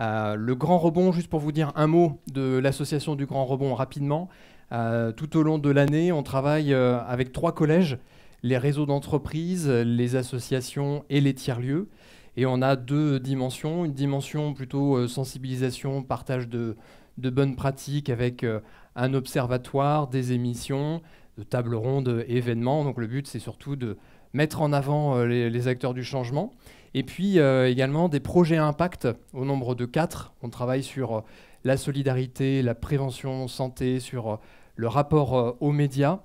le Grand Rebond, juste pour vous dire un mot de l'association du Grand Rebond rapidement. tout au long de l'année, on travaille avec trois collèges les réseaux d'entreprises, les associations et les tiers-lieux. Et on a deux dimensions. Une dimension plutôt euh, sensibilisation, partage de, bonnes pratiques avec euh, un observatoire, des émissions, de tables rondes, événements. Donc le but, c'est surtout de mettre en avant euh, les, acteurs du changement. Et puis également des projets impact au nombre de quatre. On travaille sur la solidarité, la prévention santé, sur le rapport aux médias.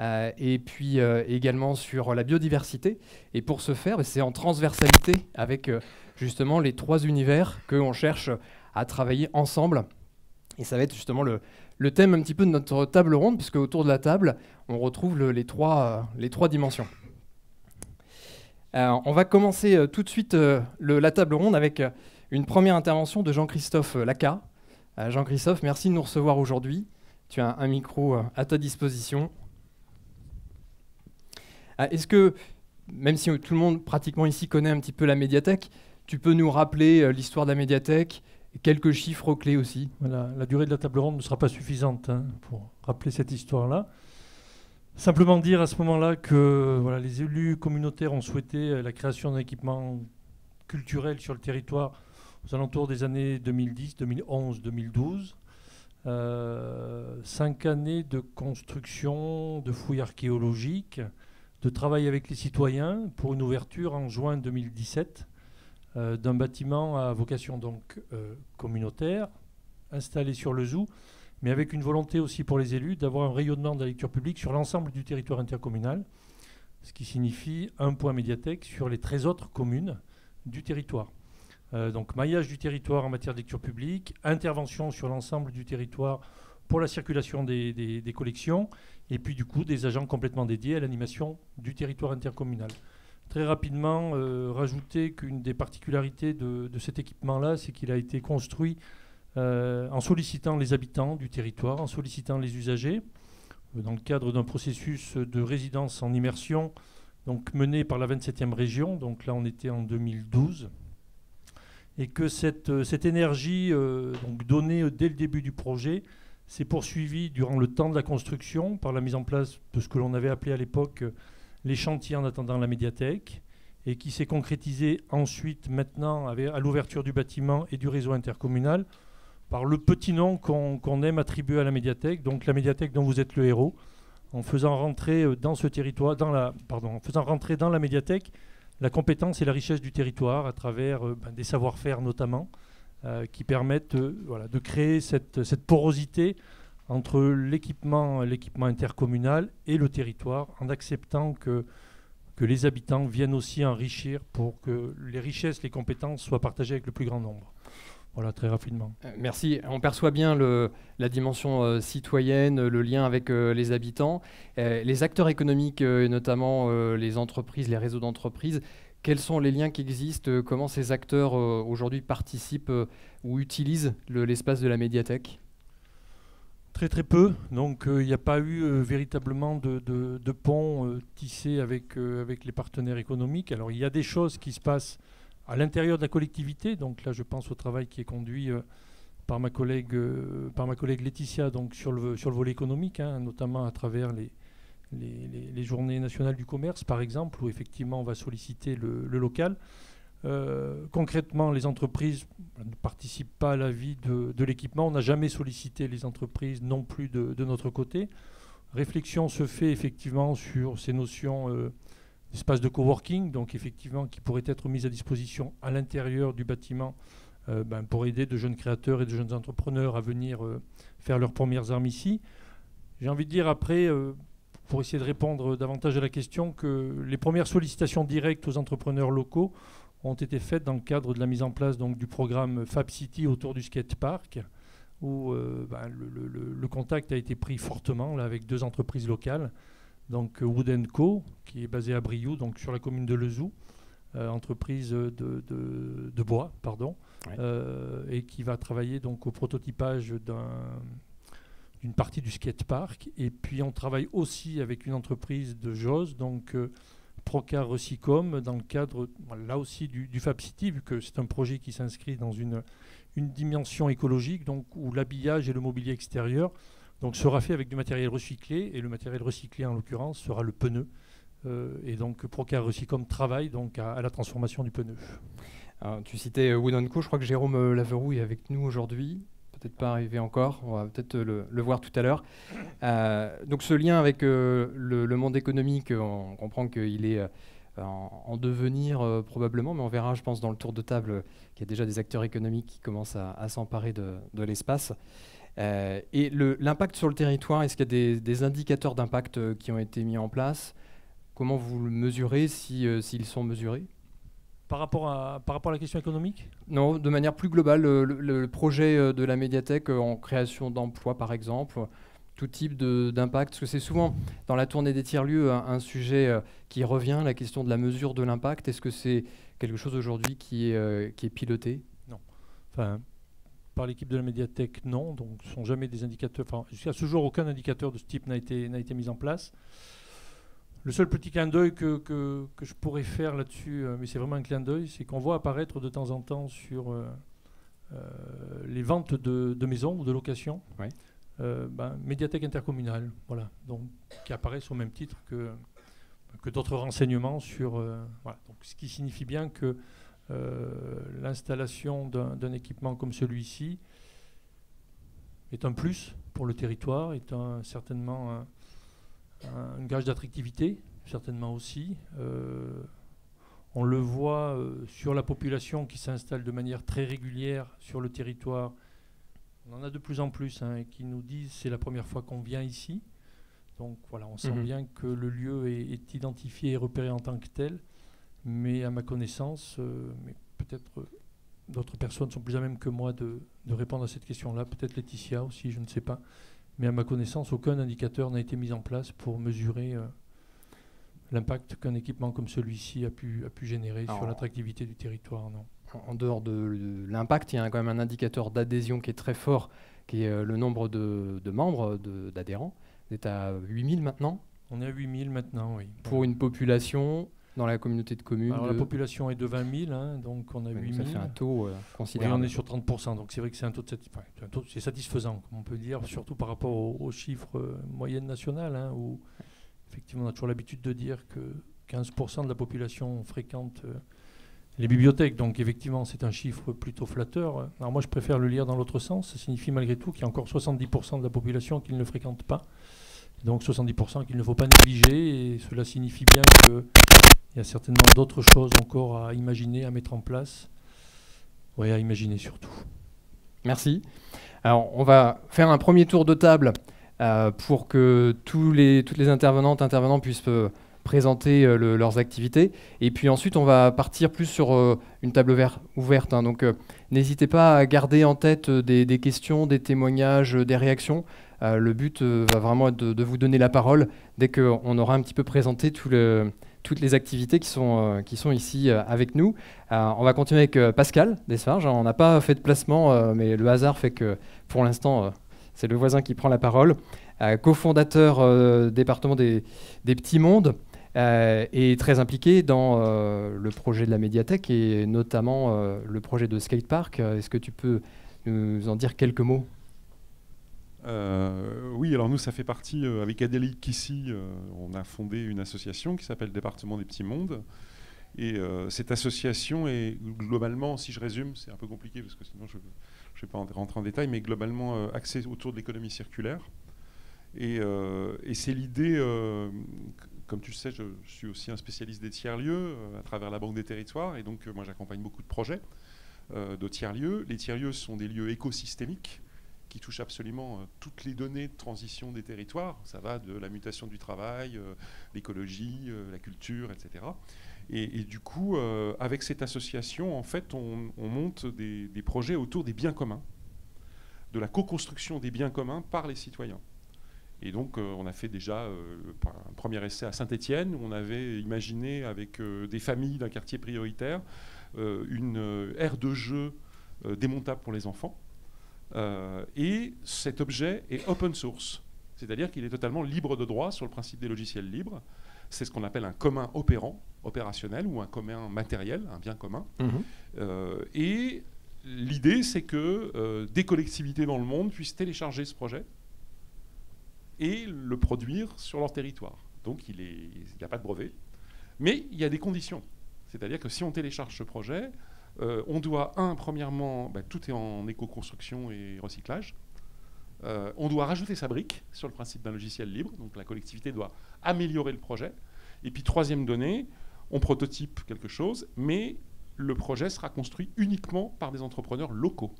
Euh, et puis euh, également sur la biodiversité. Et pour ce faire, c'est en transversalité avec euh, justement les trois univers qu'on cherche à travailler ensemble. Et ça va être justement le, le, thème un petit peu de notre table ronde, puisque autour de la table, on retrouve les, trois, les trois dimensions. On va commencer tout de suite la table ronde avec une première intervention de Jean-Christophe Laca. Jean-Christophe, merci de nous recevoir aujourd'hui. Tu as un micro à ta disposition. Ah, est-ce que, même si tout le monde pratiquement ici connaît un petit peu la médiathèque, tu peux nous rappeler euh, l'histoire de la médiathèque quelques chiffres clés aussi? La durée de la table ronde ne sera pas suffisante hein, pour rappeler cette histoire-là. Simplement dire à ce moment-là que voilà, les élus communautaires ont souhaité euh, la création d'un équipement culturel sur le territoire aux alentours des années 2010, 2011, 2012. cinq années de construction, de fouilles archéologiques, de travail avec les citoyens pour une ouverture en juin 2017 euh, d'un bâtiment à vocation donc euh, communautaire installé sur le zoo, mais avec une volonté aussi pour les élus d'avoir un rayonnement de la lecture publique sur l'ensemble du territoire intercommunal, ce qui signifie un point médiathèque sur les 13 autres communes du territoire. Euh, donc maillage du territoire en matière de lecture publique, intervention sur l'ensemble du territoire pour la circulation des collections et puis du coup des agents complètement dédiés à l'animation du territoire intercommunal. Très rapidement, euh, rajouter qu'une des particularités de, cet équipement-là, c'est qu'il a été construit en sollicitant les habitants du territoire, en sollicitant les usagers, euh, dans le cadre d'un processus de résidence en immersion donc mené par la 27e région, donc là on était en 2012, et que cette, cette énergie donnée dès le début du projet c'est poursuivi durant le temps de la construction par la mise en place de ce que l'on avait appelé à l'époque euh, les chantiers en attendant la médiathèque et qui s'est concrétisé ensuite maintenant à l'ouverture du bâtiment et du réseau intercommunal par le petit nom qu'on aime attribuer à la médiathèque, donc la médiathèque dont vous êtes le héros, en faisant rentrer euh, dans ce territoire, la, pardon, en faisant rentrer dans la médiathèque la compétence et la richesse du territoire à travers euh, ben, des savoir-faire notamment, euh, qui permettent de créer cette, porosité entre l'équipement, intercommunal et le territoire, en acceptant que les habitants viennent aussi enrichir pour que les richesses, les compétences soient partagées avec le plus grand nombre. Voilà, très rapidement. Euh, merci. On perçoit bien le, la dimension euh, citoyenne, le lien avec les habitants. les acteurs économiques, et notamment les entreprises, les réseaux d'entreprises, quels sont les liens qui existent euh, Comment ces acteurs euh, aujourd'hui participent euh, ou utilisent l'espace de la médiathèque? Très très peu. Donc il n'y a pas eu véritablement de, de, pont tissé avec, avec les partenaires économiques. Alors il y a des choses qui se passent à l'intérieur de la collectivité. Donc là je pense au travail qui est conduit par, ma collègue, par ma collègue Laetitia donc, sur, le, sur le volet économique, hein, notamment à travers les, les, journées nationales du commerce, par exemple, où effectivement on va solliciter le, local. Euh, concrètement, les entreprises ne participent pas à la vie de, l'équipement. On n'a jamais sollicité les entreprises non plus de, notre côté. Réflexion se fait effectivement sur ces notions euh, d'espace de coworking, donc effectivement qui pourraient être mises à disposition à l'intérieur du bâtiment euh, ben, pour aider de jeunes créateurs et de jeunes entrepreneurs à venir faire leurs premières armes ici. J'ai envie de dire après, pour essayer de répondre davantage à la question, que les premières sollicitations directes aux entrepreneurs locaux ont été faites dans le cadre de la mise en place donc, du programme Fab City autour du skatepark, où euh, ben, le, contact a été pris fortement là, avec deux entreprises locales, donc Wood Co, qui est basée à Brioude, donc sur la commune de Lezou, euh, entreprise de, de, bois, pardon, euh, et qui va travailler donc au prototypage d'un une partie du skatepark. Et puis on travaille aussi avec une entreprise de JOS, donc euh, Procar Recycom dans le cadre, là aussi, du, du Fab City, vu que c'est un projet qui s'inscrit dans une, une dimension écologique, donc où l'habillage et le mobilier extérieur donc, sera fait avec du matériel recyclé, et le matériel recyclé, en l'occurrence, sera le pneu. Euh, et donc, Procar Recycom travaille donc à, la transformation du pneu. tu citais Wood Co, je crois que Jérôme Laveroux est avec nous aujourd'hui peut-être pas arrivé encore, on va peut-être le, voir tout à l'heure. Euh, donc ce lien avec euh, le, monde économique, on comprend qu'il est euh, en, devenir probablement, mais on verra, je pense, dans le tour de table qu'il y a déjà des acteurs économiques qui commencent à, s'emparer de, l'espace. Et l'impact sur le territoire, est-ce qu'il y a des, indicateurs d'impact qui ont été mis en place? Comment vous le mesurez, s'ils sont mesurés? Par rapport, à, par rapport à la question économique? Non, de manière plus globale, le, projet euh, de la médiathèque euh, en création d'emplois, par exemple, tout type d'impact, parce que c'est souvent dans la tournée des tiers-lieux un, sujet euh, qui revient, la question de la mesure de l'impact. Est-ce que c'est quelque chose aujourd'hui qui, est qui est piloté? Non. Enfin, par l'équipe de la médiathèque, non. Donc, ce sont jamais des indicateurs. Enfin, jusqu'à ce jour, aucun indicateur de ce type n'a été, été mis en place. Le seul petit clin d'œil que, que, je pourrais faire là-dessus, euh, mais c'est vraiment un clin d'œil, c'est qu'on voit apparaître de temps en temps sur euh, euh, les ventes de, maisons ou de locations, ben, médiathèque intercommunale, voilà, donc qui apparaissent au même titre que, que d'autres renseignements sur, voilà, donc, ce qui signifie bien que l'installation d'un équipement comme celui-ci est un plus pour le territoire, est un, certainement un, un gage d'attractivité, certainement aussi. Euh, on le voit euh, sur la population qui s'installe de manière très régulière sur le territoire. On en a de plus en plus hein, qui nous disent c'est la première fois qu'on vient ici. Donc voilà, on sent mhm. bien que le lieu est, identifié et repéré en tant que tel. Mais à ma connaissance, euh, mais peut-être d'autres personnes sont plus à même que moi de, de répondre à cette question-là. Peut-être Laetitia aussi, je ne sais pas. Mais à ma connaissance, aucun indicateur n'a été mis en place pour mesurer euh, l'impact qu'un équipement comme celui-ci a pu, a pu générer sur l'attractivité du territoire. Non. En dehors de, l'impact, il y a quand même un indicateur d'adhésion qui est très fort, qui est euh, le nombre de, membres, d'adhérents. Vous êtes à 8000 maintenant? On est à 8000 maintenant, oui. Pour une population dans la communauté de communes La population est de 20 000, hein, donc on a 8 000. Ça fait un taux euh, considérable. on est sur 30 donc c'est vrai que c'est un taux, c'est satisfaisant, comme on peut dire, surtout par rapport aux, chiffres euh, moyennes nationales, hein, où effectivement on a toujours l'habitude de dire que 15% de la population fréquente euh, les bibliothèques, donc effectivement c'est un chiffre plutôt flatteur. Alors moi je préfère le lire dans l'autre sens, ça signifie malgré tout qu'il y a encore 70% de la population qui ne le fréquente pas. Donc 70% qu'il ne faut pas négliger, et cela signifie bien que y a certainement d'autres choses encore à imaginer, à mettre en place. Oui, à imaginer surtout. Merci. Alors, on va faire un premier tour de table euh, pour que les, toutes les intervenantes, intervenants puissent euh, présenter euh, leurs activités. Et puis ensuite, on va partir plus sur une table ouverte. Hein. Donc, n'hésitez pas à garder en tête des, des, questions, des témoignages, des réactions. le but va vraiment être de, de, vous donner la parole dès qu'on aura un petit peu présenté tout le toutes les activités qui sont, euh, ici euh, avec nous. Euh, on va continuer avec Pascal Desfarges. On n'a pas fait de placement, mais le hasard fait que pour l'instant, c'est le voisin qui prend la parole. cofondateur département des, des, Petits Mondes. et très impliqué dans le projet de la médiathèque et notamment le projet de skatepark. Est-ce que tu peux nous en dire quelques mots? Euh, oui, alors nous, ça fait partie, euh, avec Adélie Kissy, euh, on a fondé une association qui s'appelle Département des Petits Mondes. Et cette association est globalement, si je résume, c'est un peu compliqué parce que sinon je ne vais pas rentrer en détail, mais globalement axée autour de l'économie circulaire. Et, c'est l'idée, comme tu le sais, je, je, suis aussi un spécialiste des tiers-lieux à travers la Banque des Territoires. Et donc, moi, j'accompagne beaucoup de projets de tiers-lieux. Les tiers-lieux sont des lieux écosystémiques qui touche absolument euh, toutes les données de transition des territoires. Ça va de la mutation du travail, euh, l'écologie, euh, la culture, etc. Et, du coup, avec cette association, en fait, on, monte des, projets autour des biens communs, de la co-construction des biens communs par les citoyens. Et donc, on a fait déjà un premier essai à Saint-Étienne, où on avait imaginé avec des familles d'un quartier prioritaire une aire de jeu démontable pour les enfants euh, et cet objet est open source, c'est-à-dire qu'il est totalement libre de droit sur le principe des logiciels libres. c'est ce qu'on appelle un commun opérant, opérationnel, ou un commun matériel, un bien commun. Mhm. Euh, et l'idée, c'est que euh, des collectivités dans le monde puissent télécharger ce projet et le produire sur leur territoire. Donc il n'y a pas de brevet, mais il y a des conditions. C'est-à-dire que si on télécharge ce projet, euh, on doit, un, premièrement, bah, tout est en éco-construction et recyclage. Euh, on doit rajouter sa brique sur le principe d'un logiciel libre, donc la collectivité doit améliorer le projet. Et puis troisième donnée, on prototype quelque chose, mais le projet sera construit uniquement par des entrepreneurs locaux.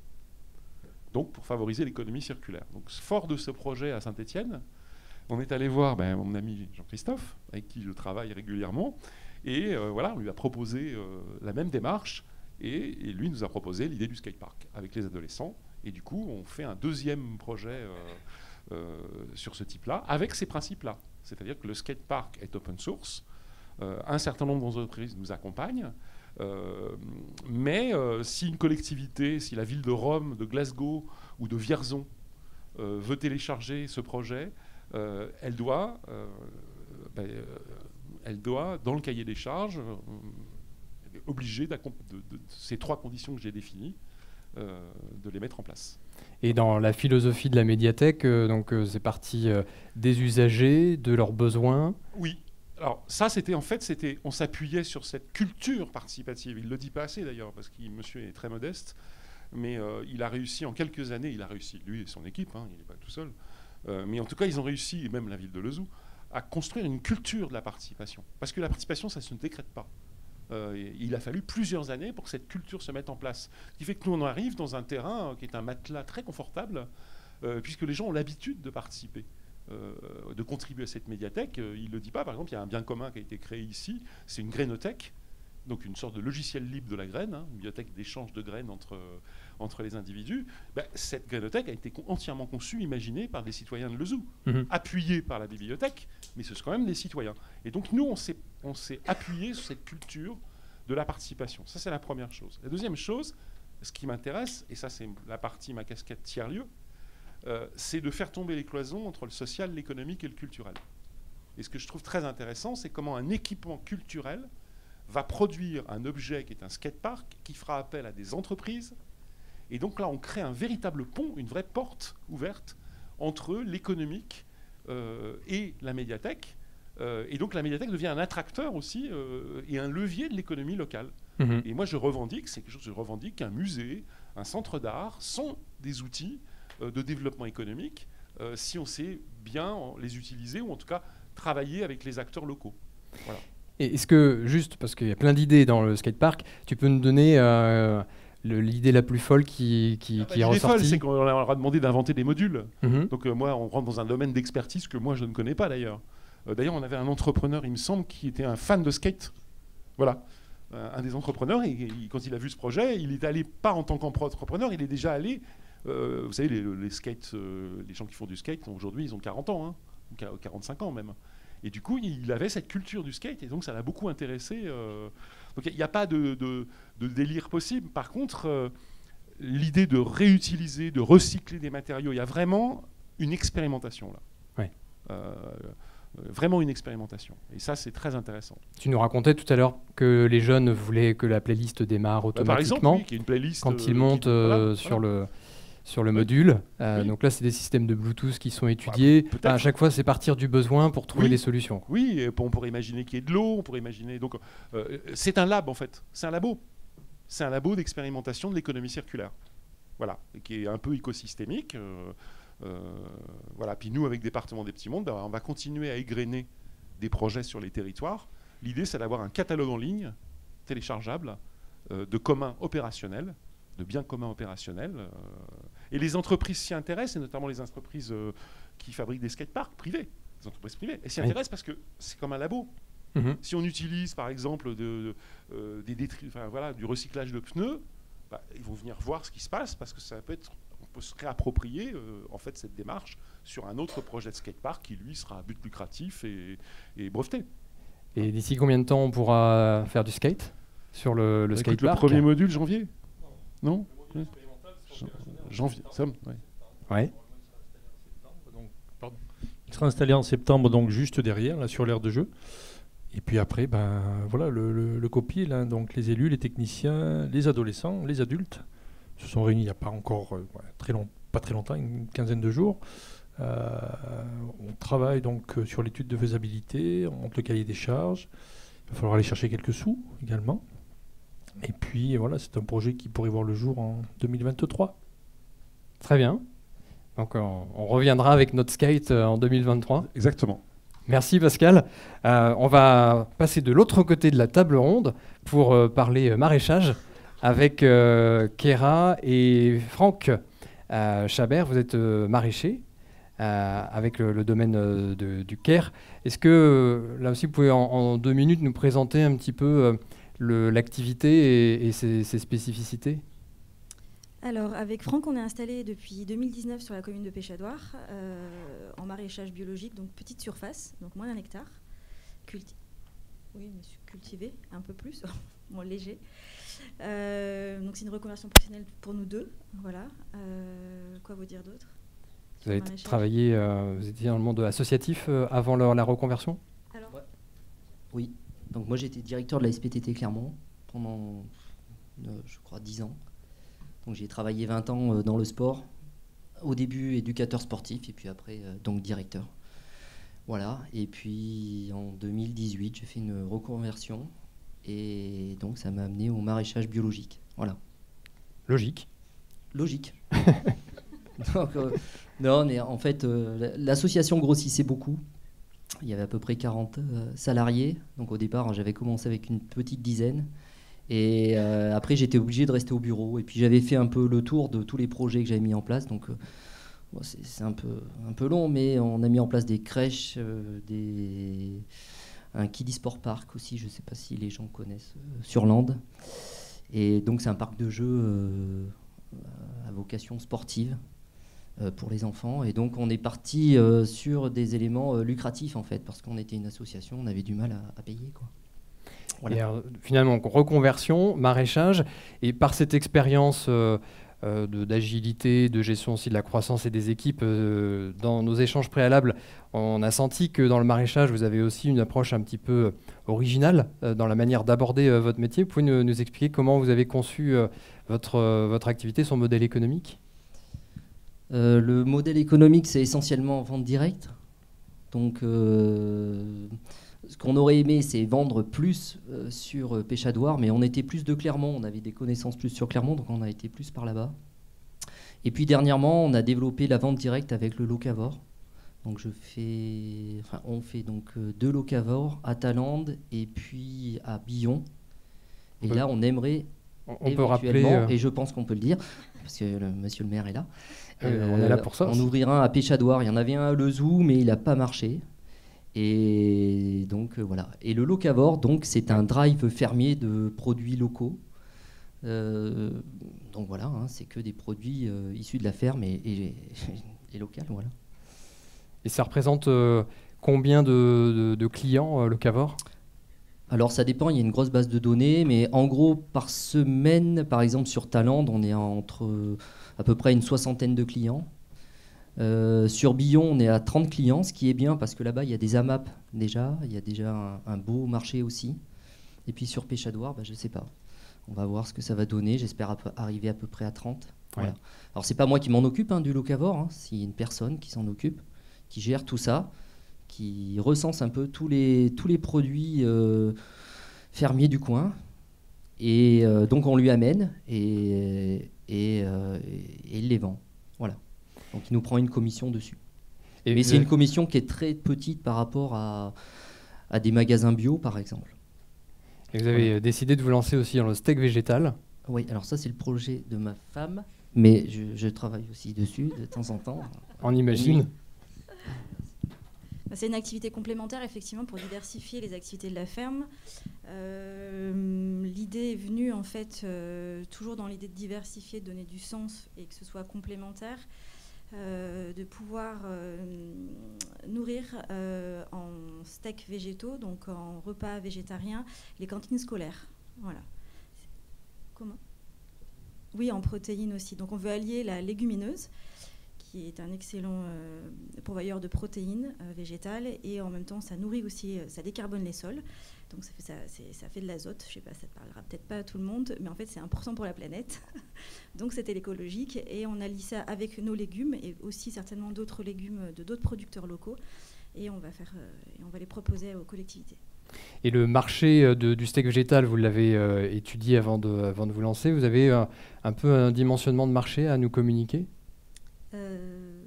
Donc pour favoriser l'économie circulaire. Donc fort de ce projet à Saint-Étienne, on est allé voir ben, mon ami Jean-Christophe, avec qui je travaille régulièrement, et euh, voilà, on lui a proposé la même démarche, et, lui nous a proposé l'idée du skatepark avec les adolescents. Et du coup, on fait un deuxième projet euh, sur ce type-là, avec ces principes-là. C'est-à-dire que le skatepark est open source, un certain nombre d'entreprises nous accompagnent, mais si une collectivité, si la ville de Rome, de Glasgow ou de Vierzon veut télécharger ce projet, euh, elle, doit, euh, ben, euh, elle doit, dans le cahier des charges, obligée de, ces trois conditions que j'ai définies, de les mettre en place. Et dans la philosophie de la médiathèque, donc c'est parti des usagers, de leurs besoins. Oui. Alors ça, c'était en fait, c'était, on s'appuyait sur cette culture participative. Il le dit pas assez d'ailleurs parce que monsieur est très modeste, mais il a réussi en quelques années. Il a réussi lui et son équipe. Hein, il n'est pas tout seul. Euh, mais en tout cas, ils ont réussi, et même la ville de Lezou, à construire une culture de la participation. Parce que la participation, ça ne se décrète pas. Euh, il a fallu plusieurs années pour que cette culture se mette en place. Ce qui fait que nous, on arrive dans un terrain qui est un matelas très confortable, euh, puisque les gens ont l'habitude de participer. de contribuer à cette médiathèque. il ne le dit pas, par exemple, il y a un bien commun qui a été créé ici, c'est une grainothèque, donc une sorte de logiciel libre de la graine, hein, une bibliothèque d'échange de graines entre, entre les individus, ben, cette grainothèque a été entièrement conçue, imaginée par des citoyens de Lezou, mhm. appuyée par la bibliothèque, mais ce sont quand même des citoyens. Et donc nous, on s'est appuyé sur cette culture de la participation. Ça, c'est la première chose. La deuxième chose, ce qui m'intéresse, et ça c'est la partie, ma casquette tiers-lieu, euh, c'est de faire tomber les cloisons entre le social, l'économique et le culturel. Et ce que je trouve très intéressant, c'est comment un équipement culturel va produire un objet qui est un skatepark, qui fera appel à des entreprises, et donc là, on crée un véritable pont, une vraie porte ouverte entre l'économique euh, et la médiathèque. Euh, et donc la médiathèque devient un attracteur aussi euh, et un levier de l'économie locale. Mhm. Et moi, je revendique, c'est quelque chose que je revendique, qu'un musée, un centre d'art sont des outils de développement économique si on sait bien les utiliser ou en tout cas travailler avec les acteurs locaux. Est-ce que, juste parce qu'il y a plein d'idées dans le skatepark, tu peux nous donner l'idée la plus folle qui, qui, ah bah, est ressortie folle, c'est qu'on leur a demandé d'inventer des modules. Mhm. Donc euh, moi, on rentre dans un domaine d'expertise que moi, je ne connais pas d'ailleurs. Euh, d'ailleurs, on avait un entrepreneur, il me semble, qui était un fan de skate. Voilà. Euh, un des entrepreneurs, et, quand il a vu ce projet, il est allé, pas en tant qu'entrepreneur, il est déjà allé... vous savez, les, les skates, les gens qui font du skate, aujourd'hui, ils ont 40 ans, hein, 45 ans même. Et du coup, il avait cette culture du skate, et donc ça l'a beaucoup intéressé. Donc il n'y a, pas de, délire possible. Par contre, euh, l'idée de réutiliser, de recycler des matériaux, il y a vraiment une expérimentation là. Euh, euh, vraiment une expérimentation. Et ça, c'est très intéressant. Tu nous racontais tout à l'heure que les jeunes voulaient que la playlist démarre automatiquement. Bah, par exemple, oui, une playlist quand ils montent sur le sur le module. Euh, donc là, c'est des systèmes de Bluetooth qui sont étudiés. à chaque fois, c'est partir du besoin pour trouver les solutions. Oui, on pourrait imaginer qu'il y ait de l'eau, on pourrait imaginer. Donc, euh, c'est un lab en fait. C'est un labo. C'est un labo d'expérimentation de l'économie circulaire. Voilà, et qui est un peu écosystémique. Euh, voilà. Puis nous, avec Département des Petits Mondes, ben, on va continuer à égrener des projets sur les territoires. L'idée, c'est d'avoir un catalogue en ligne téléchargeable de communs opérationnels de biens communs opérationnels. Euh, et les entreprises s'y intéressent, et notamment les entreprises euh, qui fabriquent des skateparks privés, les entreprises privées. Elles s'y intéressent parce que c'est comme un labo. Mhm. Si on utilise par exemple de, euh, des enfin, voilà, du recyclage de pneus, bah, ils vont venir voir ce qui se passe parce que ça peut être, on peut se réapproprier en fait cette démarche sur un autre projet de skatepark qui lui sera à but lucratif et, et breveté. Et d'ici combien de temps on pourra faire du skate sur le, le skatepark Le premier module janvier. Non? Janvier. ouais. Il sera installé en septembre, donc juste derrière, là, sur l'aire de jeu. Et puis après, ben, voilà, le, le, copier, là, donc les élus, les techniciens, les adolescents, les adultes se sont réunis il n'y a pas encore euh, très long, pas très longtemps, une quinzaine de jours. Euh, on travaille donc euh, sur l'étude de faisabilité, on monte le cahier des charges. Il va falloir aller chercher quelques sous également. Et puis voilà, c'est un projet qui pourrait voir le jour en 2023. Très bien. Donc on, reviendra avec notre skate en 2023. Exactement. Merci Pascal. on va passer de l'autre côté de la table ronde pour parler maraîchage avec Kéra et Franck. Chabert, vous êtes maraîcher. Euh, avec le, domaine euh, du Caire. Est-ce que, euh, là aussi, vous pouvez en, deux minutes nous présenter un petit peu l'activité et, ses, spécificités alors, avec Franck, on est installé depuis 2019 sur la commune de Péchadoire, en maraîchage biologique, donc petite surface, donc moins d'un hectare. Culti oui, mais cultivé, un peu plus, moins léger. donc, c'est une reconversion professionnelle pour nous deux. Voilà. quoi vous dire d'autre vous avez travaillé, euh, vous étiez dans le monde associatif euh, avant la reconversion? Oui. Donc moi j'étais directeur de la SPTT Clermont pendant, euh, je crois, 10 ans. Donc j'ai travaillé 20 ans dans le sport. Au début éducateur sportif et puis après donc directeur. Voilà. Et puis en 2018 j'ai fait une reconversion et donc ça m'a amené au maraîchage biologique. Voilà. Logique. Logique. donc, non, mais en fait, euh, l'association grossissait beaucoup. Il y avait à peu près 40 euh, salariés. Donc au départ, j'avais commencé avec une petite dizaine. Et euh, après, j'étais obligé de rester au bureau. Et puis j'avais fait un peu le tour de tous les projets que j'avais mis en place. Donc c'est un peu, un peu long, mais on a mis en place des crèches, des, un Kiddie Sport Park aussi. Je ne sais pas si les gens connaissent sur Land. Et donc c'est un parc de jeux à vocation sportive. Euh, pour les enfants. Et donc on est parti euh, sur des éléments euh, lucratifs en fait, parce qu'on était une association, on avait du mal à, payer. Quoi. finalement, reconversion, maraîchage, et par cette expérience d'agilité, de, gestion aussi de la croissance et des équipes, dans nos échanges préalables, on a senti que dans le maraîchage, vous avez aussi une approche un petit peu originale dans la manière d'aborder votre métier. Vous pouvez nous, nous, expliquer comment vous avez conçu votre, votre activité, son modèle économique? Euh, le modèle économique, c'est essentiellement vente directe. Donc, euh, ce qu'on aurait aimé, c'est vendre plus euh, sur Péchadoire, mais on était plus de Clermont, on avait des connaissances plus sur Clermont, donc on a été plus par là-bas. Et puis dernièrement, on a développé la vente directe avec le locavore. Donc je fais, enfin, on fait donc deux locavores à Talande et puis à Billon. Et là, on aimerait on peut rappeler, et je pense qu'on peut le dire, parce que le, monsieur le maire est là, on est là pour ça. On ouvrira un à Péchadoire. Il y en avait un à Lezou, mais il n'a pas marché. Et donc euh, voilà. Et le locavore, donc c'est un drive fermier de produits locaux. Euh, donc voilà, hein, c'est que des produits euh, issus de la ferme et, et, locales, voilà. Et ça représente combien de, de clients le Cavor alors ça dépend, il y a une grosse base de données, mais en gros par semaine, par exemple sur Talend, on est entre à peu près une soixantaine de clients. Euh, sur Billon, on est à 30 clients, ce qui est bien parce que là-bas, il y a des AMAP déjà, il y a déjà un, beau marché aussi. Et puis sur Péchadoire, bah, je ne sais pas. On va voir ce que ça va donner. J'espère arriver à peu près à 30. Voilà. Alors, c'est pas moi qui m'en occupe hein, du locavore, hein. c'est une personne qui s'en occupe, qui gère tout ça, qui recense un peu tous les, tous les produits euh, fermiers du coin. Et euh, donc, on lui amène. Et, euh, et, il les vend. Voilà. Donc il nous prend une commission dessus. Et Mais c'est une commission qui est très petite par rapport à, à des magasins bio, par exemple. Et vous avez décidé de vous lancer aussi dans le steak végétal. Oui, alors ça c'est le projet de ma femme, mais je, je travaille aussi dessus de temps en temps. On imagine. Bah, c'est une activité complémentaire, effectivement, pour diversifier les activités de la ferme. Euh, l'idée est venue, en fait, euh, toujours dans l'idée de diversifier, de donner du sens et que ce soit complémentaire, euh, de pouvoir nourrir en steaks végétaux, donc en repas végétariens, les cantines scolaires. Voilà. Comment? Oui, en protéines aussi. Donc on veut allier la légumineuse qui est un excellent pourvoyeur de protéines végétales et en même temps ça nourrit aussi, ça décarbone les sols. Donc ça fait, ça, fait de l'azote, je sais pas, ça ne parlera peut-être pas à tout le monde, mais en fait c'est important pour la planète. Donc c'était l'écologique et on allie ça avec nos légumes et aussi certainement d'autres légumes de d'autres producteurs locaux et on va, faire, et on va les proposer aux collectivités. Et le marché euh, du steak végétal, vous l'avez euh, étudié avant de, avant de vous lancer. Vous avez euh, un peu un dimensionnement de marché à nous communiquer? De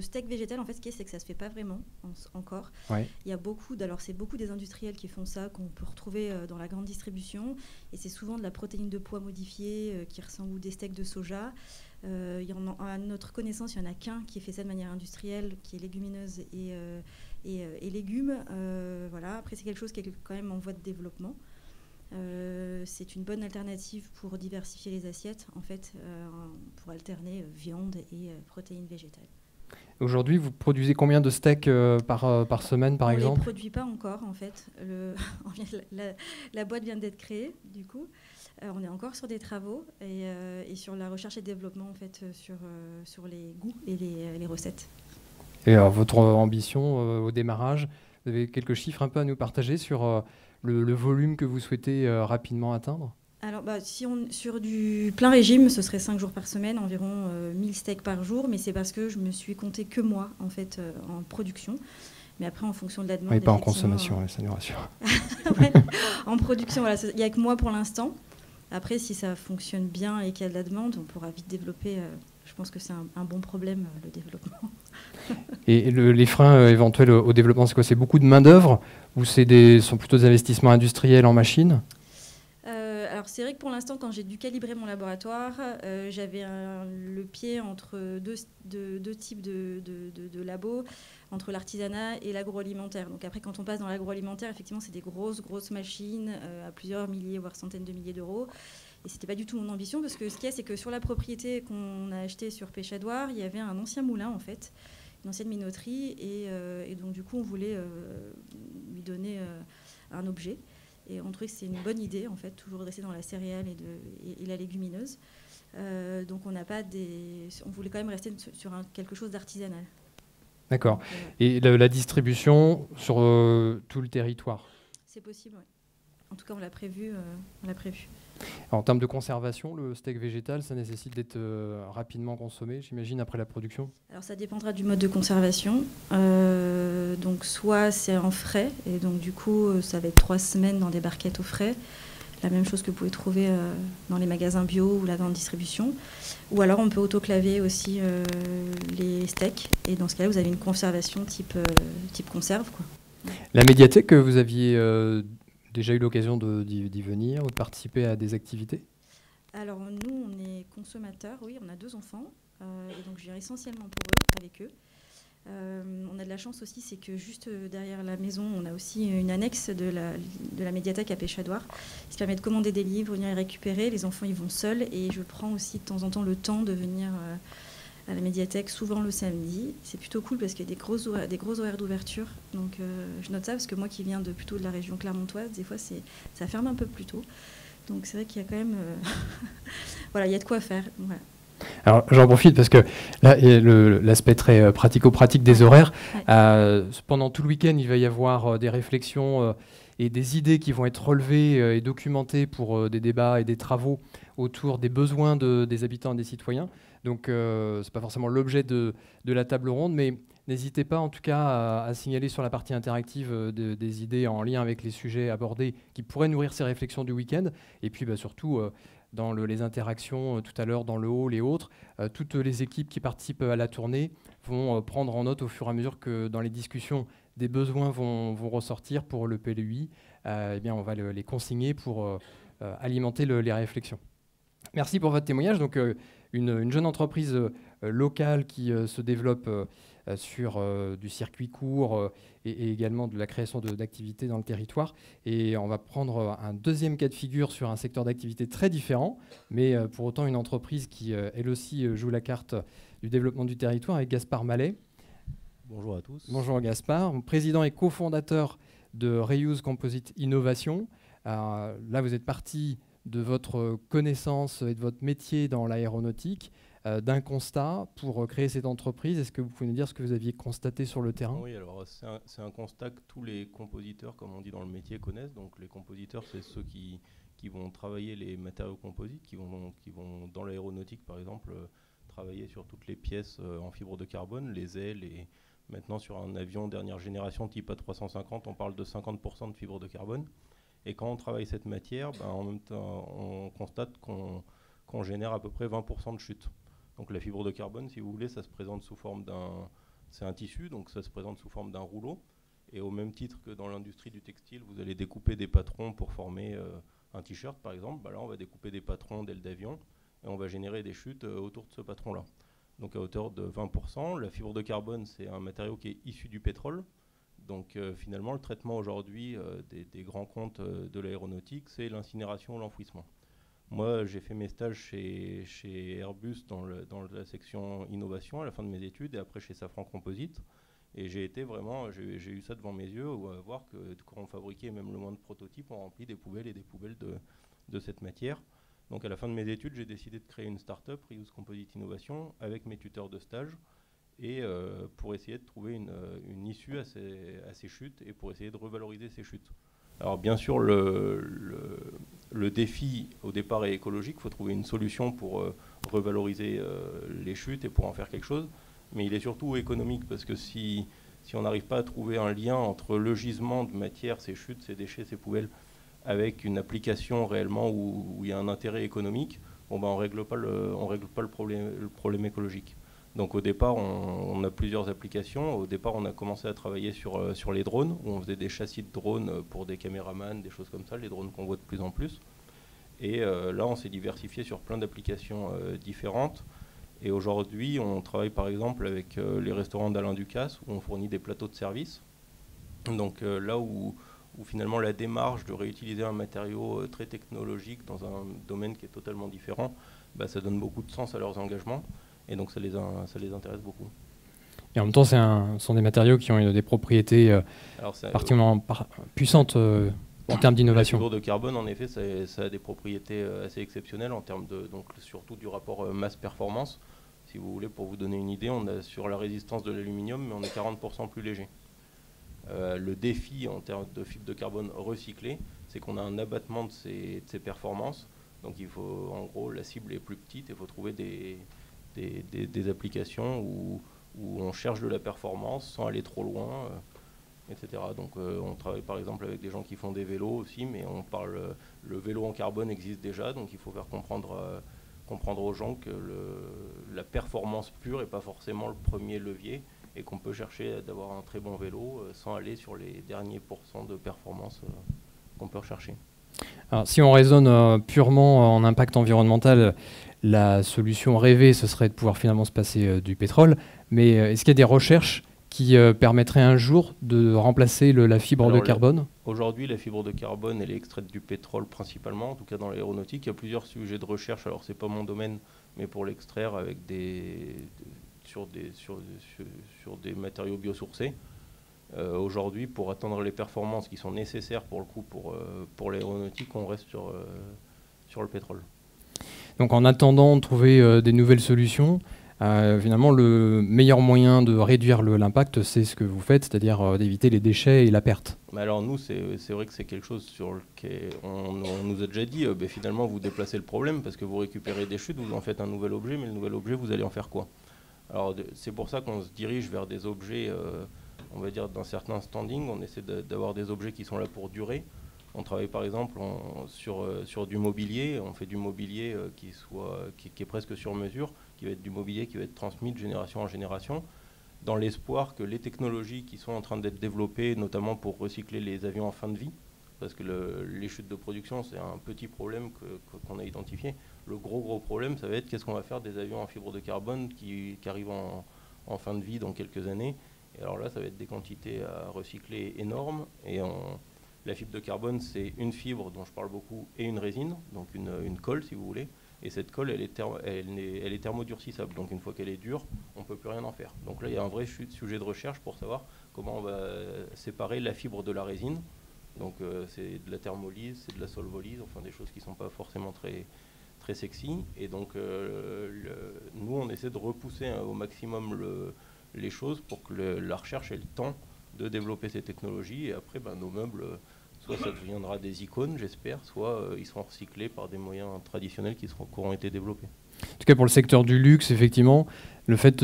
steak végétal, en fait, ce qui est, c'est que ça se fait pas vraiment encore. Il y a beaucoup, alors c'est beaucoup des industriels qui font ça, qu'on peut retrouver dans la grande distribution, et c'est souvent de la protéine de poids modifiée qui ressemble ou des steaks de soja. il y en a, à notre connaissance, il y en a qu'un qui fait ça de manière industrielle, qui est légumineuse et euh, et, légumes. Euh, voilà. Après, c'est quelque chose qui est quand même en voie de développement. Euh, c'est une bonne alternative pour diversifier les assiettes, en fait, pour alterner viande et protéines végétales. Aujourd'hui, vous produisez combien de steaks par, par semaine, par exemple On ne produit pas encore, en fait. Le la, boîte vient d'être créée, du coup. on est encore sur des travaux et, et, sur la recherche et développement, en fait, sur, sur les goûts et les, les recettes. Et alors, votre ambition euh, au démarrage, vous avez quelques chiffres un peu à nous partager sur euh, le, volume que vous souhaitez euh, rapidement atteindre? Alors, bah, si on, sur du plein régime, ce serait 5 jours par semaine, environ 1000 steaks par jour, mais c'est parce que je me suis compté que moi, en fait, en production. Mais après, en fonction de la demande. Oui, pas en consommation, ça nous rassure. en production, voilà, il n'y a que moi pour l'instant. Après, si ça fonctionne bien et qu'il y a de la demande, on pourra vite développer. Je pense que c'est un, bon problème, le développement. Et les freins euh, éventuels au, développement, c'est quoi? C'est beaucoup de main-d'œuvre ou c'est des, sont plutôt des investissements industriels en machines euh, alors c'est vrai que pour l'instant, quand j'ai dû calibrer mon laboratoire, euh, j'avais le pied entre deux, deux, types de, de, labos, entre l'artisanat et l'agroalimentaire. Donc après, quand on passe dans l'agroalimentaire, effectivement, c'est des grosses, grosses machines à plusieurs milliers, voire centaines de milliers d'euros. Et c'était pas du tout mon ambition parce que ce qu'il y a, c'est que sur la propriété qu'on a achetée sur Péchadoire, il y avait un ancien moulin en fait, une ancienne minoterie, et, euh, donc du coup on voulait euh, lui donner euh, un objet. Et on trouvait que c'était une bonne idée en fait, toujours rester dans la céréale et, de, et, la légumineuse. donc on n'a pas des, on voulait quand même rester sur un, quelque chose d'artisanal. D'accord. Et la, distribution sur tout le territoire? C'est possible, oui. En tout cas, on l'a prévu. on l'a prévu. En termes de conservation, le steak végétal, ça nécessite d'être euh, rapidement consommé, j'imagine, après la production? Alors ça dépendra du mode de conservation. Euh, donc soit c'est en frais, et donc du coup euh, ça va être trois semaines dans des barquettes au frais. La même chose que vous pouvez trouver dans les magasins bio ou la grande distribution. Ou alors on peut autoclaver aussi les steaks. Et dans ce cas-là, vous avez une conservation type, type conserve. Quoi. La médiathèque que vous aviez déjà eu l'occasion d'y venir ou de participer à des activités? Alors nous, on est consommateurs, oui, on a deux enfants, euh, et donc je viens essentiellement pour eux, avec eux. Euh, on a de la chance aussi, c'est que juste derrière la maison, on a aussi une annexe de la, de la médiathèque à Péchadoire, qui permet de commander des livres, venir les récupérer. Les enfants, ils vont seuls, et je prends aussi de temps en temps le temps de venir... Euh, à la médiathèque, souvent le samedi. C'est plutôt cool parce qu'il y a des gros horaires, des gros horaires d'ouverture. Donc euh, je note ça parce que moi qui viens de plutôt de la région clermontoise, des fois ça ferme un peu plus tôt. Donc c'est vrai qu'il y a quand même... Euh, voilà, il y a de quoi faire. Alors j'en profite parce que là, l'aspect très euh, pratico-pratique des horaires, pendant tout le week-end, il va y avoir des réflexions et des idées qui vont être relevées et documentées pour des débats et des travaux autour des besoins des habitants et des citoyens. Donc euh, ce n'est pas forcément l'objet de, la table ronde, mais n'hésitez pas en tout cas à, signaler sur la partie interactive euh, des idées en lien avec les sujets abordés qui pourraient nourrir ces réflexions du week-end. Et puis bah, surtout euh, dans les interactions tout à l'heure dans le hall et autres, toutes les équipes qui participent à la tournée vont prendre en note au fur et à mesure que dans les discussions des besoins vont, ressortir pour le PLUI. eh bien, on va les consigner pour alimenter les réflexions. Merci pour votre témoignage. Donc, une, jeune entreprise euh, locale qui euh, se développe euh, sur du circuit court et, également de la création d'activités dans le territoire. Et on va prendre un deuxième cas de figure sur un secteur d'activité très différent, mais pour autant une entreprise qui, elle aussi, joue la carte du développement du territoire avec Gaspard Mallet. Bonjour à tous. Bonjour Gaspard, président et cofondateur de Reuse Composite Innovation. là, vous êtes parti de votre connaissance et de votre métier dans l'aéronautique, euh, d'un constat pour créer cette entreprise. Est-ce que vous pouvez nous dire ce que vous aviez constaté sur le terrain? Oui, alors c'est un, constat que tous les compositeurs, comme on dit dans le métier, connaissent. Donc les compositeurs, c'est ceux qui, vont travailler les matériaux composites, qui vont, qui vont dans l'aéronautique par exemple, euh, travailler sur toutes les pièces euh, en fibre de carbone, les ailes et maintenant sur un avion dernière génération type A350, on parle de 50% de fibre de carbone. Et quand on travaille cette matière, ben, en même temps, on constate qu'on génère à peu près 20% de chute. Donc la fibre de carbone, si vous voulez, ça se présente sous forme d'un... C'est un tissu, donc ça se présente sous forme d'un rouleau. Et au même titre que dans l'industrie du textile, vous allez découper des patrons pour former euh, un t-shirt, par exemple. Bah là, on va découper des patrons d'ailes d'avion et on va générer des chutes euh, autour de ce patron-là. Donc à hauteur de 20%. La fibre de carbone, c'est un matériau qui est issu du pétrole. Donc euh, finalement, le traitement aujourd'hui des, des, grands comptes de l'aéronautique, c'est l'incinération ou l'enfouissement. Moi, j'ai fait mes stages chez, Airbus dans, la section innovation à la fin de mes études et après chez Safran Composite. Et j'ai été vraiment, j'ai eu ça devant mes yeux, voir que quand on fabriquait même le moins de prototypes, on remplit des poubelles et des poubelles de, de cette matière. Donc à la fin de mes études, j'ai décidé de créer une start-up, Reuse Composite Innovation, avec mes tuteurs de stage, et euh, pour essayer de trouver une, une issue à ces, chutes et pour essayer de revaloriser ces chutes. Alors bien sûr, le, défi au départ est écologique. Il faut trouver une solution pour euh, revaloriser euh, les chutes et pour en faire quelque chose. Mais il est surtout économique parce que si, on n'arrive pas à trouver un lien entre le gisement de matière, ces chutes, ces déchets, ces poubelles, avec une application réellement où, il y a un intérêt économique, ben on ne règle pas, le problème écologique. Donc au départ, on, a plusieurs applications. Au départ, on a commencé à travailler sur, euh, les drones, où on faisait des châssis de drones pour des caméramans, des choses comme ça, les drones qu'on voit de plus en plus. Et euh, là, on s'est diversifié sur plein d'applications euh, différentes. Et aujourd'hui, on travaille par exemple avec les restaurants d'Alain Ducasse, où on fournit des plateaux de service. Donc là où, où, finalement la démarche de réutiliser un matériau très technologique dans un domaine qui est totalement différent, bah, ça donne beaucoup de sens à leurs engagements. Et donc ça les, ça les intéresse beaucoup. Et en même temps, ce sont des matériaux qui ont des propriétés euh, particulièrement puissantes euh, en termes d'innovation. Le de carbone, en effet, ça, a des propriétés euh, assez exceptionnelles en termes de, donc surtout du rapport masse-performance. Si vous voulez, pour vous donner une idée, on a sur la résistance de l'aluminium, mais on est 40% plus léger. le défi en termes de fibre de carbone recyclée, c'est qu'on a un abattement de ces, de ces performances. Donc il faut, en gros, la cible est plus petite et il faut trouver des, des, applications où, on cherche de la performance sans aller trop loin, euh, etc. Donc euh, on travaille par exemple avec des gens qui font des vélos aussi, mais on parle, le vélo en carbone existe déjà, donc il faut faire comprendre, euh, comprendre aux gens que la performance pure n'est pas forcément le premier levier et qu'on peut chercher d'avoir un très bon vélo sans aller sur les derniers pourcents de performance qu'on peut rechercher. Alors, si on raisonne purement en impact environnemental, la solution rêvée, ce serait de pouvoir finalement se passer euh, du pétrole. Mais euh, est-ce qu'il y a des recherches qui euh, permettraient un jour de remplacer la fibre de carbone? Aujourd'hui, la fibre de carbone, elle est extraite du pétrole principalement, en tout cas dans l'aéronautique. Il y a plusieurs sujets de recherche, alors ce n'est pas mon domaine, mais pour l'extraire avec des, sur, des, sur, sur, des matériaux biosourcés. Aujourd'hui, pour atteindre les performances qui sont nécessaires pour le coup pour, pour l'aéronautique, on reste sur, sur le pétrole. Donc en attendant de trouver euh, des nouvelles solutions, euh, finalement, le meilleur moyen de réduire l'impact, c'est ce que vous faites, c'est-à-dire euh, d'éviter les déchets et la perte. Mais alors nous, c'est vrai que c'est quelque chose sur lequel on, nous a déjà dit, ben, finalement, vous déplacez le problème parce que vous récupérez des chutes, vous en faites un nouvel objet, mais le nouvel objet, vous allez en faire quoi? Alors c'est pour ça qu'on se dirige vers des objets, on va dire, d'un certain standing. On essaie d'avoir des objets qui sont là pour durer. On travaille par exemple sur, euh, sur du mobilier, on fait du mobilier euh, qui, soit, qui, est presque sur mesure, qui va être du mobilier qui va être transmis de génération en génération, dans l'espoir que les technologies qui sont en train d'être développées, notamment pour recycler les avions en fin de vie, parce que les chutes de production, c'est un petit problème qu'on a identifié. Le gros gros problème, ça va être qu'est-ce qu'on va faire des avions en fibre de carbone qui, arrivent en, en, fin de vie dans quelques années. Et alors là, ça va être des quantités à recycler énormes. Et on, la fibre de carbone, c'est une fibre dont je parle beaucoup et une résine, donc une, colle si vous voulez. Et cette colle, elle est, elle, est, thermodurcissable. Donc une fois qu'elle est dure, on ne peut plus rien en faire. Donc là, il y a un vrai sujet de recherche pour savoir comment on va séparer la fibre de la résine. Donc c'est de la thermolyse, c'est de la solvolyse, enfin des choses qui ne sont pas forcément très, très sexy. Et donc nous, on essaie de repousser hein, au maximum les choses pour que la recherche ait le temps de développer ces technologies. Et après, ben, nos meubles, soit ça deviendra des icônes, j'espère, soit ils seront recyclés par des moyens traditionnels qui, seront, qui auront été développés. En tout cas, pour le secteur du luxe, effectivement, le fait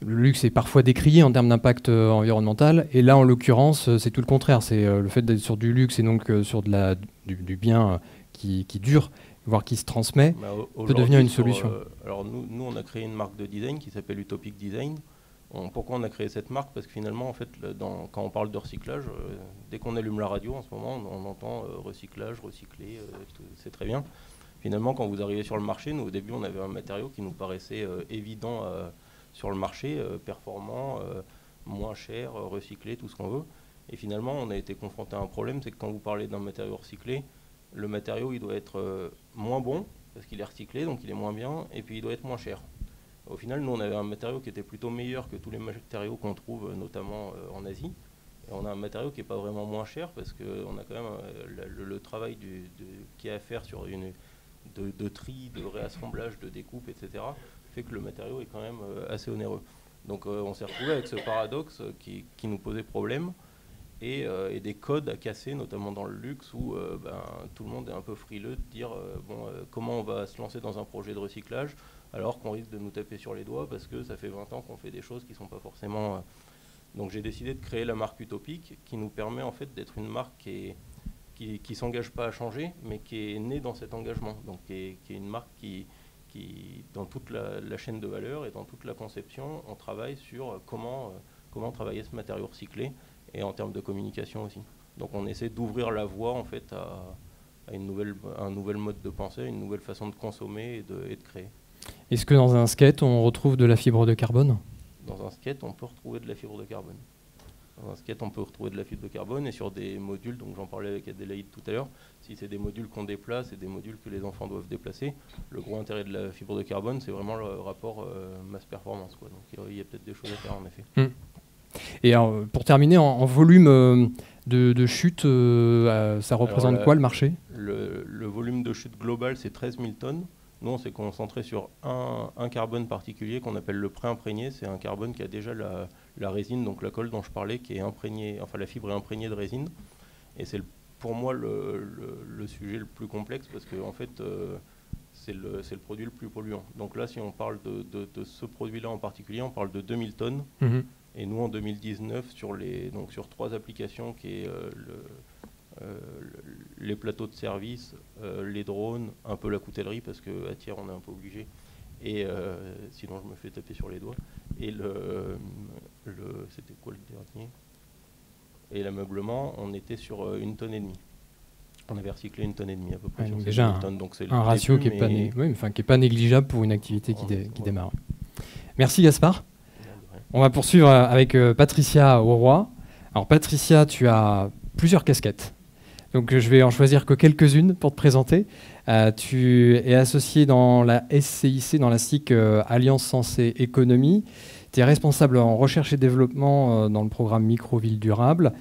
le luxe est parfois décrié en termes d'impact euh, environnemental, et là, en l'occurrence, euh, c'est tout le contraire. C'est euh, le fait d'être sur du luxe et donc sur de la, du, bien qui, dure, voire qui se transmet, bah, peut devenir une solution. alors nous, nous, on a créé une marque de design qui s'appelle Utopic Design. Pourquoi on a créé cette marque? Parce que finalement, en fait, quand on parle de recyclage, dès qu'on allume la radio en ce moment, on, entend recyclage, recycler, c'est très bien. Finalement, quand vous arrivez sur le marché, nous au début, on avait un matériau qui nous paraissait euh, évident euh, sur le marché, euh, performant, moins cher, recyclé, tout ce qu'on veut. Et finalement, on a été confronté à un problème, c'est que quand vous parlez d'un matériau recyclé, le matériau, il doit être moins bon, parce qu'il est recyclé, donc il est moins bien, et puis il doit être moins cher. Au final, nous, on avait un matériau qui était plutôt meilleur que tous les matériaux qu'on trouve, notamment en Asie. Et on a un matériau qui n'est pas vraiment moins cher, parce qu'on a quand même le, travail qui est à faire sur une, de, tri, de réassemblage, de découpe, etc., fait que le matériau est quand même euh, assez onéreux. Donc euh, on s'est retrouvé avec ce paradoxe qui, nous posait problème et, euh, et, des codes à casser, notamment dans le luxe, où ben, tout le monde est un peu frileux de dire bon, comment on va se lancer dans un projet de recyclage alors qu'on risque de nous taper sur les doigts parce que ça fait 20 ans qu'on fait des choses qui ne sont pas forcément... Donc j'ai décidé de créer la marque Utopique qui nous permet en fait d'être une marque qui ne s'engage pas à changer, mais qui est né dans cet engagement. Donc qui est, une marque qui, dans toute la, chaîne de valeur et dans toute la conception, on travaille sur comment, euh, comment travailler ce matériau recyclé et en termes de communication aussi. Donc on essaie d'ouvrir la voie en fait à, un nouvel mode de pensée, une nouvelle façon de consommer et de créer. Est-ce que dans un skate, on retrouve de la fibre de carbone? Dans un skate, on peut retrouver de la fibre de carbone. Dans un skate, on peut retrouver de la fibre de carbone et sur des modules, donc j'en parlais avec Adélaïde tout à l'heure, si c'est des modules qu'on déplace et des modules que les enfants doivent déplacer, le gros intérêt de la fibre de carbone, c'est vraiment le rapport euh, masse-performance. Donc il y a, peut-être des choses à faire en effet. Hmm. Et pour terminer, en, volume euh, de, chute, euh, ça représente quoi le marché? le, le, volume de chute global, c'est 13 000 tonnes. Nous, on s'est concentré sur un, un carbone particulier qu'on appelle le pré-imprégné. C'est un carbone qui a déjà la, la résine, donc la colle dont je parlais, qui est imprégnée, enfin la fibre est imprégnée de résine. Et c'est pour moi le, sujet le plus complexe parce que en fait euh, c'est le, produit le plus polluant. Donc là, si on parle de, ce produit-là en particulier, on parle de 2000 tonnes. Mhm. Et nous, en 2019, sur, les, donc sur trois applications qui est euh, euh, les plateaux de service, les drones, un peu la coutellerie, parce qu'à tiers, on est un peu obligé. Et sinon, je me fais taper sur les doigts. Et le, le c'était quoi le dernier? Et l'ameublement, on était sur euh, une tonne et demie. On avait recyclé une tonne et demie à peu près. déjà un, donc un ratio qui n'est pas, enfin, pas, négligeable pour une activité qui, qui démarre. Merci Gaspard. On va poursuivre avec euh, Patricia Auroy. Alors Patricia, tu as plusieurs casquettes. Donc je vais en choisir que quelques-unes pour te présenter. Euh, tu es associé dans la SCIC, dans la SIC Alliance Sensée Économie. Tu es responsable en recherche et développement euh, dans le programme Microville Durable,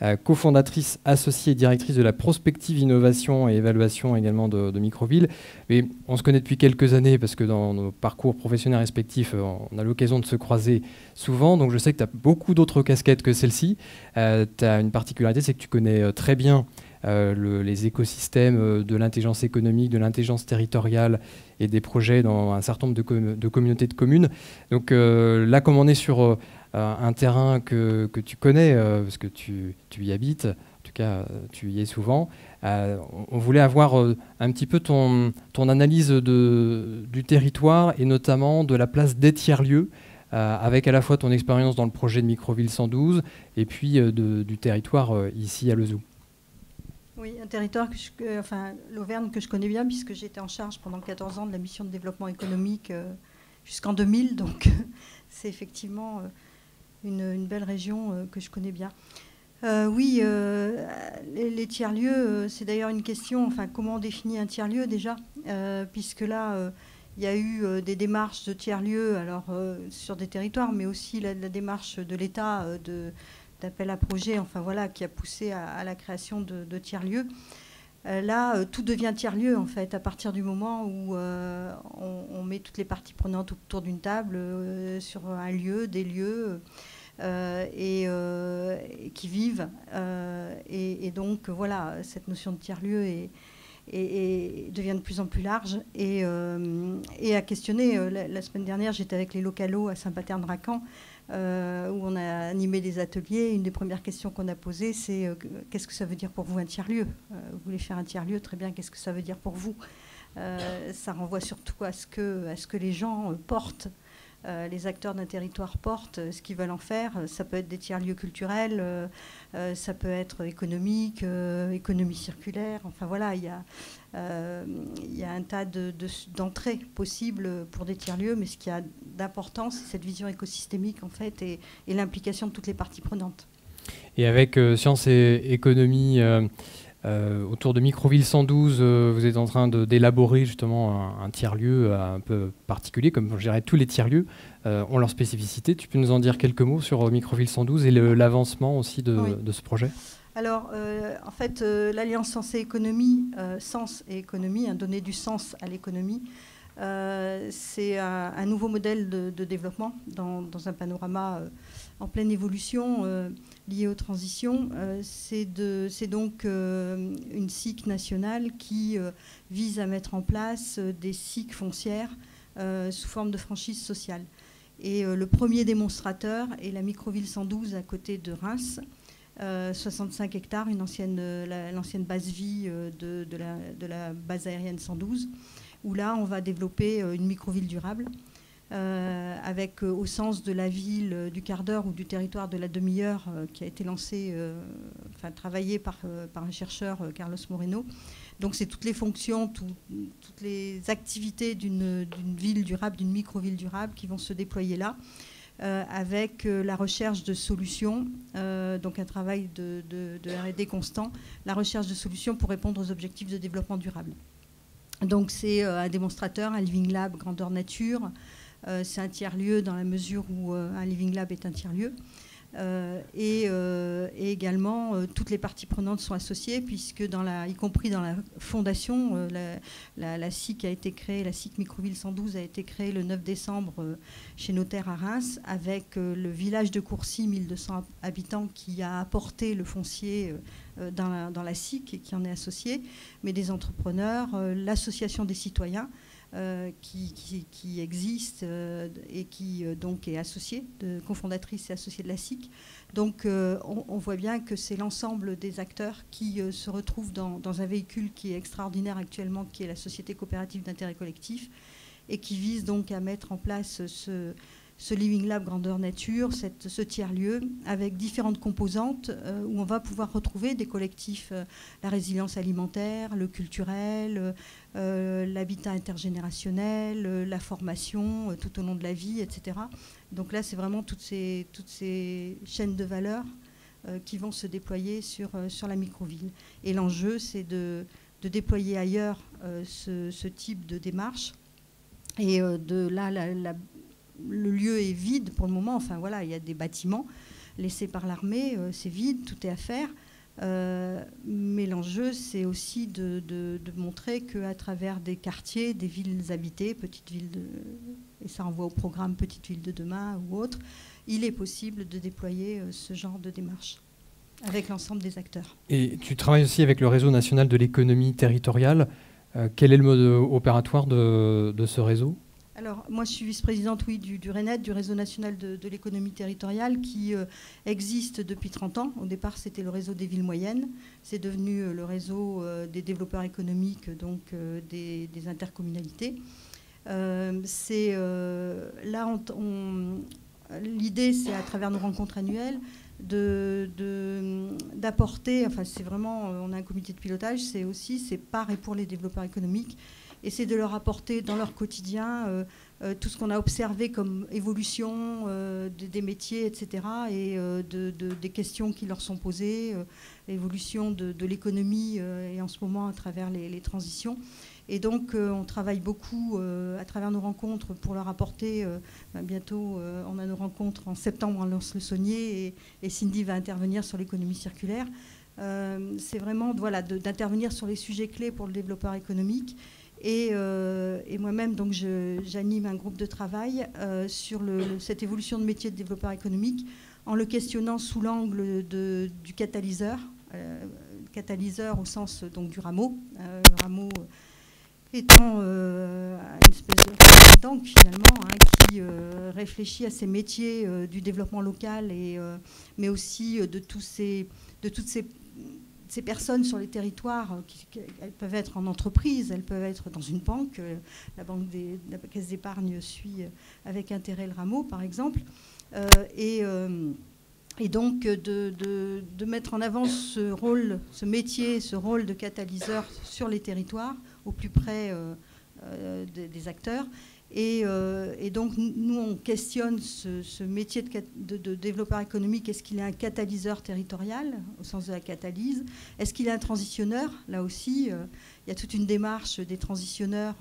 euh, cofondatrice associée et directrice de la prospective innovation et évaluation également de, Microville. Mais on se connaît depuis quelques années parce que dans nos parcours professionnels respectifs, euh, on a l'occasion de se croiser souvent. Donc je sais que tu as beaucoup d'autres casquettes que celle-ci. tu as une particularité, c'est que tu connais très bien euh, les écosystèmes euh, de l'intelligence économique, de l'intelligence territoriale et des projets dans un certain nombre de, communautés de communes. Donc euh, là, comme on est sur un terrain que, tu connais, parce que tu, y habites, en tout cas tu y es souvent, on voulait avoir un petit peu ton, analyse du territoire et notamment de la place des tiers-lieux. avec à la fois ton expérience dans le projet de Microville 112 et puis du territoire ici à Lezou. Oui, un territoire, que enfin l'Auvergne que je connais bien puisque j'étais en charge pendant 14 ans de la mission de développement économique euh, jusqu'en 2000. Donc c'est effectivement euh, une, belle région euh, que je connais bien. oui, les, tiers-lieux, c'est d'ailleurs une question, enfin comment on définit un tiers-lieu déjà? Puisque là, il y a eu des démarches de tiers-lieux alors, sur des territoires, mais aussi la démarche de l'État de appel à projet, enfin voilà, qui a poussé à, la création de, tiers-lieux. là, tout devient tiers-lieu en fait à partir du moment où on, met toutes les parties prenantes autour d'une table sur un lieu, des lieux. et, qui vivent. Et, donc voilà, cette notion de tiers-lieu est, devient de plus en plus large et, euh, à questionner. Euh, la, semaine dernière, j'étais avec les localos à Saint-Paterne-Racan, euh, où on a animé des ateliers. Une des premières questions qu'on a posées, c'est qu'est-ce que ça veut dire pour vous un tiers-lieu? Vous voulez faire un tiers-lieu, très bien, qu'est-ce que ça veut dire pour vous? Ça renvoie surtout à ce que, à ce que les gens portent euh, les acteurs d'un territoire portent euh, ce qu'ils veulent en faire. Euh, ça peut être des tiers-lieux culturels, ça peut être économique, économie circulaire. Enfin voilà, il y a, un tas d'entrées possibles pour des tiers-lieux, mais ce qui a d'importance, c'est cette vision écosystémique en fait et, l'implication de toutes les parties prenantes. Et avec Sciences et Économie, euh, autour de Microville 112, euh, vous êtes en train d'élaborer justement un, tiers-lieu un peu particulier, comme je dirais tous les tiers-lieux euh, ont leur spécificité. Tu peux nous en dire quelques mots sur Microville 112 et l'avancement aussi de, ce projet? Alors, en fait, l'Alliance Sens et Économie, Sens et Économie, a donné du sens à l'économie. c'est un, nouveau modèle de, développement dans, dans un panorama en pleine évolution liées aux transitions. Euh, c'est donc euh, une SIC nationale qui euh, vise à mettre en place des SIC foncières sous forme de franchise sociale. Et le premier démonstrateur est la microville 112 à côté de Reims. 65 hectares, une ancienne, l'ancienne base vie de, la, de, la, base aérienne 112, où là on va développer une microville durable euh, avec euh, au sens de la ville euh, du quart d'heure ou du territoire de la demi-heure qui a été lancé, enfin travaillé par, par un chercheur, Carlos Moreno. Donc c'est toutes les fonctions, toutes les activités d'une ville durable, d'une micro-ville durable qui vont se déployer là. avec la recherche de solutions, donc un travail de, RD constant, la recherche de solutions pour répondre aux objectifs de développement durable. Donc c'est un démonstrateur, un living lab grandeur nature, euh, c'est un tiers-lieu dans la mesure où euh, un Living Lab est un tiers-lieu. Euh, et, également toutes les parties prenantes sont associées puisque dans la, y compris dans la fondation, la, SIC a été créée, la SIC Microville 112 a été créée le 9 décembre chez Notaire à Reims avec le village de Courcy, 1200 habitants, qui a apporté le foncier dans la, SIC et qui en est associé, mais des entrepreneurs, l'association des citoyens. Euh, qui, existe euh, et qui euh, donc est associée, de, cofondatrice et associée de la SIC. Donc on, voit bien que c'est l'ensemble des acteurs qui se retrouvent dans, dans, un véhicule qui est extraordinaire actuellement, qui est la Société coopérative d'intérêt collectif, et qui vise donc à mettre en place ce, ce Living Lab Grandeur Nature, ce tiers-lieu, avec différentes composantes euh, où on va pouvoir retrouver des collectifs, euh, la résilience alimentaire, le culturel, euh, l'habitat intergénérationnel, la formation tout au long de la vie, etc. Donc là, c'est vraiment toutes ces, toutes ces chaînes de valeur qui vont se déployer sur, sur la microville. Et l'enjeu, c'est de, de, déployer ailleurs ce, type de démarche. Et de là, la le lieu est vide pour le moment. Enfin voilà, il y a des bâtiments laissés par l'armée, euh, c'est vide, tout est à faire. Euh, mais l'enjeu, c'est aussi de, montrer qu'à travers des quartiers, des villes habitées, petites villes de, et ça renvoie au programme Petite ville de demain ou autre, il est possible de déployer euh, ce genre de démarche avec l'ensemble des acteurs. Et tu travailles aussi avec le réseau national de l'économie territoriale. quel est le mode opératoire de ce réseau? Alors, moi, je suis vice-présidente, oui, du, RENET, du Réseau national de, l'économie territoriale, qui euh, existe depuis 30 ans. Au départ, c'était le réseau des villes moyennes. C'est devenu euh, le réseau euh, des développeurs économiques, donc des, intercommunalités. c'est là, l'idée, c'est à travers nos rencontres annuelles d'apporter, enfin, c'est vraiment, on a un comité de pilotage, c'est aussi, c'est par et pour les développeurs économiques et c'est de leur apporter dans leur quotidien euh, euh, tout ce qu'on a observé comme évolution euh, des, métiers, etc., et de, des questions qui leur sont posées, l'évolution de, l'économie et en ce moment à travers les, transitions. Et donc, on travaille beaucoup à travers nos rencontres pour leur apporter. Ben, bientôt, on a nos rencontres en septembre, on lance le saunier et, et Cindy va intervenir sur l'économie circulaire. c'est vraiment voilà, d'intervenir sur les sujets clés pour le développeur économique. Et, moi-même, donc, j'anime un groupe de travail sur cette évolution de métier de développeur économique en le questionnant sous l'angle du catalyseur, euh, catalyseur au sens donc, du rameau, euh, le rameau étant euh, une espèce de tank finalement hein, qui réfléchit à ces métiers du développement local, et, mais aussi de, tous ces, de toutes ces, ces, personnes sur les territoires. Qui, elles peuvent être en entreprise, elles peuvent être dans une banque. la banque des, la caisse d'épargne suit avec intérêt le rameau, par exemple. Euh, et, euh, donc de, mettre en avant ce rôle, ce métier, ce rôle de catalyseur sur les territoires, au plus près euh, des, acteurs. Et, et, donc, nous, on questionne ce, métier de, de, développeur économique. Est-ce qu'il est un catalyseur territorial, au sens de la catalyse? Est-ce qu'il est un transitionneur? Là aussi, il y a toute une démarche des transitionneurs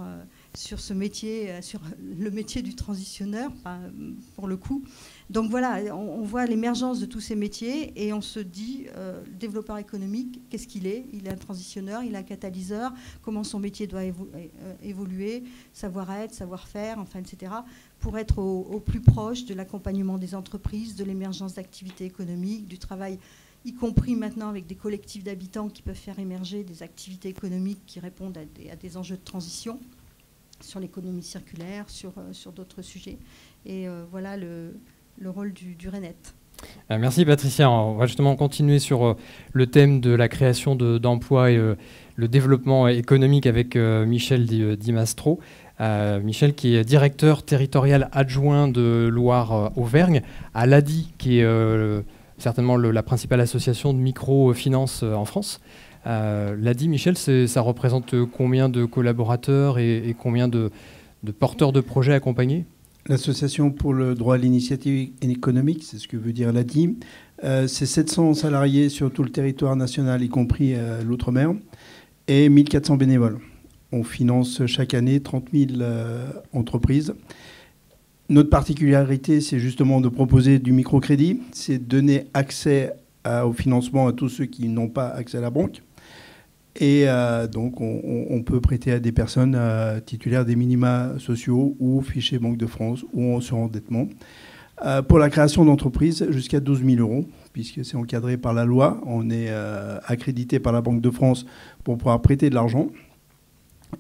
sur ce métier, sur le métier du transitionneur, pour le coup. Donc voilà, on, voit l'émergence de tous ces métiers et on se dit, euh, développeur économique, qu'est-ce qu'il est? Il est un transitionneur, il est un catalyseur, comment son métier doit euh, évoluer, savoir-être, savoir-faire, enfin, etc., pour être au, plus proche de l'accompagnement des entreprises, de l'émergence d'activités économiques, du travail y compris maintenant avec des collectifs d'habitants qui peuvent faire émerger des activités économiques qui répondent à des, enjeux de transition sur l'économie circulaire, sur, euh, sur d'autres sujets. Et voilà le, le rôle du, RENET. Euh, merci Patricia. On va justement continuer sur euh, le thème de la création d'emplois et euh, le développement économique avec Michel Di, Mastro. Michel qui est directeur territorial adjoint de Loire-Auvergne à l'ADI, qui est certainement la principale association de microfinance en France. L'ADI, Michel, ça représente combien de collaborateurs et, combien de porteurs de projets accompagnés? L'Association pour le droit à l'initiative économique, c'est ce que veut dire l'ADI, euh, c'est 700 salariés sur tout le territoire national, y compris euh, l'outre-mer, et 1400 bénévoles. On finance chaque année 30 000 euh, entreprises. Notre particularité, c'est justement de proposer du microcrédit, c'est donner accès au financement à tous ceux qui n'ont pas accès à la banque. Et euh, donc, on, peut prêter à des personnes euh, titulaires des minima sociaux ou fichiers Banque de France ou en surendettement. Euh, pour la création d'entreprises, jusqu'à 12 000 euros, puisque c'est encadré par la loi. On est accrédité par la Banque de France pour pouvoir prêter de l'argent.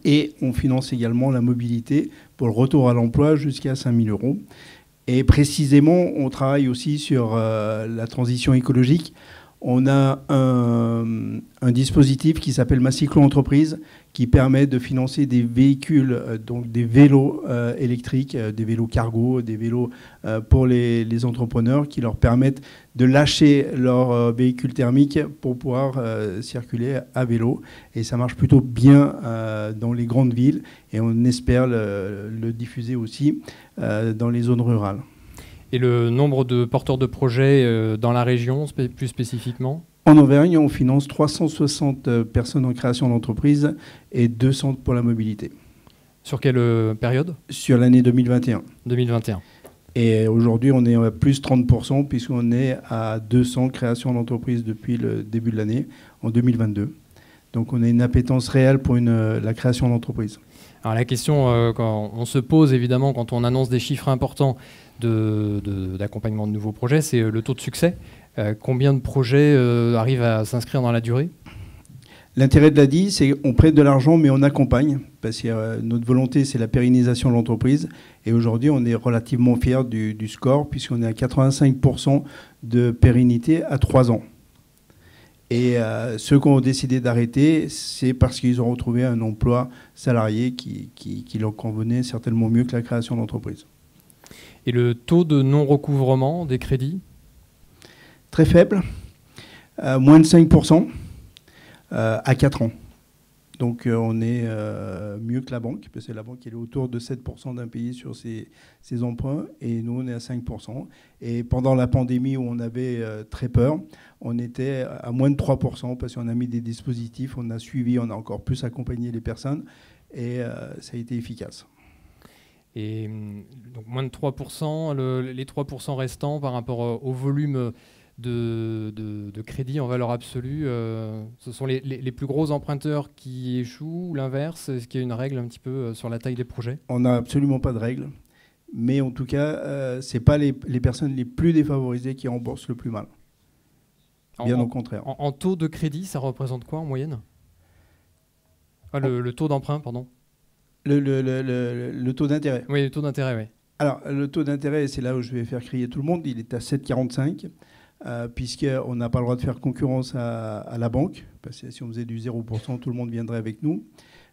Et on finance également la mobilité pour le retour à l'emploi jusqu'à 5 000 euros. Et précisément, on travaille aussi sur la transition écologique on a un, dispositif qui s'appelle Ma Cyclo Entreprise qui permet de financer des véhicules, euh, donc des vélos euh, électriques, euh, des vélos cargo, des vélos pour les, entrepreneurs qui leur permettent de lâcher leur véhicule thermique pour pouvoir circuler à vélo. Et ça marche plutôt bien dans les grandes villes et on espère le diffuser aussi dans les zones rurales. Et le nombre de porteurs de projets euh, dans la région, plus spécifiquement? En Auvergne, on finance 360 euh, personnes en création d'entreprise et 200 pour la mobilité. Sur quelle euh, période? Sur l'année 2021. 2021. Et aujourd'hui, on est à plus 30% puisqu'on est à 200 créations d'entreprises depuis le début de l'année, en 2022. Donc on a une appétence réelle pour une, la création d'entreprises. Alors la question qu'on se pose évidemment quand on annonce des chiffres importants, d'accompagnement de, nouveaux projets, c'est euh, le taux de succès. Euh, combien de projets euh, arrivent à s'inscrire dans la durée? L'intérêt de l'ADI, c'est qu'on prête de l'argent, mais on accompagne, parce que notre volonté, c'est la pérennisation de l'entreprise. Et aujourd'hui, on est relativement fiers du, score, puisqu'on est à 85% de pérennité à 3 ans. Et ceux qui ont décidé d'arrêter, c'est parce qu'ils ont retrouvé un emploi salarié qui, qui leur convenait certainement mieux que la création d'entreprise. Et le taux de non-recouvrement des crédits Très faible, euh, moins de 5% euh, à 4 ans. Donc euh, on est mieux que la banque, parce que la banque elle est autour de 7% d'un pays sur ses, ses, emprunts, et nous on est à 5%. Et pendant la pandémie où on avait très peur, on était à moins de 3%, parce qu'on a mis des dispositifs, on a suivi, on a encore plus accompagné les personnes, et ça a été efficace. Et hum, donc moins de 3%, les 3% restants par rapport au volume de, de, crédit en valeur absolue, ce sont les, les, plus gros emprunteurs qui échouent ou l'inverse Est-ce qu'il y a une règle un petit peu sur la taille des projets? On n'a absolument pas de règle. Mais en tout cas, ce n'est pas les, les, personnes les plus défavorisées qui remboursent le plus mal. Bien au contraire. En, taux de crédit, ça représente quoi en moyenne? Ah, le, taux d'emprunt, pardon. Le, le taux d'intérêt. Oui, le taux d'intérêt, oui. Alors, le taux d'intérêt, c'est là où je vais faire crier tout le monde, il est à 7,45, euh, puisqu'on n'a pas le droit de faire concurrence à, la banque, parce que si on faisait du 0%, tout le monde viendrait avec nous.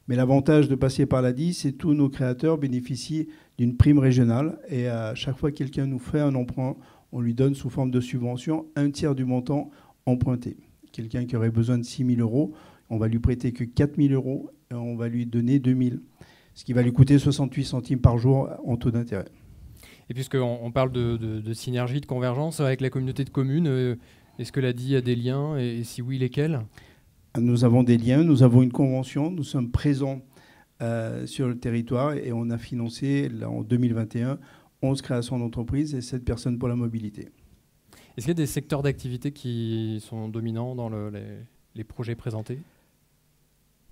Mais l'avantage de passer par la DI, c'est que tous nos créateurs bénéficient d'une prime régionale, et à chaque fois que quelqu'un nous fait un emprunt, on lui donne sous forme de subvention un tiers du montant emprunté. Quelqu'un qui aurait besoin de 6 000 euros, on va lui prêter que 4 000 euros et on va lui donner 2 000, ce qui va lui coûter 68 centimes par jour en taux d'intérêt. Et puisqu'on on parle de, synergie, de convergence avec la communauté de communes, euh, est-ce que l'ADI a des liens et, si oui, lesquels? Nous avons des liens, nous avons une convention, nous sommes présents euh, sur le territoire et on a financé en 2021 11 créations d'entreprises et 7 personnes pour la mobilité. Est-ce qu'il y a des secteurs d'activité qui sont dominants dans les, projets présentés?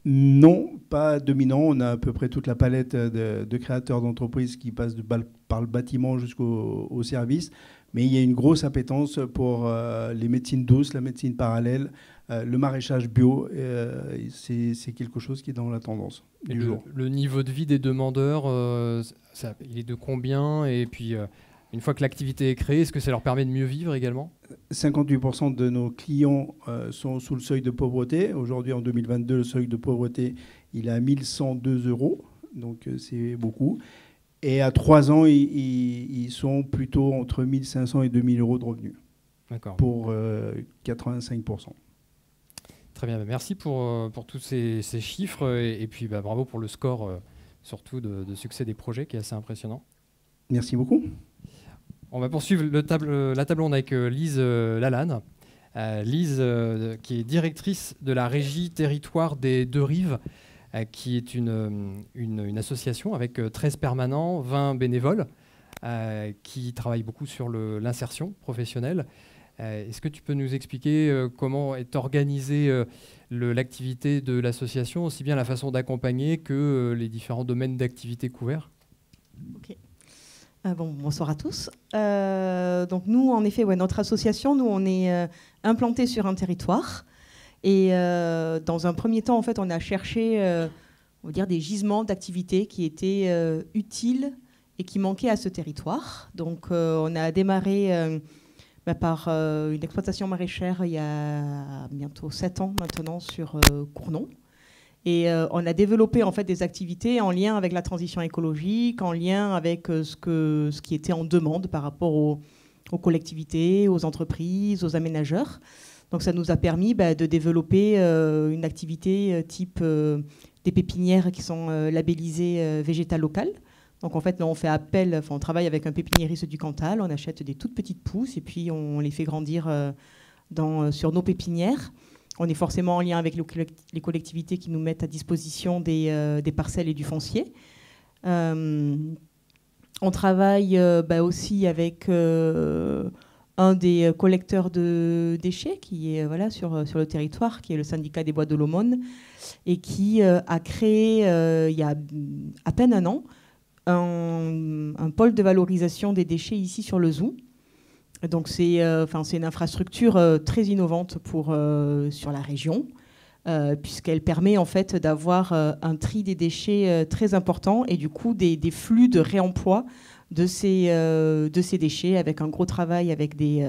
Non, pas dominant. On a à peu près toute la palette de, créateurs d'entreprises qui passent de, par le bâtiment jusqu'au service. Mais il y a une grosse appétence pour euh, les médecines douces, la médecine parallèle, euh, le maraîchage bio. Euh, c'est quelque chose qui est dans la tendance du le, jour. Le niveau de vie des demandeurs, ça, il est de combien? Et puis une fois que l'activité est créée, est-ce que ça leur permet de mieux vivre également? 58% de nos clients euh, sont sous le seuil de pauvreté. Aujourd'hui, en 2022, le seuil de pauvreté, il est à 1102 euros, donc euh, c'est beaucoup. Et à 3 ans, ils, sont plutôt entre 1500 et 2000 euros de revenus. D'accord. Pour 85%. Euh, Très bien, merci pour, pour tous ces, chiffres et, puis bah, bravo pour le score, surtout de, de succès des projets qui est assez impressionnant. Merci beaucoup. On va poursuivre le table, la table ronde avec euh, Lise euh, Lalanne. Euh, Lise, qui est directrice de la régie territoire des Deux Rives, qui est une, une, association avec 13 permanents, 20 bénévoles, qui travaillent beaucoup sur l'insertion professionnelle. Est-ce que tu peux nous expliquer comment est organisée l'activité de l'association, aussi bien la façon d'accompagner que les différents domaines d'activité couverts? Euh, bonsoir à tous. Euh, donc nous, en effet, ouais, notre association, nous, on est euh, implanté sur un territoire. Et dans un premier temps, en fait, on a cherché, on va dire, des gisements d'activités qui étaient utiles et qui manquaient à ce territoire. Donc on a démarré bah, par une exploitation maraîchère il y a bientôt sept ans maintenant sur Cournon. Et euh, on a développé en fait des activités en lien avec la transition écologique, en lien avec euh, ce, qui était en demande par rapport aux, collectivités, aux entreprises, aux aménageurs. Donc ça nous a permis bah, de développer euh, une activité type des pépinières qui sont labellisées végétal local. Donc en fait, on fait appel, on travaille avec un pépiniériste du Cantal, on achète des toutes petites pousses et puis on les fait grandir sur nos pépinières on est forcément en lien avec les collectivités qui nous mettent à disposition des, euh, parcelles et du foncier. Euh, on travaille euh, bah, aussi avec un des collecteurs de déchets qui est voilà, sur, sur le territoire, qui est le syndicat des bois de l'Aumône, et qui a créé il y a à peine un an un, un, pôle de valorisation des déchets ici sur le Zoo. Donc c'est euh, une infrastructure euh, très innovante pour, euh, sur la région, puisqu'elle permet en fait d'avoir un tri des déchets très important et du coup des, flux de réemploi de ces, de ces déchets avec un gros travail avec des,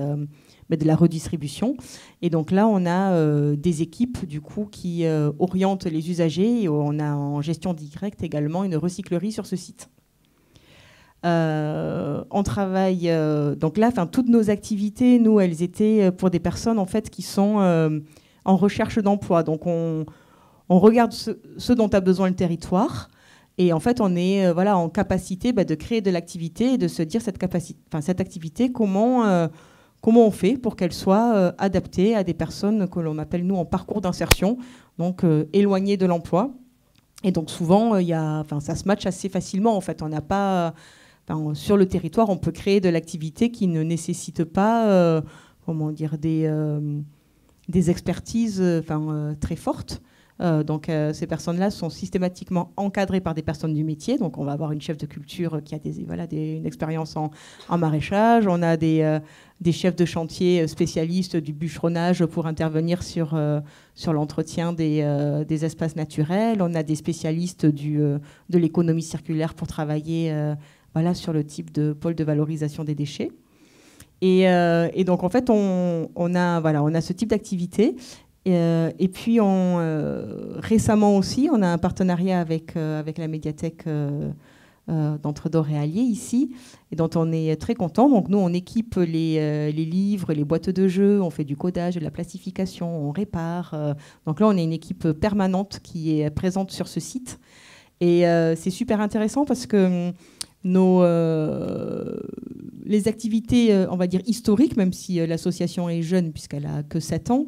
bah, de la redistribution. Et donc là, on a des équipes du coup qui orientent les usagers et on a en gestion directe également une recyclerie sur ce site. Euh, on travaille euh, donc là, enfin toutes nos activités, nous, elles étaient euh, pour des personnes en fait qui sont en recherche d'emploi. Donc on, regarde ce, dont a besoin le territoire. Et en fait, on est voilà, en capacité bah, de créer de l'activité et de se dire cette, capacité, cette activité, comment, comment on fait pour qu'elle soit adaptée à des personnes que l'on appelle, nous, en parcours d'insertion, donc éloignées de l'emploi. Et donc souvent, y a, ça se matche assez facilement. En fait, on n'a pas, enfin, sur le territoire, on peut créer de l'activité qui ne nécessite pas, comment dire, des, des expertises, enfin, très fortes. Euh, donc euh, ces personnes-là sont systématiquement encadrées par des personnes du métier. Donc on va avoir une chef de culture qui a des, une expérience en, maraîchage. On a des, euh, chefs de chantier spécialistes du bûcheronnage pour intervenir sur, l'entretien des, espaces naturels. On a des spécialistes de l'économie circulaire pour travailler voilà, sur le type de pôle de valorisation des déchets. Et, et, donc, en fait, on, a, voilà, on a ce type d'activité. Euh, et puis on, euh, récemment aussi, on a un partenariat avec, euh, avec la médiathèque d'Entre-Dor et Allier ici, et dont on est très content. Donc nous, on équipe les, les, livres, les boîtes de jeux, on fait du codage, de la plastification, on répare. donc là, on est une équipe permanente qui est présente sur ce site. Et c'est super intéressant parce que nos, les activités, on va dire, historiques, même si l'association est jeune puisqu'elle a que 7 ans,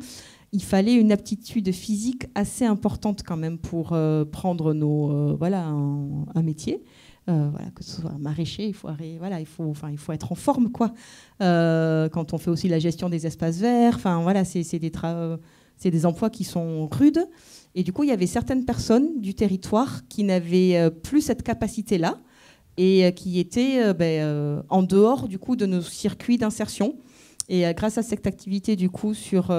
il fallait une aptitude physique assez importante quand même pour euh, prendre nos, euh, voilà, un, métier. Euh, voilà, que ce soit maraîcher, il faut, voilà, il faut, enfin, il faut être en forme, quoi. quand on fait aussi la gestion des espaces verts, enfin, voilà, c'est des, c'est des emplois qui sont rudes. Et du coup, il y avait certaines personnes du territoire qui n'avaient plus cette capacité-là et qui étaient ben, en dehors, du coup, de nos circuits d'insertion. Et grâce à cette activité, du coup, sur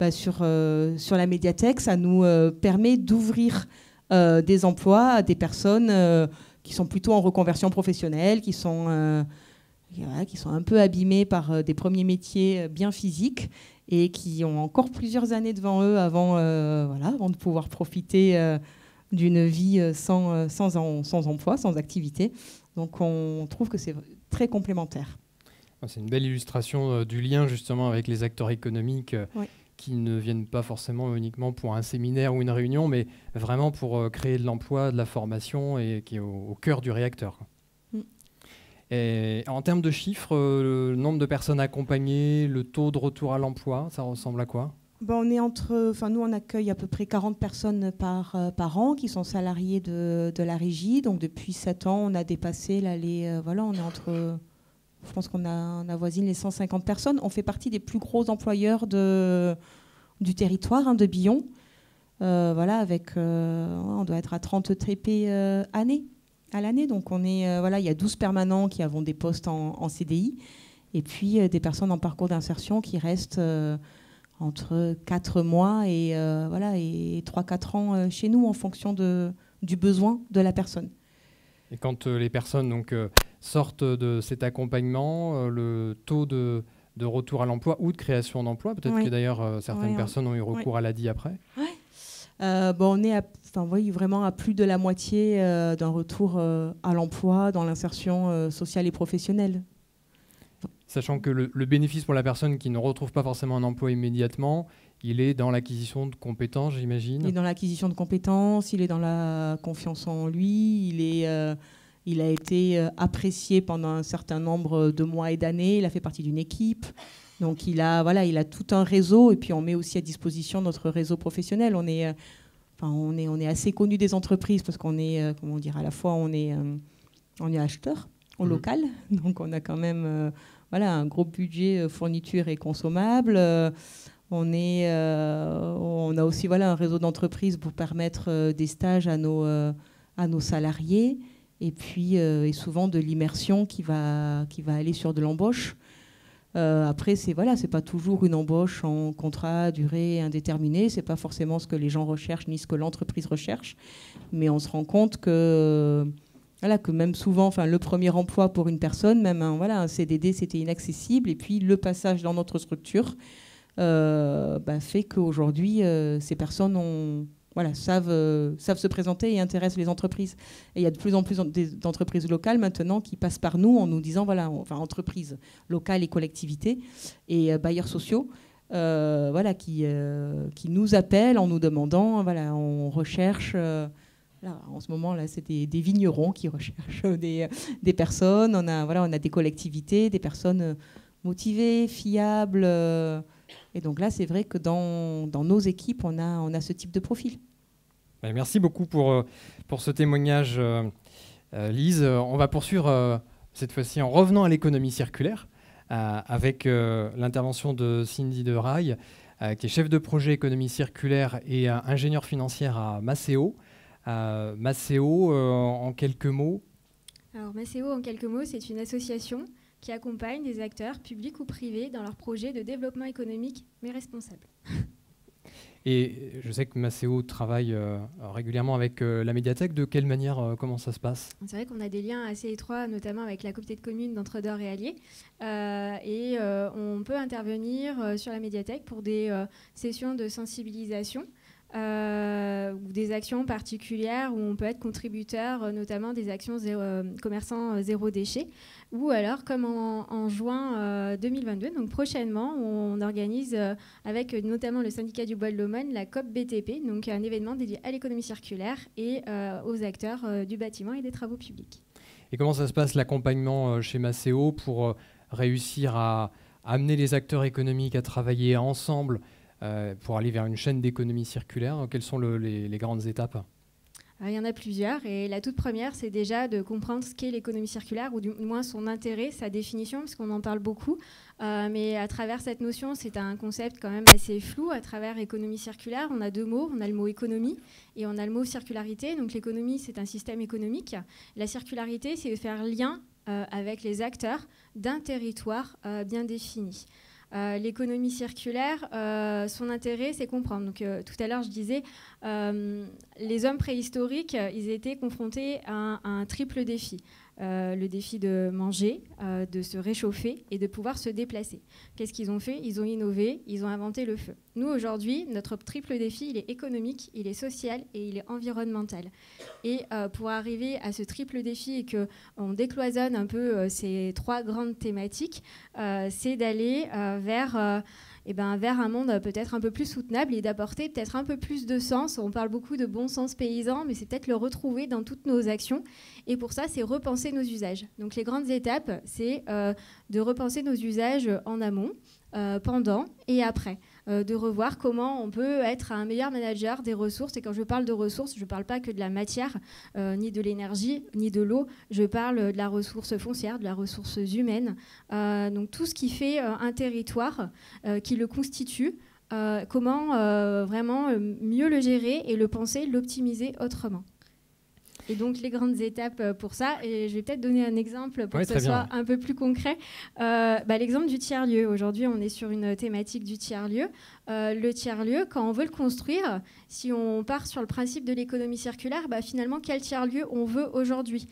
bah, sur, euh, la médiathèque, ça nous euh, permet d'ouvrir euh, des emplois à des personnes qui sont plutôt en reconversion professionnelle, qui sont, qui sont un peu abîmées par des premiers métiers bien physiques et qui ont encore plusieurs années devant eux avant, voilà, avant de pouvoir profiter d'une vie sans, sans, sans, emploi, sans activité. Donc on trouve que c'est très complémentaire. C'est une belle illustration du lien justement avec les acteurs économiques qui ne viennent pas forcément uniquement pour un séminaire ou une réunion, mais vraiment pour euh, créer de l'emploi, de la formation et qui est au, cœur du réacteur. Mm. Et en termes de chiffres, euh, le nombre de personnes accompagnées, le taux de retour à l'emploi, ça ressemble à quoi? Ben, on est entre, enfin nous on accueille à peu près 40 personnes par, euh, par an qui sont salariées de, la régie. Donc depuis 7 ans, on a dépassé là, les, voilà, on est entre je pense qu'on a, avoisine les 150 personnes. On fait partie des plus gros employeurs du territoire hein, de Billon. Euh, voilà, avec, euh, on doit être à 30 TP euh, année, à l'année. Donc on est, voilà, il y a 12 permanents qui avons des postes en, CDI et puis des personnes en parcours d'insertion qui restent entre 4 mois et, voilà, et 3-4 ans chez nous en fonction de, du besoin de la personne. Et quand les personnes donc, sortent de cet accompagnement, euh, le taux de, de, retour à l'emploi ou de création d'emploi Peut-être que d'ailleurs euh, certaines personnes ont eu recours à l'ADI après. Euh, bon, on est à, oui, vraiment à plus de la moitié d'un retour à l'emploi dans l'insertion sociale et professionnelle. Sachant que le, le, bénéfice pour la personne qui ne retrouve pas forcément un emploi immédiatement, il est dans l'acquisition de compétences, j'imagine. Il est dans l'acquisition de compétences, il est dans la confiance en lui, il est il a été euh, apprécié pendant un certain nombre de mois et d'années. Il a fait partie d'une équipe. Donc il a, voilà, il a tout un réseau et puis on met aussi à disposition notre réseau professionnel. On est, euh, enfin, on est, on est assez connu des entreprises parce qu'on est, euh, comment dire, à la fois on est, on est acheteur au mmh. local, donc on a quand même, voilà, un gros budget fourniture et consommable. on, est, on a aussi voilà, un réseau d'entreprises pour permettre des stages à nos, à nos salariés et puis euh, et souvent de l'immersion qui va, qui va aller sur de l'embauche. Euh, après, c'est voilà, pas toujours une embauche en contrat durée indéterminée. C'est pas forcément ce que les gens recherchent ni ce que l'entreprise recherche. Mais on se rend compte que voilà, que même souvent, enfin, le premier emploi pour une personne, même un, voilà, un CDD, c'était inaccessible. Et puis le passage dans notre structure euh, bah, fait qu'aujourd'hui, ces personnes ont voilà, savent, euh, savent se présenter et intéressent les entreprises. Et il y a de plus en plus d'entreprises locales maintenant qui passent par nous en nous disant, voilà, enfin entreprises locales et collectivités et euh, bailleurs sociaux, euh, voilà, qui, qui nous appellent en nous demandant, voilà, on recherche... En ce moment, là, c'est des, vignerons qui recherchent des, personnes. On a, voilà, on a des collectivités, des personnes motivées, fiables. Et donc là, c'est vrai que dans, nos équipes, on a, on a ce type de profil. Ben, merci beaucoup pour, pour ce témoignage, Lise. On va poursuivre cette fois-ci en revenant à l'économie circulaire avec l'intervention de Cindy De Rail, qui est chef de projet économie circulaire et ingénieur financière à Maceo. Maceo, en quelques mots, alors Maceo, en quelques mots, c'est une association qui accompagne des acteurs publics ou privés dans leurs projets de développement économique, mais responsable. Et je sais que Maceo travaille euh, régulièrement avec euh, la médiathèque. De quelle manière, euh, comment ça se passe? C'est vrai qu'on a des liens assez étroits, notamment avec la communauté de communes d'Entre-Dor et Allier. et on peut intervenir sur la médiathèque pour des sessions de sensibilisation euh, ou des actions particulières où on peut être contributeur, euh, notamment des actions zéro, euh, commerçants zéro déchet, ou alors comme en, juin 2022, donc prochainement, on organise avec notamment le syndicat du bois de l'Aumône la COP BTP, donc un événement dédié à l'économie circulaire et aux acteurs du bâtiment et des travaux publics. Et comment ça se passe l'accompagnement chez Maceo pour réussir à amener les acteurs économiques à travailler ensemble euh, pour aller vers une chaîne d'économie circulaire Quelles sont les, grandes étapes? Il y en a plusieurs et la toute première, c'est déjà de comprendre ce qu'est l'économie circulaire ou du moins son intérêt, sa définition, parce qu'on en parle beaucoup. Euh, mais à travers cette notion, c'est un concept quand même assez flou. À travers économie circulaire, on a deux mots. On a le mot économie et on a le mot circularité. Donc l'économie, c'est un système économique. La circularité, c'est de faire lien euh, avec les acteurs d'un territoire bien défini. Euh, l'économie circulaire, euh, son intérêt, c'est comprendre. Donc, euh, tout à l'heure, je disais, les hommes préhistoriques, ils étaient confrontés à un triple défi. Euh, le défi de manger, euh, de se réchauffer et de pouvoir se déplacer. Qu'est-ce qu'ils ont fait? Ils ont innové, ils ont inventé le feu. Nous, aujourd'hui, notre triple défi, il est économique, il est social et il est environnemental. Et euh, pour arriver à ce triple défi et qu'on décloisonne un peu ces trois grandes thématiques, c'est d'aller vers eh ben, vers un monde peut-être un peu plus soutenable et d'apporter peut-être un peu plus de sens. On parle beaucoup de bon sens paysan, mais c'est peut-être le retrouver dans toutes nos actions. Et pour ça, c'est repenser nos usages. Donc les grandes étapes, c'est euh, de repenser nos usages en amont, euh, pendant et après. Euh, de revoir comment on peut être un meilleur manager des ressources. Et quand je parle de ressources, je ne parle pas que de la matière, euh, ni de l'énergie, ni de l'eau. Je parle de la ressource foncière, de la ressource humaine. Euh, donc tout ce qui fait un territoire, qui le constitue. comment vraiment mieux le gérer et le penser, l'optimiser autrement. Et donc les grandes étapes euh, pour ça, et je vais peut-être donner un exemple pour que ce soit un peu plus concret. Euh, bah, l'exemple du tiers-lieu. Aujourd'hui, on est sur une thématique du tiers-lieu. Euh, le tiers-lieu, quand on veut le construire, si on part sur le principe de l'économie circulaire, bah, finalement, quel tiers-lieu on veut aujourd'hui?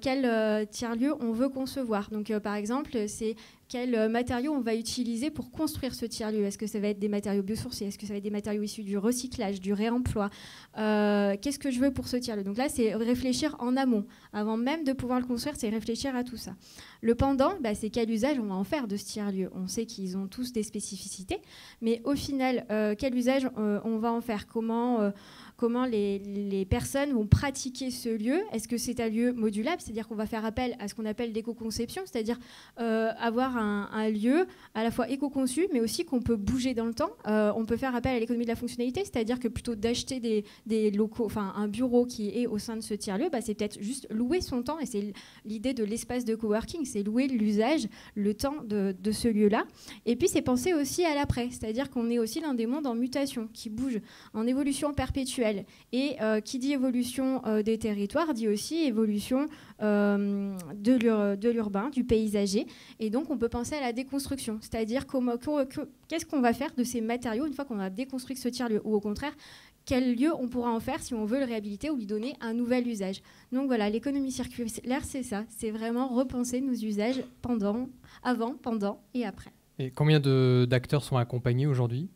Quel tiers-lieu on veut concevoir. Donc, par exemple, c'est quels euh, matériaux on va utiliser pour construire ce tiers-lieu. Est-ce que ça va être des matériaux biosourcés? Est-ce que ça va être des matériaux issus du recyclage, du réemploi? Euh, Qu'est-ce que je veux pour ce tiers-lieu Donc là, c'est réfléchir en amont. Avant même de pouvoir le construire, c'est réfléchir à tout ça. Le pendant, bah, c'est quel usage on va en faire de ce tiers-lieu. On sait qu'ils ont tous des spécificités, mais au final, euh, quel usage on va en faire? Comment comment les, personnes vont pratiquer ce lieu. Est-ce que c'est un lieu modulable, c'est-à-dire qu'on va faire appel à ce qu'on appelle l'éco-conception, c'est-à-dire euh, avoir un, lieu à la fois éco-conçu, mais aussi qu'on peut bouger dans le temps. Euh, on peut faire appel à l'économie de la fonctionnalité, c'est-à-dire que plutôt d'acheter des, locaux, enfin un bureau qui est au sein de ce tiers-lieu, bah, c'est peut-être juste louer son temps, et c'est l'idée de l'espace de coworking, c'est louer l'usage, le temps de, de ce lieu-là. Et puis c'est penser aussi à l'après, c'est-à-dire qu'on est aussi dans des mondes en mutation, qui bougent, en évolution perpétuelle. Et euh, qui dit évolution euh, des territoires dit aussi évolution euh, de l'urbain, du paysager. Et donc on peut penser à la déconstruction, c'est-à-dire qu'est-ce qu'on va faire de ces matériaux une fois qu'on a déconstruit ce tiers-lieu, ou au contraire, quel lieu on pourra en faire si on veut le réhabiliter ou lui donner un nouvel usage? Donc voilà, l'économie circulaire, c'est ça, c'est vraiment repenser nos usages pendant, avant, pendant et après. Et combien d'acteurs sont accompagnés aujourd'hui?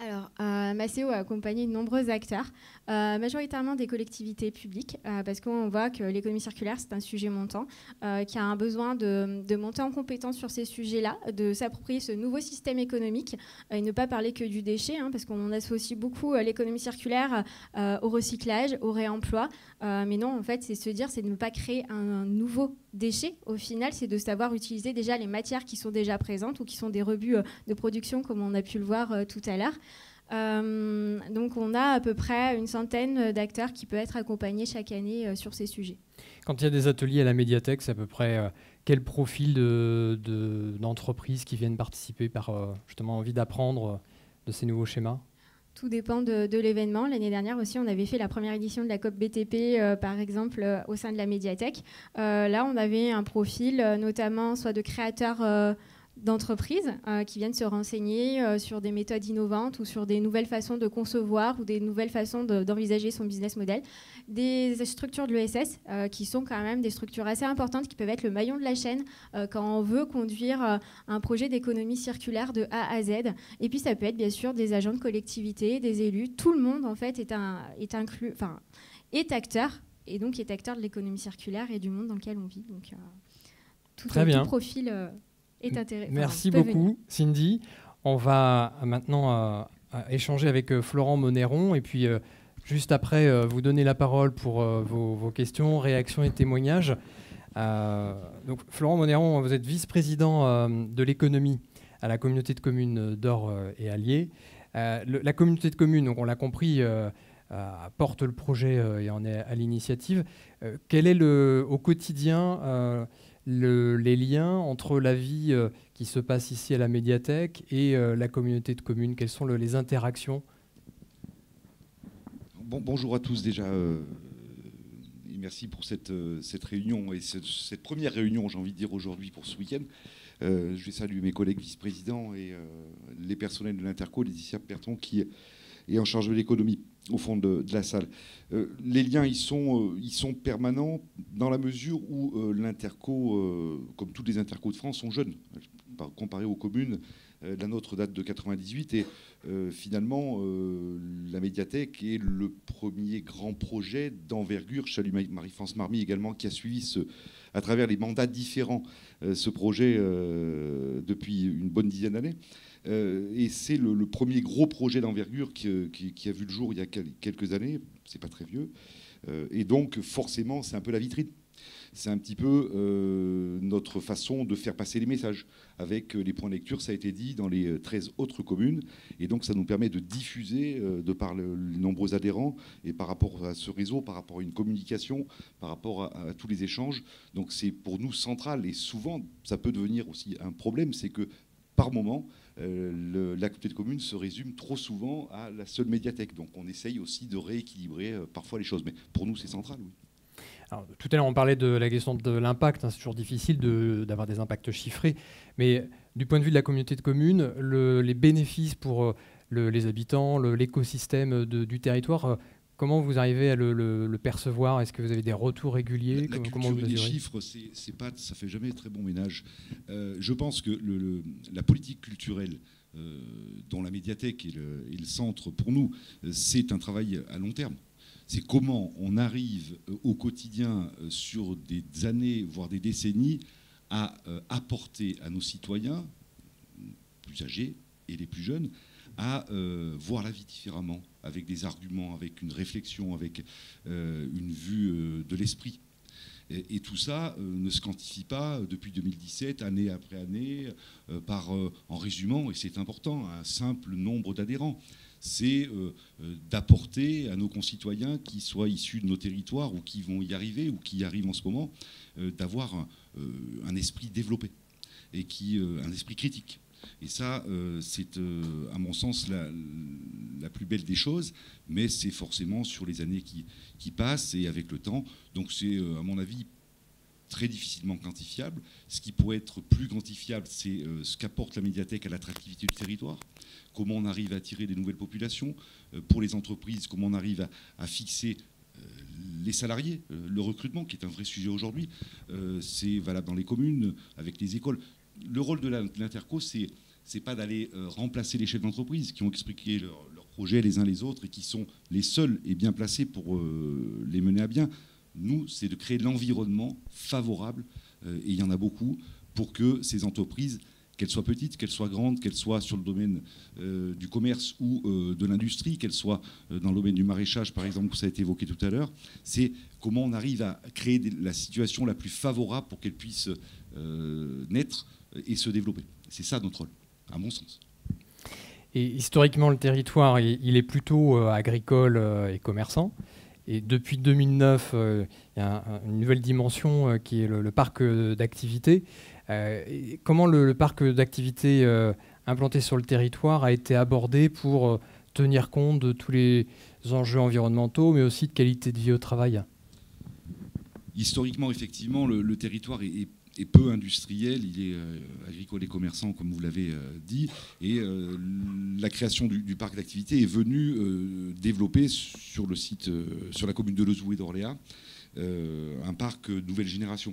Alors, euh, Maceo a accompagné de nombreux acteurs, euh, majoritairement des collectivités publiques, euh, parce qu'on voit que l'économie circulaire, c'est un sujet montant, qui a un besoin de, monter en compétence sur ces sujets-là, de s'approprier ce nouveau système économique, et ne pas parler que du déchet, hein, parce qu'on associe beaucoup l'économie circulaire au recyclage, au réemploi. mais non, en fait, c'est se dire, c'est de ne pas créer un, nouveau déchet. Au final, c'est de savoir utiliser déjà les matières qui sont déjà présentes ou qui sont des rebuts de production, comme on a pu le voir tout à l'heure. Donc on a à peu près une centaine d'acteurs qui peuvent être accompagnés chaque année sur ces sujets. Quand il y a des ateliers à la médiathèque, c'est à peu près quel profil d'entreprises de, qui viennent participer par justement envie d'apprendre de ces nouveaux schémas? Tout dépend de, l'événement. L'année dernière aussi, on avait fait la première édition de la COP BTP, euh, par exemple, euh, au sein de la médiathèque. Euh, là, on avait un profil notamment soit de créateurs d'entreprises euh, qui viennent se renseigner euh, sur des méthodes innovantes ou sur des nouvelles façons de concevoir ou des nouvelles façons d'envisager son business model. Des structures de l'ESS euh, qui sont quand même des structures assez importantes qui peuvent être le maillon de la chaîne quand on veut conduire un projet d'économie circulaire de A à Z. Et puis ça peut être bien sûr des agents de collectivité, des élus. Tout le monde en fait est, un, est inclus, enfin est acteur et donc est acteur de l'économie circulaire et du monde dans lequel on vit. Donc tout, Très bien. tout profil Merci beaucoup, Cindy. On va maintenant euh, échanger avec euh, Florent Monéron et puis euh, juste après vous donner la parole pour vos, questions, réactions et témoignages. donc, Florent Monéron, vous êtes vice-président de l'économie à la communauté de communes d'Or et Allier. la communauté de communes, donc on l'a compris, porte le projet et en est à l'initiative. quel est le, au quotidien les liens entre la vie euh, qui se passe ici à la médiathèque et euh, la communauté de communes Quelles sont les interactions? Bonjour à tous déjà. Euh, et merci pour cette, cette réunion et cette, première réunion, j'ai envie de dire aujourd'hui pour ce week-end. je vais saluer mes collègues vice-présidents et les personnels de l'Interco, Laetitia Perton, qui est en charge de l'économie au fond de, la salle. Euh, les liens, ils sont, euh, ils sont permanents dans la mesure où euh, l'interco, comme tous les intercos de France, sont jeunes, comparé aux communes. la nôtre date de 98 et finalement, la médiathèque est le premier grand projet d'envergure. Salue Marie-France Marmy également qui a suivi ce, à travers les mandats différents ce projet depuis une bonne dizaine d'années. Euh, et c'est le, premier gros projet d'envergure qui, a vu le jour il y a quelques années. C'est pas très vieux. Euh, et donc, forcément, c'est un peu la vitrine. C'est un petit peu euh, notre façon de faire passer les messages. Avec les points de lecture, ça a été dit, dans les 13 autres communes. Et donc, ça nous permet de diffuser, de par les nombreux adhérents, et par rapport à ce réseau, par rapport à une communication, par rapport à tous les échanges. Donc, c'est pour nous central. Et souvent, ça peut devenir aussi un problème, c'est que par moment, euh, la communauté de communes se résume trop souvent à la seule médiathèque. Donc on essaye aussi de rééquilibrer euh, parfois les choses. Mais pour nous, c'est central, tout à l'heure, on parlait de la question de l'impact. Hein. c'est toujours difficile d'avoir des impacts chiffrés. Mais du point de vue de la communauté de communes, les bénéfices pour euh, les habitants, l'écosystème du territoire, Comment vous arrivez à le, percevoir? Est-ce que vous avez des retours réguliers? La, Comment les chiffres, c'est pas, ça fait jamais très bon ménage. Euh, je pense que la politique culturelle euh, dont la médiathèque est le, centre pour nous, c'est un travail à long terme. C'est comment on arrive euh, au quotidien, sur des années, voire des décennies, à apporter à nos citoyens, plus âgés et les plus jeunes, à voir la vie différemment, avec des arguments, avec une réflexion, avec euh, une vue euh, de l'esprit. Et, tout ça euh, ne se quantifie pas depuis 2017, année après année, par, en résumant, et c'est important, un simple nombre d'adhérents. C'est d'apporter à nos concitoyens qui soient issus de nos territoires ou qui vont y arriver ou qui y arrivent en ce moment, d'avoir un, un, esprit développé et qui, un esprit critique. Et ça, euh, c'est euh, à mon sens la, plus belle des choses, mais c'est forcément sur les années qui, passent et avec le temps. Donc c'est, euh, à mon avis, très difficilement quantifiable. Ce qui pourrait être plus quantifiable, c'est ce qu'apporte la médiathèque à l'attractivité du territoire, comment on arrive à attirer des nouvelles populations, pour les entreprises, comment on arrive à, fixer les salariés, le recrutement, qui est un vrai sujet aujourd'hui, c'est valable dans les communes, avec les écoles. Le rôle de l'interco, c'est c'est pas d'aller euh, remplacer les chefs d'entreprise qui ont expliqué leurs leur projets les uns les autres et qui sont les seuls et bien placés pour euh, les mener à bien. Nous, c'est de créer l'environnement favorable, euh, et il y en a beaucoup, pour que ces entreprises, qu'elles soient petites, qu'elles soient grandes, qu'elles soient sur le domaine du commerce ou de l'industrie, qu'elles soient dans le domaine du maraîchage, par exemple, où ça a été évoqué tout à l'heure, c'est comment on arrive à créer la situation la plus favorable pour qu'elles puissent naître et se développer. C'est ça notre rôle à mon sens. Et historiquement, le territoire, il, est plutôt agricole et commerçant. Et depuis 2009, il y a une nouvelle dimension qui est le, parc d'activité. comment le, parc d'activité implanté sur le territoire a été abordé pour tenir compte de tous les enjeux environnementaux, mais aussi de qualité de vie au travail? Historiquement, effectivement, le, territoire est, peu industriel, il est euh, agricole et commerçant, comme vous l'avez euh, dit, et euh, la création du, parc d'activité est venue développer sur le site, sur la commune de Lezou et d'Orléans, un parc nouvelle génération.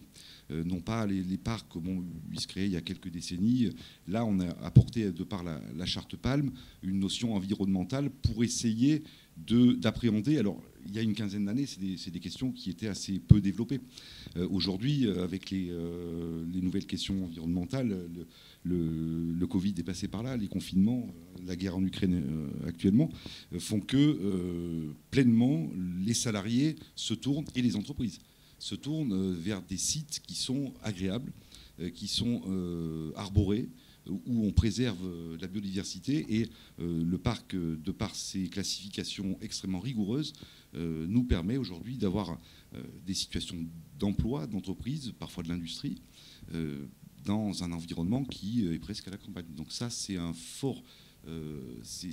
non pas les, parcs comme on se créait il y a quelques décennies. Là, on a apporté, de par la charte Palme, une notion environnementale pour essayer d'appréhender. Alors, il y a une quinzaine d'années, c'est des, questions qui étaient assez peu développées. Euh, aujourd'hui, euh, avec euh, les, nouvelles questions environnementales, le, Covid est passé par là, les confinements, la guerre en Ukraine actuellement, font que pleinement les salariés se tournent, et les entreprises, se tournent vers des sites qui sont agréables, qui sont arborés, où on préserve la biodiversité et le parc, de par ses classifications extrêmement rigoureuses, nous permet aujourd'hui d'avoir des situations d'emploi, d'entreprise, parfois de l'industrie, dans un environnement qui est presque à la campagne. Donc ça, c'est un fort... c'est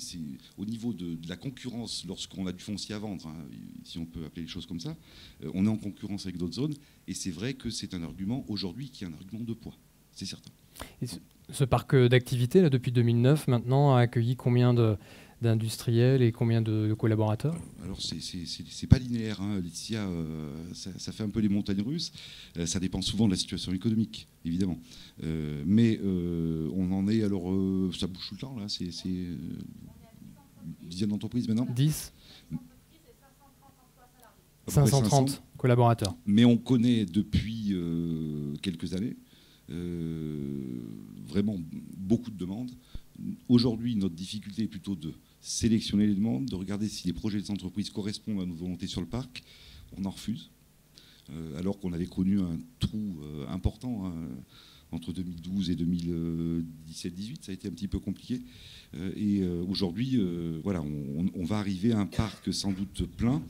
au niveau de, la concurrence, lorsqu'on a du foncier à vendre, hein, si on peut appeler les choses comme ça, on est en concurrence avec d'autres zones, et c'est vrai que c'est un argument aujourd'hui qui est un argument de poids, c'est certain ce parc d'activité, depuis 2009, maintenant, a accueilli combien d'industriels et combien de, collaborateurs Alors, c'est pas linéaire. Hein. Laetitia, euh, ça, fait un peu les montagnes russes. Euh, ça dépend souvent de la situation économique, évidemment. Euh, mais on en est, alors, ça bouge tout le temps, là. C'est une dizaine d'entreprises maintenant 10 530 collaborateurs. Mais on connaît depuis quelques années vraiment beaucoup de demandes. Aujourd'hui, notre difficulté est plutôt de sélectionner les demandes, de regarder si les projets des entreprises correspondent à nos volontés sur le parc. On en refuse, euh, alors qu'on avait connu un trou euh, important hein, entre 2012 et 2017-18. Ça a été un petit peu compliqué. et aujourd'hui, voilà, on, va arriver à un parc sans doute plein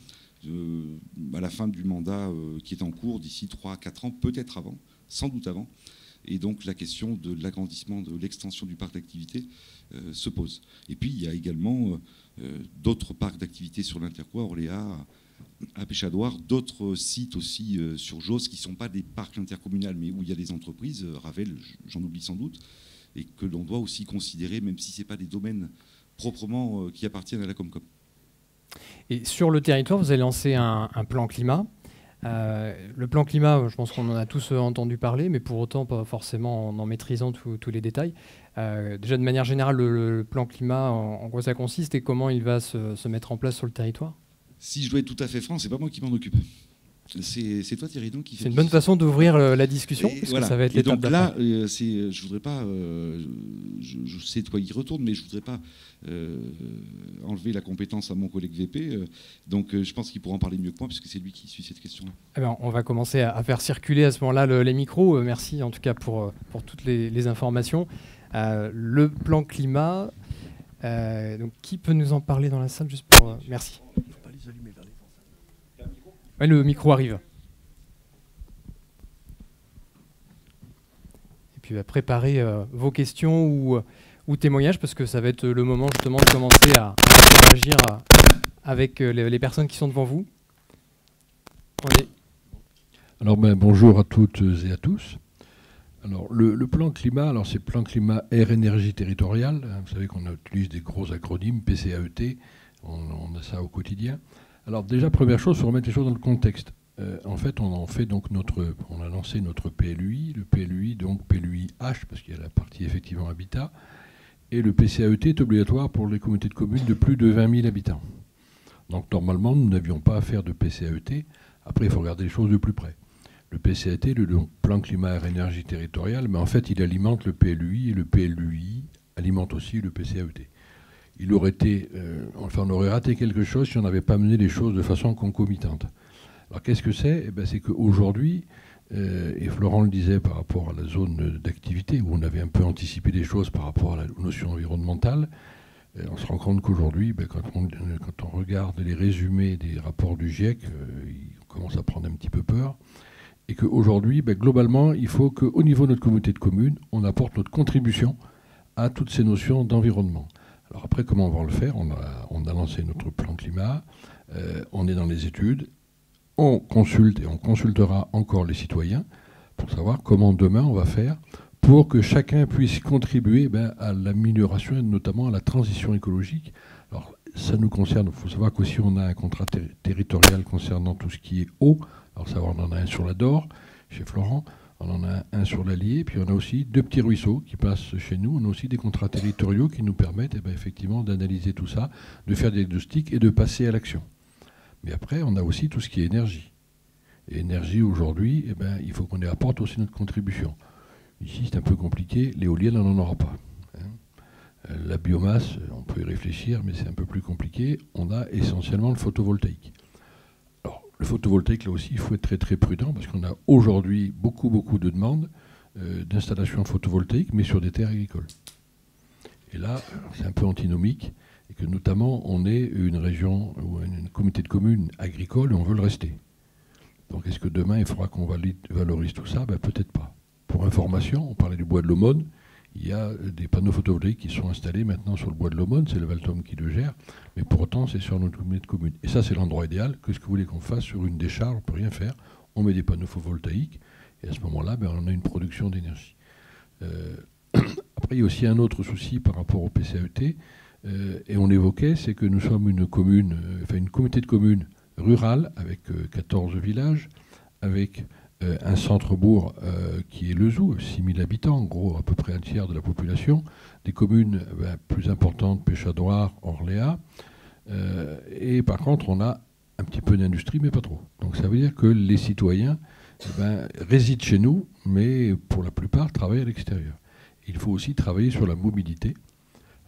à la fin du mandat qui est en cours d'ici 3-4 ans, peut-être avant, sans doute avant. Et donc la question de l'agrandissement, de l'extension du parc d'activité euh, se pose. Et puis il y a également euh, euh, d'autres parcs d'activité sur l'Interquois, Orléans, à d'autres sites aussi sur Josse qui ne sont pas des parcs intercommunaux, mais où il y a des entreprises, Ravel, j'en oublie sans doute, et que l'on doit aussi considérer, même si ce n'est pas des domaines proprement qui appartiennent à la Comcom. Et sur le territoire, vous avez lancé un plan climat. Euh, le plan climat, je pense qu'on en a tous entendu parler, mais pour autant pas forcément en, maîtrisant tous les détails. Euh, déjà de manière générale, le, plan climat, en, quoi ça consiste et comment il va se, mettre en place sur le territoire Si je dois être tout à fait franc, c'est pas moi qui m'en occupe. C'est toi Thierry donc qui C'est une bonne façon d'ouvrir la discussion ça va être et donc là, euh, je voudrais pas, je, sais de quoi il retourne, mais je voudrais pas euh, enlever la compétence à mon collègue VP. Euh, donc euh, je pense qu'il pourra en parler mieux que moi, puisque c'est lui qui suit cette question-là. Eh ben, on va commencer à, faire circuler à ce moment-là les micros. merci en tout cas pour, pour toutes les, informations. Le plan climat, donc, qui peut nous en parler dans la salle juste pour, Merci. le micro arrive. Et puis préparer vos questions ou témoignages, parce que ça va être le moment justement de commencer à, interagir avec euh, les, personnes qui sont devant vous. Alors ben, bonjour à toutes et à tous. Alors le, plan climat, alors c'est plan climat air énergie territoriale. Vous savez qu'on utilise des gros acronymes PCAET, on, on, a ça au quotidien. Alors déjà première chose, il faut remettre les choses dans le contexte. Euh, en fait, on en fait donc notre, on a lancé notre PLUI, le PLUI donc PLUI H parce qu'il y a la partie effectivement habitat. Et le PCAET est obligatoire pour les communautés de communes de plus de 20 000 habitants. Donc normalement, nous n'avions pas à faire de PCAET. Après, il faut regarder les choses de plus près. Le PCAET, le plan climat et énergie territoriale, mais en fait, il alimente le PLUI et le PLUI alimente aussi le PCAET. Il aurait été, euh, enfin, on aurait raté quelque chose si on n'avait pas mené les choses de façon concomitante. Alors qu'est-ce que c'est? Eh ben, C'est qu'aujourd'hui, euh, et Florent le disait par rapport à la zone d'activité, où on avait un peu anticipé les choses par rapport à la notion environnementale. on se rend compte qu'aujourd'hui, ben, quand, on, regarde les résumés des rapports du GIEC, on commence à prendre un petit peu peur. Et qu'aujourd'hui, ben, globalement, il faut qu'au niveau de notre communauté de communes, on apporte notre contribution à toutes ces notions d'environnement. Alors après, comment on va le faire? On a, on a, lancé notre plan climat, on est dans les études, on consulte et on consultera encore les citoyens pour savoir comment demain on va faire pour que chacun puisse contribuer ben, à l'amélioration et notamment à la transition écologique. Alors ça nous concerne, il faut savoir qu'aussi on a un contrat territorial concernant tout ce qui est eau. Alors ça, on en a un sur la Dore, chez Florent, on en a un sur l'Allier, puis on a aussi deux petits ruisseaux qui passent chez nous. On a aussi des contrats territoriaux qui nous permettent eh ben, effectivement d'analyser tout ça, de faire des diagnostics et de passer à l'action. Mais après, on a aussi tout ce qui est énergie. Énergie, aujourd'hui, eh ben, il faut qu'on y apporte aussi notre contribution. Ici, c'est un peu compliqué. L'éolienne, on n'en aura pas. Hein. Euh, la biomasse, on peut y réfléchir, mais c'est un peu plus compliqué. On a essentiellement le photovoltaïque. Le photovoltaïque, là aussi, il faut être très très prudent parce qu'on a aujourd'hui beaucoup beaucoup de demandes euh, d'installations photovoltaïques, mais sur des terres agricoles. Et là, c'est un peu antinomique et que notamment on est une région ou une communauté de communes agricole et on veut le rester. Donc est-ce que demain il faudra qu'on valorise tout ça? Ben, Peut-être pas. Pour information, on parlait du bois de l'aumône. Il y a des panneaux photovoltaïques qui sont installés maintenant sur le bois de l'aumône, c'est le Valtom qui le gère, mais pour autant c'est sur notre communes. Et ça c'est l'endroit idéal. Qu'est-ce que vous voulez qu'on fasse sur une décharge? On ne peut rien faire. On met des panneaux photovoltaïques et à ce moment-là, ben, on a une production d'énergie. Euh, après, il y a aussi un autre souci par rapport au PCAET. Euh, et on évoquait, c'est que nous sommes une commune, euh, enfin une communauté de communes rurale avec 14 euh, villages, avec un centre-bourg qui est le Zou, 6000 habitants, en gros à peu près un tiers de la population, des communes ben, plus importantes, Péchadoire, Orléans, et par contre on a un petit peu d'industrie, mais pas trop. Donc ça veut dire que les citoyens eh ben, résident chez nous, mais pour la plupart travaillent à l'extérieur. Il faut aussi travailler sur la mobilité.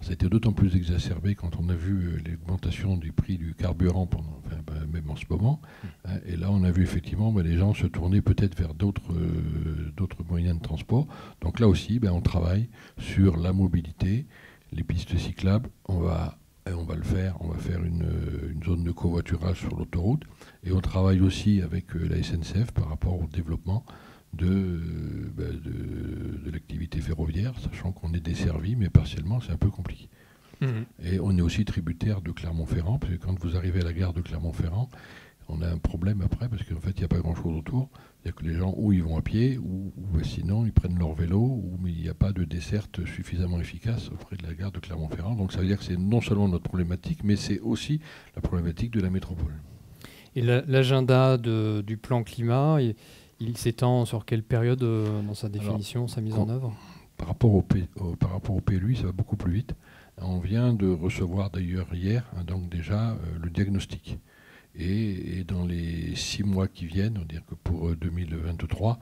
Ça a été d'autant plus exacerbé quand on a vu euh, l'augmentation du prix du carburant, pendant, bah, même en ce moment. Mmh. Hein, et là, on a vu effectivement bah, les gens se tourner peut-être vers euh, d'autres moyens de transport. Donc là aussi, bah, on travaille sur la mobilité, les pistes cyclables. On va, on va le faire, on va faire une, une zone de covoiturage sur l'autoroute. Et on travaille aussi avec euh, la SNCF par rapport au développement bah, de, de, l'activité ferroviaire, sachant qu'on est desservi, mais partiellement, c'est un peu compliqué. Mhm. Et on est aussi tributaire de Clermont-Ferrand, parce que quand vous arrivez à la gare de Clermont-Ferrand, on a un problème après, parce qu'en fait, il n'y a pas grand-chose autour. C'est-à-dire que les gens, ou ils vont à pied, ou, bah, sinon, ils prennent leur vélo, ou mais il n'y a pas de desserte suffisamment efficace auprès de la gare de Clermont-Ferrand. Donc ça veut dire que c'est non seulement notre problématique, mais c'est aussi la problématique de la métropole. Et l'agenda du plan climat, il s'étend sur quelle période euh, dans sa définition, sa mise en œuvre? Par rapport, au, par rapport au PLUI, ça va beaucoup plus vite. On vient de recevoir d'ailleurs hier, hein, donc déjà, euh, le diagnostic. Et, dans les six mois qui viennent, on dire que pour 2023,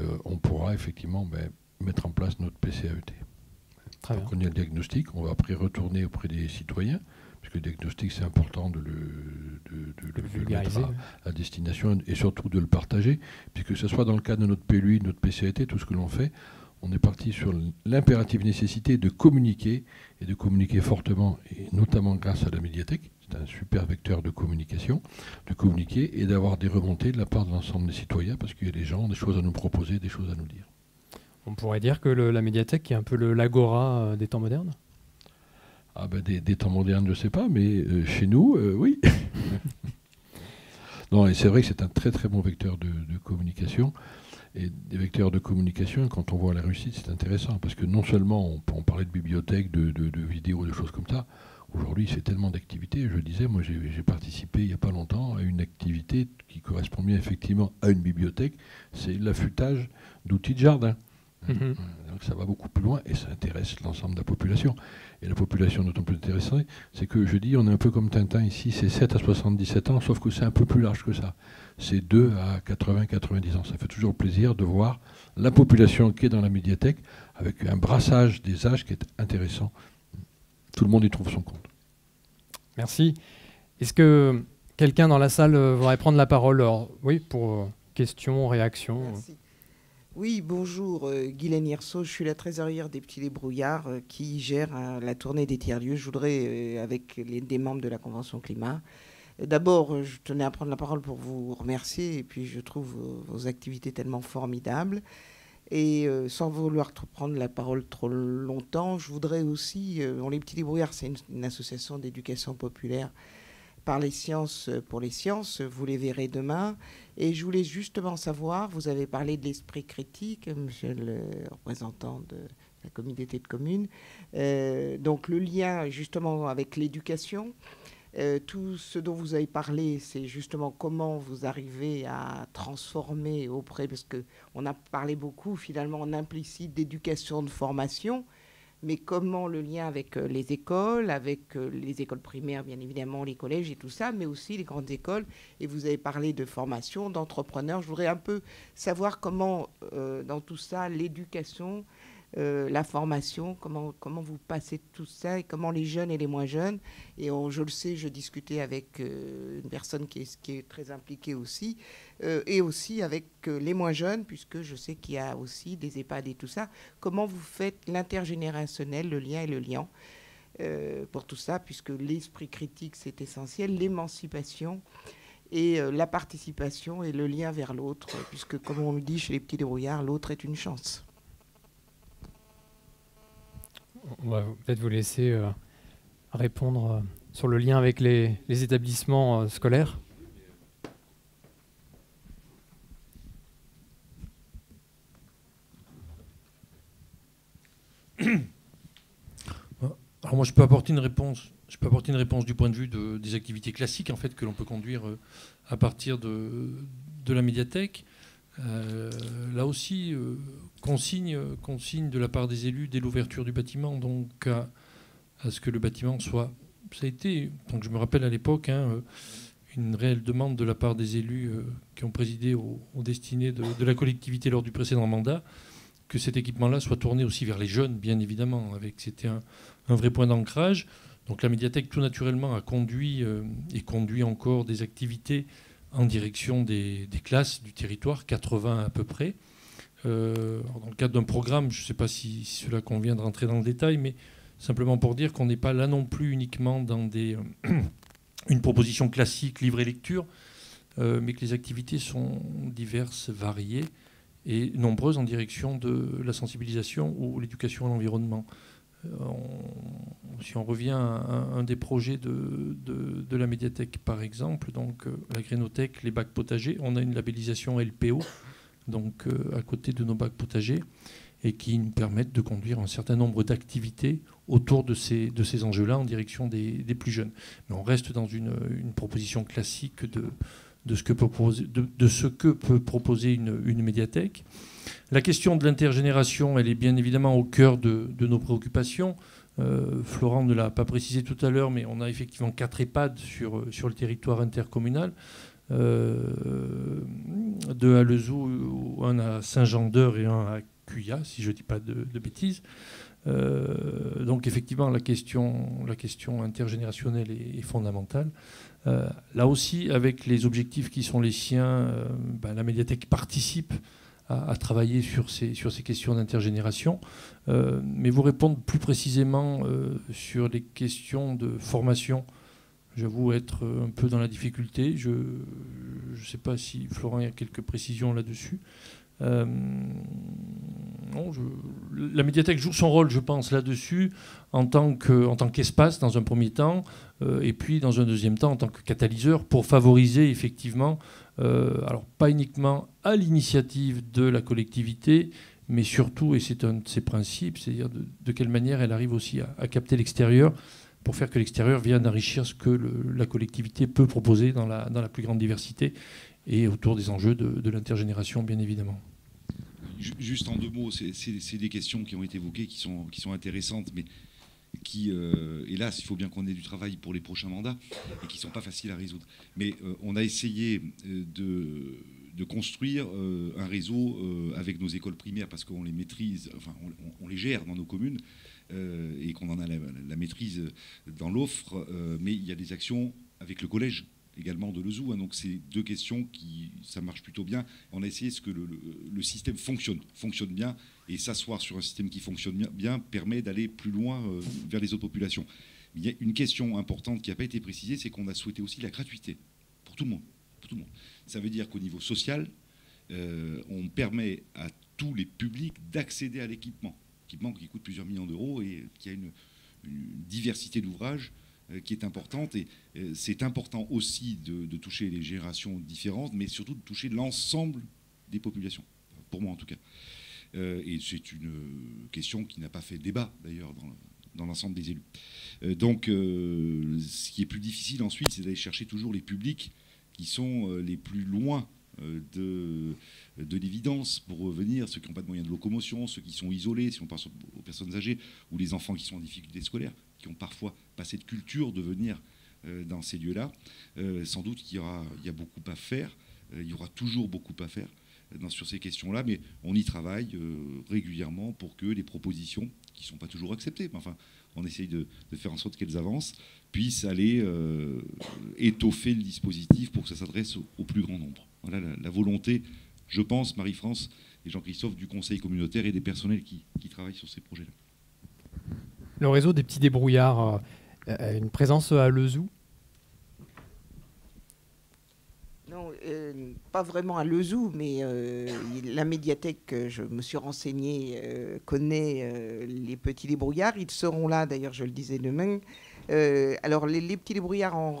euh, on pourra effectivement ben, mettre en place notre PCAET. Très donc on a le diagnostic, on va après retourner auprès des citoyens le diagnostic, c'est important de le, mettre à, destination et surtout de le partager, puisque ce soit dans le cadre de notre PLUI, notre PCAT, tout ce que l'on fait, on est parti sur l'impérative nécessité de communiquer et de communiquer fortement, et notamment grâce à la médiathèque. C'est un super vecteur de communication, de communiquer et d'avoir des remontées de la part de l'ensemble des citoyens, parce qu'il y a des gens, des choses à nous proposer, des choses à nous dire. On pourrait dire que la médiathèque est un peu l'agora euh, des temps modernes? Ah ben des, temps modernes, je ne sais pas, mais euh, chez nous, euh, oui. non, et c'est vrai que c'est un très très bon vecteur de, communication. Et des vecteurs de communication, quand on voit la réussite, c'est intéressant, parce que non seulement on peut en parler de bibliothèques, de, de vidéos, de choses comme ça, aujourd'hui c'est tellement d'activités. Je disais, moi j'ai participé il n'y a pas longtemps à une activité qui correspond bien effectivement à une bibliothèque, c'est l'affûtage d'outils de jardin. Mhm. Donc ça va beaucoup plus loin et ça intéresse l'ensemble de la population. Et la population d'autant plus intéressée, c'est que je dis, on est un peu comme Tintin ici, c'est 7 à 77 ans, sauf que c'est un peu plus large que ça. C'est 2 à 80-90 ans. Ça fait toujours plaisir de voir la population qui est dans la médiathèque avec un brassage des âges qui est intéressant. Tout le monde y trouve son compte. Merci. Est-ce que quelqu'un dans la salle voudrait prendre la parole? Oui, pour euh, questions, réactions. Oui, bonjour, euh, Guylaine Hirso, je suis la trésorière des Petits Débrouillards euh, qui gère euh, la tournée des tiers-lieux. Je voudrais, avec les, des membres de la Convention Climat, d'abord, je tenais à prendre la parole pour vous remercier et puis je trouve vos, activités tellement formidables. Et sans vouloir prendre la parole trop longtemps, je voudrais aussi, les Petits Débrouillards, c'est une, association d'éducation populaire par les sciences pour les sciences, vous les verrez demain. Et je voulais justement savoir, vous avez parlé de l'esprit critique, monsieur le représentant de la communauté de communes, Euh, donc le lien justement avec l'éducation. Euh, tout ce dont vous avez parlé, c'est justement comment vous arrivez à transformer auprès, parce qu'on a parlé beaucoup finalement en implicite d'éducation, de formation, mais comment le lien avec euh, les écoles, avec euh, les écoles primaires, bien évidemment, les collèges et tout ça, mais aussi les grandes écoles. Et vous avez parlé de formation, d'entrepreneurs. Je voudrais un peu savoir comment, euh, dans tout ça, l'éducation, euh, la formation, comment, vous passez tout ça et comment les jeunes et les moins jeunes. Et je le sais, je discutais avec euh, une personne qui est, très impliquée aussi, euh, et aussi avec les moins jeunes, puisque je sais qu'il y a aussi des EHPAD et tout ça. Comment vous faites l'intergénérationnel, le lien et le lien pour tout ça, puisque l'esprit critique, c'est essentiel, l'émancipation et la participation et le lien vers l'autre, puisque comme on le dit chez les petits débrouillards, l'autre est une chance. On va peut-être vous laisser euh, répondre euh, sur le lien avec les, établissements euh, scolaires. Alors moi, je peux apporter une réponse. Je peux apporter une réponse du point de vue de- des activités classiques en fait que l'on peut conduire à partir de la médiathèque. Euh, là aussi, euh, consigne, consigne de la part des élus dès l'ouverture du bâtiment, donc à, ce que le bâtiment soit. Ça a été, donc je me rappelle à l'époque, hein, euh, une réelle demande de la part des élus qui ont présidé aux, aux destinées de, la collectivité lors du précédent mandat, que cet équipement-là soit tourné aussi vers les jeunes, bien évidemment. Avec c'était un, vrai point d'ancrage. Donc la médiathèque, tout naturellement, a conduit et conduit encore des activités en direction des, classes du territoire, 80 à peu près. Euh, dans le cadre d'un programme, je ne sais pas si, si cela convient de rentrer dans le détail, mais simplement pour dire qu'on n'est pas là non plus uniquement dans des, euh, une proposition classique livre et lecture, euh, mais que les activités sont diverses, variées et nombreuses en direction de la sensibilisation ou l'éducation à l'environnement. Euh, si on revient à un, des projets de, la médiathèque, par exemple, donc euh, la grénothèque, les bacs potagers, on a une labellisation LPO, donc euh, à côté de nos bacs potagers, et qui nous permettent de conduire un certain nombre d'activités autour de ces, de enjeux-là en direction des, plus jeunes. Mais on reste dans une, proposition classique de, ce que peut proposer, une médiathèque. La question de l'intergénération, elle est bien évidemment au cœur de, nos préoccupations. Euh, Florent ne l'a pas précisé tout à l'heure, mais on a effectivement quatre EHPAD sur, le territoire intercommunal. Euh, deux à Lezou, un à Saint-Jean-d'Eur et un à Cuyat, si je ne dis pas de, bêtises. Euh, donc effectivement, la question, intergénérationnelle est, fondamentale. Là aussi, avec les objectifs qui sont les siens, ben, la médiathèque participe à, travailler sur ces, questions d'intergénération. Euh, mais vous répondre plus précisément euh, sur les questions de formation, j'avoue être un peu dans la difficulté. Je ne sais pas si Florent a quelques précisions là-dessus. Euh, la médiathèque joue son rôle, je pense, là-dessus, en tant qu'espace, dans un premier temps, euh, et puis dans un deuxième temps, en tant que catalyseur, pour favoriser effectivement, euh, alors pas uniquement à l'initiative de la collectivité, mais surtout, et c'est un de ses principes, c'est-à-dire de, quelle manière elle arrive aussi à, capter l'extérieur, pour faire que l'extérieur vienne enrichir ce que la collectivité peut proposer dans la, plus grande diversité, et autour des enjeux de, l'intergénération, bien évidemment. Ju- Juste en deux mots, c'est- des questions qui ont été évoquées, qui sont, qui sont intéressantes, mais qui, euh, hélas, il faut bien qu'on ait du travail pour les prochains mandats et qui ne sont pas faciles à résoudre. Mais euh, on a essayé euh, de, de construire euh, un réseau euh, avec nos écoles primaires parce qu'on les maîtrise, enfin, on, les gère dans nos communes euh, et qu'on en a la, maîtrise dans l'offre, mais il y a des actions avec le collège également de Lezou. Hein. donc c'est deux questions qui, ça marche plutôt bien. On a essayé ce que le, système fonctionne, fonctionne bien, et s'asseoir sur un système qui fonctionne bien, permet d'aller plus loin vers les autres populations. Il y a une question importante qui n'a pas été précisée, c'est qu'on a souhaité aussi la gratuité pour tout le monde. Pour tout le monde. Ça veut dire qu'au niveau social, euh, on permet à tous les publics d'accéder à l'équipement. Équipement qui coûte plusieurs millions d'euros et qui a une, diversité d'ouvrages euh, qui est importante. Et euh, c'est important aussi de, toucher les générations différentes, mais surtout de toucher l'ensemble des populations, pour moi en tout cas. et c'est une question qui n'a pas fait débat d'ailleurs dans, l'ensemble des élus. donc ce qui est plus difficile ensuite, c'est d'aller chercher toujours les publics qui sont les plus loin euh, de, de l'évidence pour revenir, ceux qui n'ont pas de moyens de locomotion, ceux qui sont isolés, si on pense aux personnes âgées, ou les enfants qui sont en difficulté scolaire, qui ont parfois pas cette culture de venir euh, dans ces lieux-là. Euh, sans doute qu'il y, aura, y a beaucoup à faire, il y aura toujours beaucoup à faire sur ces questions-là, mais on y travaille régulièrement pour que les propositions, qui ne sont pas toujours acceptées, mais enfin, on essaye de, faire en sorte qu'elles avancent, puissent aller étoffer le dispositif pour que ça s'adresse au plus grand nombre. Voilà la, volonté, je pense, Marie-France et Jean-Christophe, du Conseil communautaire et des personnels qui, travaillent sur ces projets-là. Le réseau des petits débrouillards euh, une présence à Lezou? Non, euh, pas vraiment à Lezou, mais euh, la médiathèque, je me suis renseigné, connaît les petits débrouillards. Ils seront là, d'ailleurs, je le disais demain. Euh, alors, les, petits débrouillards en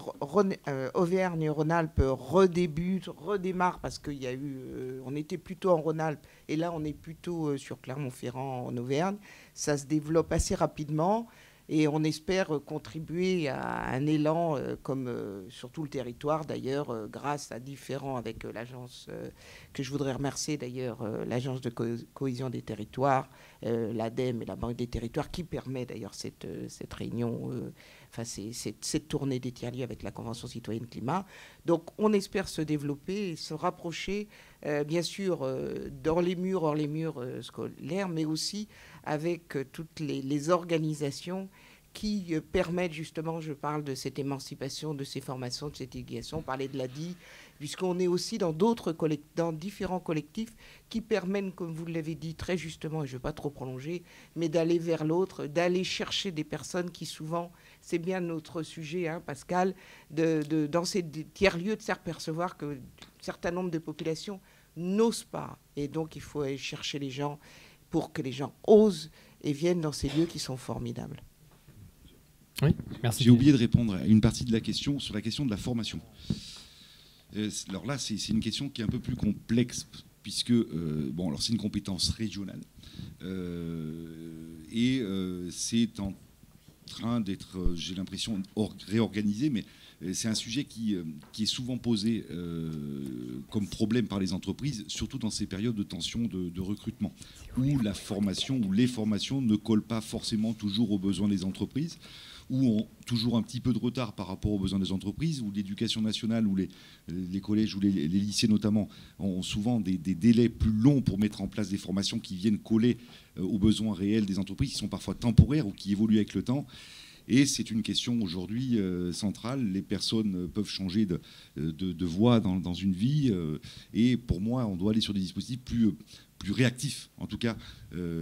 euh, Auvergne-Rhône-Alpes redébutent, redémarrent parce qu'il y a eu. Euh, on était plutôt en Rhône-Alpes et là, on est plutôt sur Clermont-Ferrand en Auvergne. Ça se développe assez rapidement et on espère contribuer à un élan comme sur tout le territoire d'ailleurs grâce à différents avec l'agence que je voudrais remercier d'ailleurs l'agence de cohésion des territoires l'ADEME et la Banque des territoires qui permet d'ailleurs cette, cette réunion enfin, cette tournée des tiers avec la Convention citoyenne climat. Donc on espère se développer et se rapprocher, euh, bien sûr, euh, dans les murs, hors les murs euh, scolaires, mais aussi avec toutes les, organisations qui permettent justement, je parle de cette émancipation, de ces formations, de cette éducation, parler de l'ADI, puisqu'on est aussi dans d'autres dans différents collectifs qui permettent, comme vous l'avez dit très justement, et je ne vais pas trop prolonger, mais d'aller vers l'autre, d'aller chercher des personnes qui souvent c'est bien notre sujet, hein, Pascal, dans ces tiers-lieux de faire percevoir que un certain nombre de populations n'osent pas. Et donc, il faut aller chercher les gens pour que les gens osent et viennent dans ces lieux qui sont formidables. Oui, merci. J'ai oublié de répondre à une partie de la question sur la question de la formation. Euh, alors là, c'est une question qui est un peu plus complexe puisque euh, bon, alors c'est une compétence régionale euh, et c'est en train d'être, j'ai l'impression, réorganisé, mais euh, c'est un sujet qui, euh, est souvent posé comme problème par les entreprises, surtout dans ces périodes de tension de, recrutement, où la formation ou les formations ne collent pas forcément toujours aux besoins des entreprises où ont toujours un petit peu de retard par rapport aux besoins des entreprises, où l'éducation nationale, ou les, collèges ou les, lycées notamment, ont souvent des, délais plus longs pour mettre en place des formations qui viennent coller euh, aux besoins réels des entreprises, qui sont parfois temporaires ou qui évoluent avec le temps. Et c'est une question aujourd'hui euh, centrale. Les personnes peuvent changer de, de, voie dans, une vie. Euh, et pour moi, on doit aller sur des dispositifs plus, réactifs, en tout cas,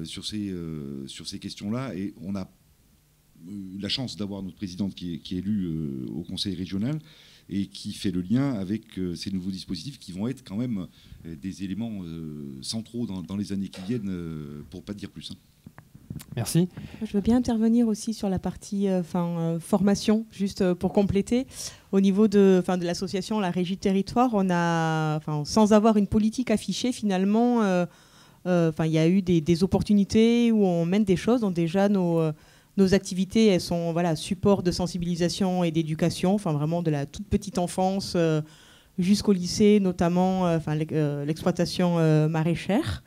sur ces, questions-là. Et on a la chance d'avoir notre présidente qui est, élue euh, au conseil régional et qui fait le lien avec euh, ces nouveaux dispositifs qui vont être quand même euh, des éléments centraux dans, les années qui viennent, pour pas dire plus. Hein. Merci. Je veux bien intervenir aussi sur la partie formation, juste pour compléter. Au niveau de, l'association La Régie Territoire, on a, sans avoir une politique affichée, finalement, il y a eu des, opportunités où on mène des choses. dont déjà, nos activités, sont voilà, support de sensibilisation et d'éducation, vraiment de la toute petite enfance euh, jusqu'au lycée, notamment euh, euh, l'exploitation maraîchère.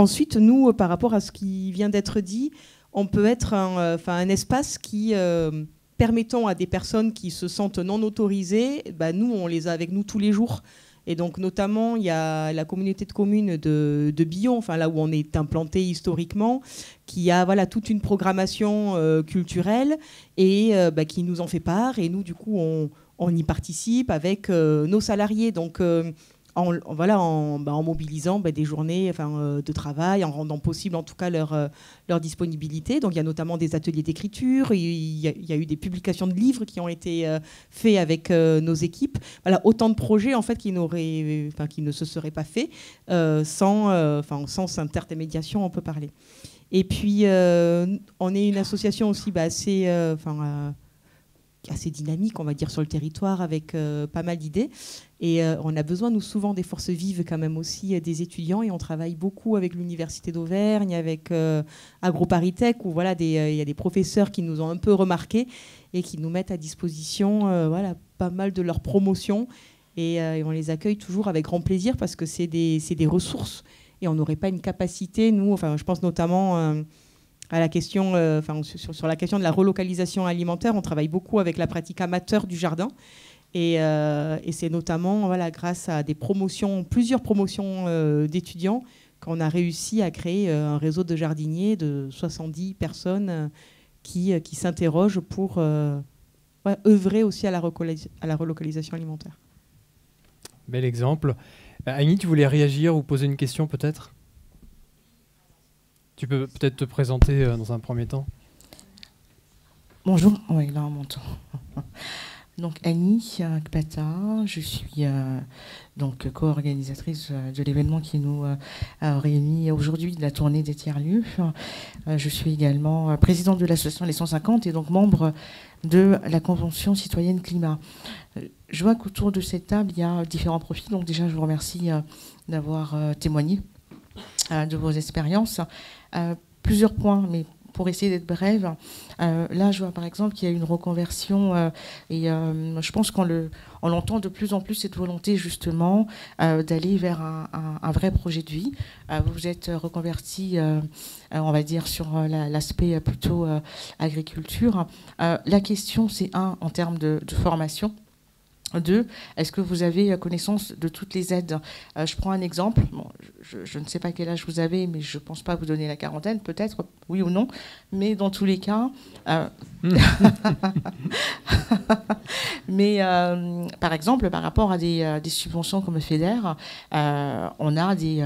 Ensuite, nous, par rapport à ce qui vient d'être dit, on peut être un, enfin, un espace qui permettant à des personnes qui se sentent non autorisées, bah, nous, on les a avec nous tous les jours. Et donc, notamment, il y a la communauté de communes de, de Billon, enfin, là où on est implanté historiquement, qui a voilà, toute une programmation euh, culturelle et euh, bah, qui nous en fait part. Et nous, du coup, on, y participe avec euh, nos salariés. Donc, en, voilà, en, bah, mobilisant bah, des journées enfin, euh, de travail, en rendant possible en tout cas leur, euh, leur disponibilité. Donc il y a notamment des ateliers d'écriture, il, y, a eu des publications de livres qui ont été euh, faits avec nos équipes. Voilà, autant de projets en fait qui, enfin, qui ne se seraient pas faits sans, enfin, sans intermédiation, on peut parler. Et puis on est une association aussi bah, assez... assez dynamique, on va dire, sur le territoire, avec pas mal d'idées. Et euh, on a besoin, nous, souvent des forces vives quand même aussi euh, des étudiants. Et on travaille beaucoup avec l'Université d'Auvergne, avec euh, AgroParisTech, où voilà, il y a des professeurs qui nous ont un peu remarqués et qui nous mettent à disposition voilà, pas mal de leurs promotions. Et, on les accueille toujours avec grand plaisir parce que c'est des, des, ressources. Et on n'aurait pas une capacité, nous, enfin, je pense notamment à la question, enfin, sur, la question de la relocalisation alimentaire. On travaille beaucoup avec la pratique amateur du jardin. Euh, et, c'est notamment voilà, grâce à des promotions, plusieurs promotions euh, d'étudiants qu'on a réussi à créer euh, un réseau de jardiniers de 70 personnes qui, qui s'interrogent pour œuvrer aussi à la, à la relocalisation alimentaire. Bel exemple. Annie, tu voulais réagir ou poser une question peut-être? Tu peux peut-être te présenter dans un premier temps. Bonjour, oui, là on m'entend. Donc Annie Kpata, je suis euh, donc co-organisatrice euh, de l'événement qui nous euh, a réunis aujourd'hui de la tournée des tiers-lieux. je suis également présidente de l'association Les 150 et donc membre de la Convention citoyenne climat. Je vois qu'autour de cette table, il y a différents profils. Donc déjà, je vous remercie d'avoir témoigné de vos expériences. Plusieurs points, mais pour essayer d'être brève, euh, là, je vois par exemple qu'il y a une reconversion euh, et euh, je pense qu'on l'entend de plus en plus cette volonté justement d'aller vers un, vrai projet de vie. vous êtes reconverti, on va dire, sur l'aspect plutôt agriculture. la question, c'est un, en termes de formation. Deux, est-ce que vous avez connaissance de toutes les aides? Euh, Je prends un exemple. je, ne sais pas quel âge vous avez, mais je ne pense pas vous donner la quarantaine, peut-être, oui ou non. Mais dans tous les cas, euh, mais euh, par exemple, par rapport à des, subventions comme FEDER, on a des,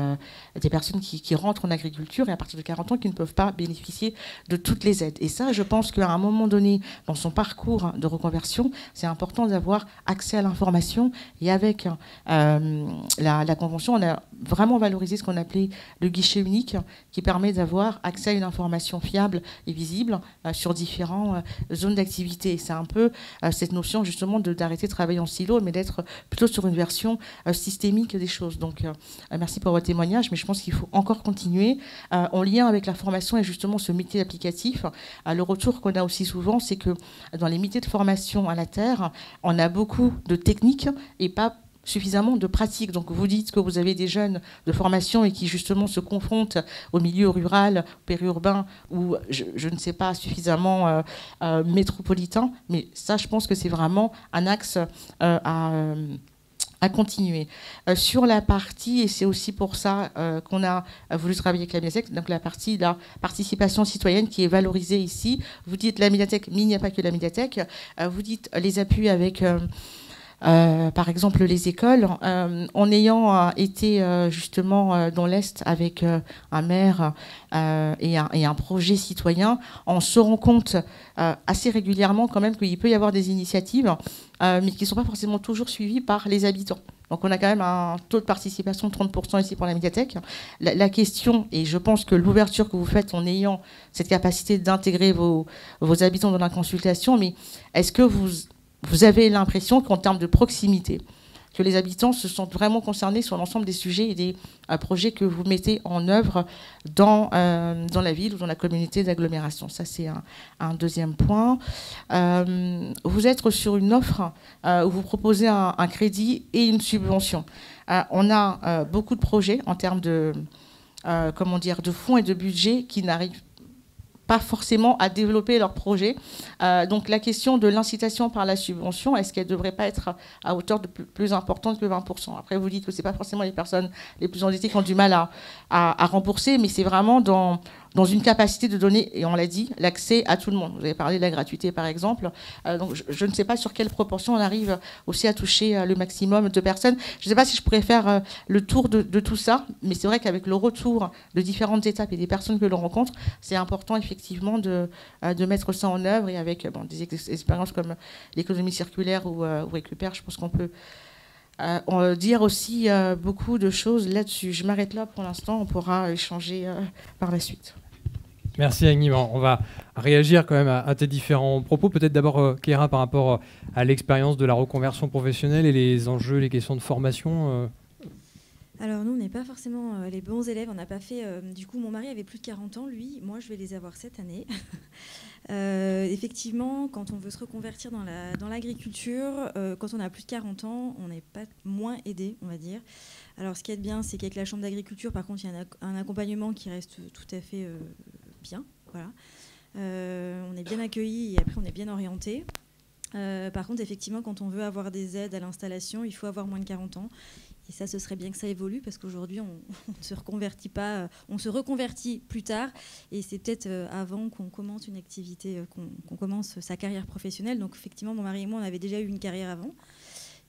personnes qui, rentrent en agriculture et à partir de 40 ans qui ne peuvent pas bénéficier de toutes les aides. Et ça, je pense qu'à un moment donné, dans son parcours de reconversion, c'est important d'avoir accès à l'information. Et avec euh, la, Convention, on a vraiment valorisé ce qu'on appelait le guichet unique, qui permet d'avoir accès à une information fiable et visible euh, sur différentes euh, zones d'activité. C'est un peu cette notion justement d'arrêter de, travailler en silo, mais d'être plutôt sur une version systémique des choses. Donc, merci pour votre témoignage, mais je pense qu'il faut encore continuer en lien avec la formation et justement ce métier applicatif. le retour qu'on a aussi souvent, c'est que dans les métiers de formation à la terre, on a beaucoup de technique et pas suffisamment de pratique. Donc vous dites que vous avez des jeunes de formation et qui justement se confrontent au milieu rural, périurbain ou je, ne sais pas suffisamment euh, euh, métropolitain, mais ça je pense que c'est vraiment un axe euh, à à continuer. sur la partie, et c'est aussi pour ça qu'on a voulu travailler avec la médiathèque, donc la partie de la participation citoyenne qui est valorisée ici. Vous dites la médiathèque, mais il n'y a pas que la médiathèque. vous dites les appuis avec euh, par exemple les écoles, euh, en ayant euh, été justement dans l'Est avec un maire et un, projet citoyen, on se rend compte assez régulièrement quand même qu'il peut y avoir des initiatives, mais qui ne sont pas forcément toujours suivies par les habitants. Donc on a quand même un taux de participation de 30% ici pour la médiathèque. La, question, et je pense que l'ouverture que vous faites en ayant cette capacité d'intégrer vos habitants dans la consultation, mais est-ce que vous vous avez l'impression qu'en termes de proximité, que les habitants se sentent vraiment concernés sur l'ensemble des sujets et des euh, projets que vous mettez en œuvre dans, euh, dans la ville ou dans la communauté d'agglomération. Ça, c'est un, deuxième point. Euh, vous êtes sur une offre où vous proposez un, crédit et une subvention. on a beaucoup de projets en termes de, comment dire, de fonds et de budget qui n'arrivent pas forcément à développer leur projet. Euh, donc la question de l'incitation par la subvention, est-ce qu'elle ne devrait pas être à hauteur de plus, importante que 20% Après, vous dites que ce n'est pas forcément les personnes les plus endettées qui ont du mal à, à rembourser, mais c'est vraiment dans, dans une capacité de donner, et on l'a dit, l'accès à tout le monde. Vous avez parlé de la gratuité, par exemple. Euh, donc, je, ne sais pas sur quelle proportion on arrive aussi à toucher euh, le maximum de personnes. Je ne sais pas si je pourrais faire euh, le tour de, tout ça, mais c'est vrai qu'avec le retour de différentes étapes et des personnes que l'on rencontre, c'est important effectivement de, mettre ça en œuvre et avec des expériences comme l'économie circulaire ou, Récupère, je pense qu'on peut dire aussi beaucoup de choses là-dessus. Je m'arrête là pour l'instant, on pourra échanger par la suite. Merci Agni. on va réagir quand même à, tes différents propos. Peut-être d'abord, euh, Kéra, par rapport euh, à l'expérience de la reconversion professionnelle et les enjeux, les questions de formation. Euh. Alors nous, on n'est pas forcément les bons élèves. On n'a pas fait. du coup, mon mari avait plus de 40 ans. Lui, moi, je vais les avoir cette année. effectivement, quand on veut se reconvertir dans, la, dans l'agriculture, quand on a plus de 40 ans, on n'est pas moins aidé, on va dire. Alors, ce qui est bien, c'est qu'avec la Chambre d'agriculture, par contre, il y a un accompagnement qui reste tout à fait Euh, on est bien accueilli et après on est bien orienté. Euh, par contre, effectivement, quand on veut avoir des aides à l'installation, il faut avoir moins de 40 ans. Et ça, ce serait bien que ça évolue parce qu'aujourd'hui, on ne se reconvertit pas, euh, on se reconvertit plus tard. Et c'est peut-être avant qu'on commence une activité, qu'on commence sa carrière professionnelle. Donc, effectivement, mon mari et moi, on avait déjà eu une carrière avant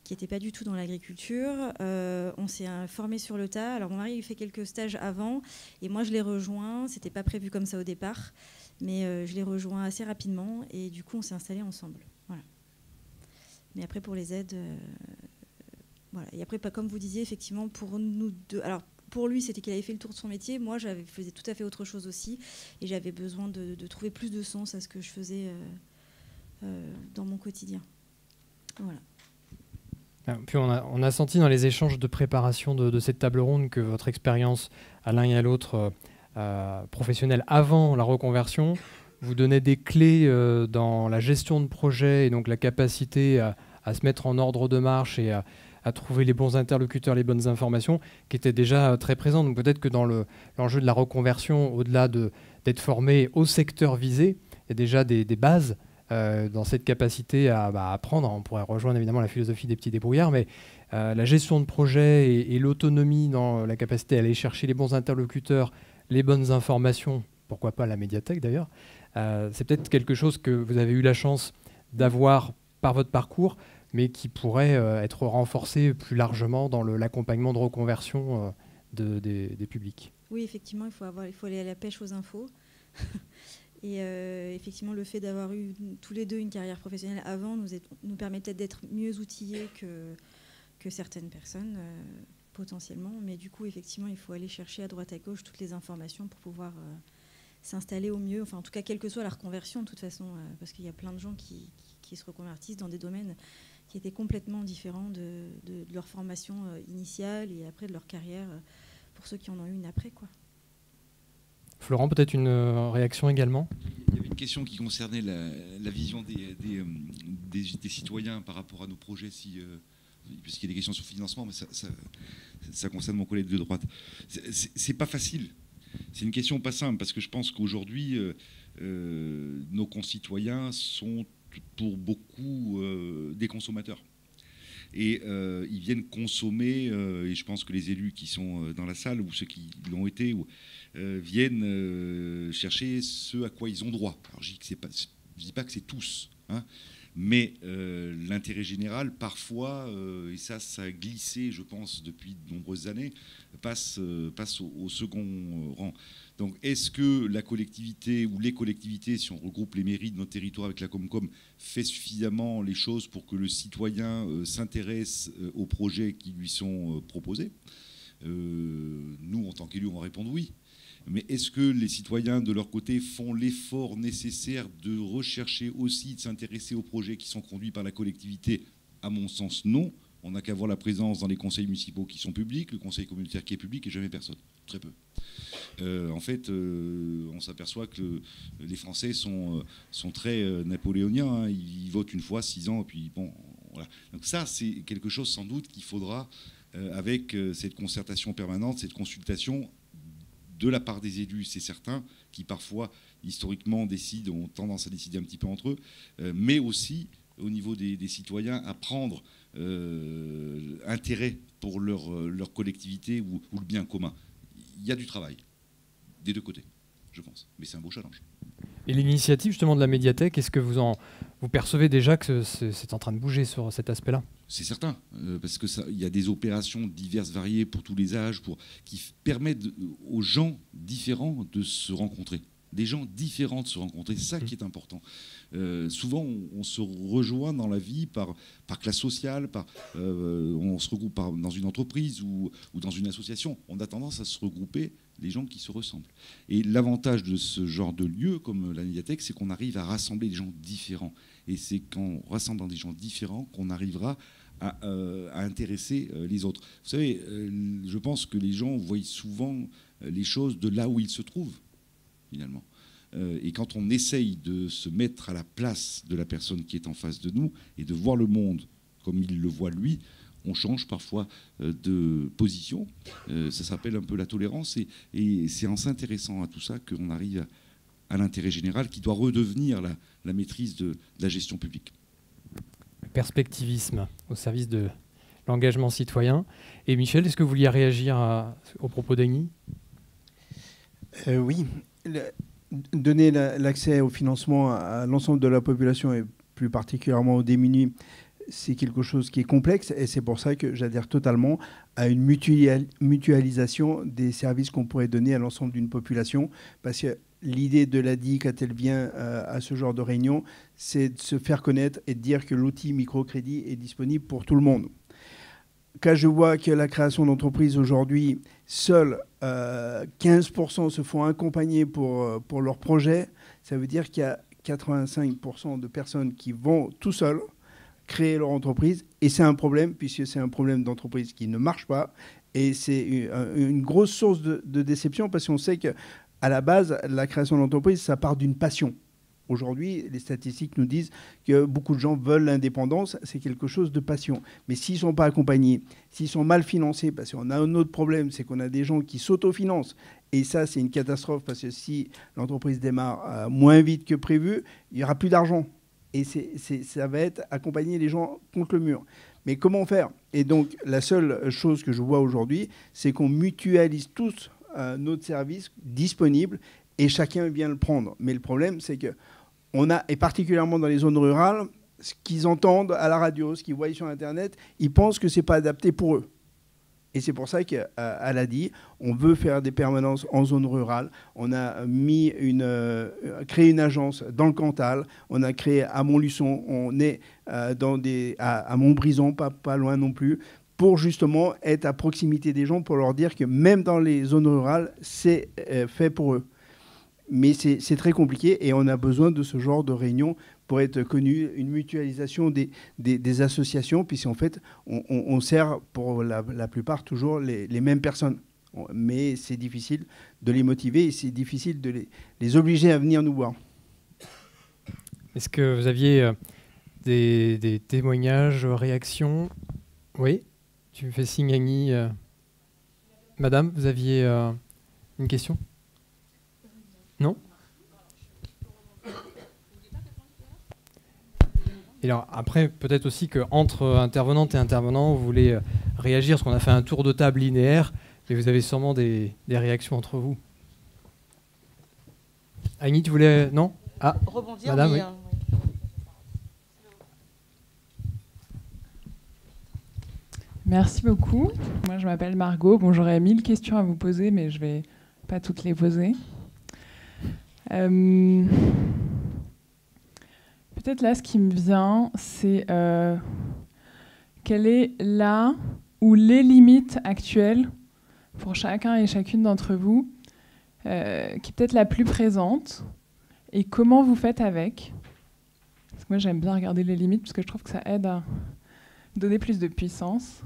qui n'était pas du tout dans l'agriculture. Euh, on s'est formé sur le tas. Alors mon mari il fait quelques stages avant et moi je l'ai rejoint. C'était pas prévu comme ça au départ, mais euh, je l'ai rejoint assez rapidement et du coup on s'est installé ensemble. Mais après pour les aides, euh, voilà. Et après comme vous disiez effectivement pour nous deux. Alors pour lui, c'était qu'il avait fait le tour de son métier. Moi, j'avais faisais tout à fait autre chose aussi, et j'avais besoin de, trouver plus de sens à ce que je faisais dans mon quotidien. Voilà. Ah, puis on a, senti dans les échanges de préparation de, cette table ronde que votre expérience à l'un et à l'autre euh, euh, professionnelle avant la reconversion vous donnait des clés euh, dans la gestion de projet et donc la capacité à, se mettre en ordre de marche et à, trouver les bons interlocuteurs, les bonnes informations, qui étaient déjà très présentes. Donc peut-être que dans l'enjeu de la reconversion, au-delà d'être formé au secteur visé, il y a déjà des bases euh, dans cette capacité à bah, apprendre. On pourrait rejoindre évidemment la philosophie des petits débrouillards, mais euh, la gestion de projet et, l'autonomie dans la capacité à aller chercher les bons interlocuteurs, les bonnes informations, pourquoi pas la médiathèque d'ailleurs, euh, c'est peut-être quelque chose que vous avez eu la chance d'avoir par votre parcours, mais qui pourrait être renforcé plus largement dans l'accompagnement de reconversion des, publics. Oui, effectivement, il faut aller à la pêche aux infos. Et euh, effectivement, le fait d'avoir eu tous les deux une carrière professionnelle avant nous, nous permettait d'être mieux outillés que, certaines personnes, euh, potentiellement. Mais du coup, effectivement, il faut aller chercher à droite à gauche toutes les informations pour pouvoir euh, s'installer au mieux. Enfin, en tout cas, quelle que soit la reconversion, de toute façon, parce qu'il y a plein de gens qui, qui, se reconvertissent dans des domaines qui étaient complètement différents de, de leur formation initiale et après de leur carrière, pour ceux qui en ont eu une après, quoi. Florent, peut-être une euh, réaction également? Il y avait une question qui concernait la, vision des, euh, des, citoyens par rapport à nos projets, euh, puisqu'il y a des questions sur financement, mais ça, ça, concerne mon collègue de droite. C'est pas facile. C'est une question pas simple, parce que je pense qu'aujourd'hui, nos concitoyens sont pour beaucoup des consommateurs et euh, ils viennent consommer, euh, et je pense que les élus qui sont euh, dans la salle, ou ceux qui l'ont été, viennent chercher ce à quoi ils ont droit. Alors je ne dis pas que c'est tous, hein, mais l'intérêt général, parfois, et ça, ça a glissé, je pense, depuis de nombreuses années, passe, passe au, second rang. Donc, est-ce que la collectivité ou les collectivités, si on regroupe les mairies de notre territoire avec la Comcom, fait suffisamment les choses pour que le citoyen euh, s'intéresse euh, aux projets qui lui sont euh, proposés? Nous, en tant qu'élus, on va répondre oui. Mais est-ce que les citoyens, de leur côté, font l'effort nécessaire de rechercher aussi, de s'intéresser aux projets qui sont conduits par la collectivité? À mon sens, non. On n'a qu'à voir la présence dans les conseils municipaux qui sont publics, le conseil communautaire qui est public et jamais personne. Très peu. Euh, en fait, euh, on s'aperçoit que les Français sont, euh, très napoléoniens. Hein. Ils votent une fois, six ans, et puis bon, voilà. Donc ça, c'est quelque chose sans doute qu'il faudra, avec cette concertation permanente, cette consultation, de la part des élus, c'est certain, qui parfois, historiquement, décident, ont tendance à décider un petit peu entre eux, euh, mais aussi au niveau des, citoyens à prendre euh, intérêt pour leur, leur collectivité ou, le bien commun. Il y a du travail, des deux côtés, je pense. Mais c'est un beau challenge. Et l'initiative justement de la médiathèque, est-ce que vous vous percevez déjà que c'est en train de bouger sur cet aspect-là? C'est certain, euh, parce que il y a des opérations diverses, variées pour tous les âges, pour qui permettent aux gens différents de se rencontrer des gens différents de se rencontrer. C'est ça qui est important. Euh, souvent, on, se rejoint dans la vie par, par classe sociale, par, euh, on se regroupe dans une entreprise ou, ou, dans une association. On a tendance à se regrouper les gens qui se ressemblent. Et l'avantage de ce genre de lieu, comme la médiathèque, c'est qu'on arrive à rassembler des gens différents. Et c'est qu'en rassemblant des gens différents qu'on arrivera à, euh, intéresser les autres. Vous savez, je pense que les gens voient souvent les choses de là où ils se trouvent finalement. Euh, et quand on essaye de se mettre à la place de la personne qui est en face de nous et de voir le monde comme il le voit lui, on change parfois euh, de position. Euh, ça s'appelle un peu la tolérance. Et, c'est en s'intéressant à tout ça qu'on arrive à, l'intérêt général qui doit redevenir la, maîtrise de, la gestion publique. Perspectivisme au service de l'engagement citoyen. Et Michel, est-ce que vous vouliez réagir au propos d'Agni Oui donner l'accès au financement à l'ensemble de la population et plus particulièrement aux démunis, c'est quelque chose qui est complexe et c'est pour ça que j'adhère totalement à une mutualisation des services qu'on pourrait donner à l'ensemble d'une population. Parce que l'idée de l'ADI quand elle vient euh, à ce genre de réunion, c'est de se faire connaître et de dire que l'outil microcrédit est disponible pour tout le monde. Quand je vois que la création d'entreprises aujourd'hui, seuls 15% se font accompagner pour, euh, pour leur projet, ça veut dire qu'il y a 85% de personnes qui vont tout seuls créer leur entreprise. Et c'est un problème, puisque c'est un problème d'entreprise qui ne marche pas. Et c'est une, grosse source de, déception, parce qu'on sait qu'à la base, la création d'entreprise, ça part d'une passion. Aujourd'hui, les statistiques nous disent que beaucoup de gens veulent l'indépendance, c'est quelque chose de passion. Mais s'ils ne sont pas accompagnés, s'ils sont mal financés, parce qu'on a un autre problème, c'est qu'on a des gens qui s'autofinancent. Et ça, c'est une catastrophe, parce que si l'entreprise démarre euh, moins vite que prévu, il n'y aura plus d'argent. Et ça va être accompagner les gens contre le mur. Mais comment faire? Et donc, la seule chose que je vois aujourd'hui, c'est qu'on mutualise tous euh, notre service disponible et chacun vient le prendre. Mais le problème, c'est que a, et particulièrement dans les zones rurales, ce qu'ils entendent à la radio, ce qu'ils voient sur Internet, ils pensent que ce n'est pas adapté pour eux. Et c'est pour ça qu'à l'a dit, on veut faire des permanences en zone rurale. On a mis une, euh, créé une agence dans le Cantal. On a créé à Montluçon. On est euh, dans des, à, Montbrison, pas, loin non plus, pour justement être à proximité des gens, pour leur dire que même dans les zones rurales, c'est euh, fait pour eux mais c'est très compliqué et on a besoin de ce genre de réunion pour être connu, une mutualisation des, des, associations, puisqu'en fait, on, sert pour la, plupart toujours les, mêmes personnes. Mais c'est difficile de les motiver et c'est difficile de les, les, obliger à venir nous voir. Est-ce que vous aviez euh, des, témoignages, réactions? Oui? Tu me fais signe, Annie. Euh. Madame, vous aviez euh, une question non Et alors après, peut-être aussi qu'entre intervenantes et intervenants, vous voulez euh, réagir, parce qu'on a fait un tour de table linéaire, mais vous avez sûrement des, réactions entre vous. Annie, tu voulais... Non? Ah, Rebondir, Madame, oui. Euh, Merci beaucoup. Moi, je m'appelle Margot. Bon, j'aurais mille questions à vous poser, mais je ne vais pas toutes les poser. Euh, peut-être là, ce qui me vient, c'est euh, quelle est là ou les limites actuelles pour chacun et chacune d'entre vous, euh, qui est peut-être la plus présente, et comment vous faites avec? Parce que moi, j'aime bien regarder les limites parce que je trouve que ça aide à donner plus de puissance.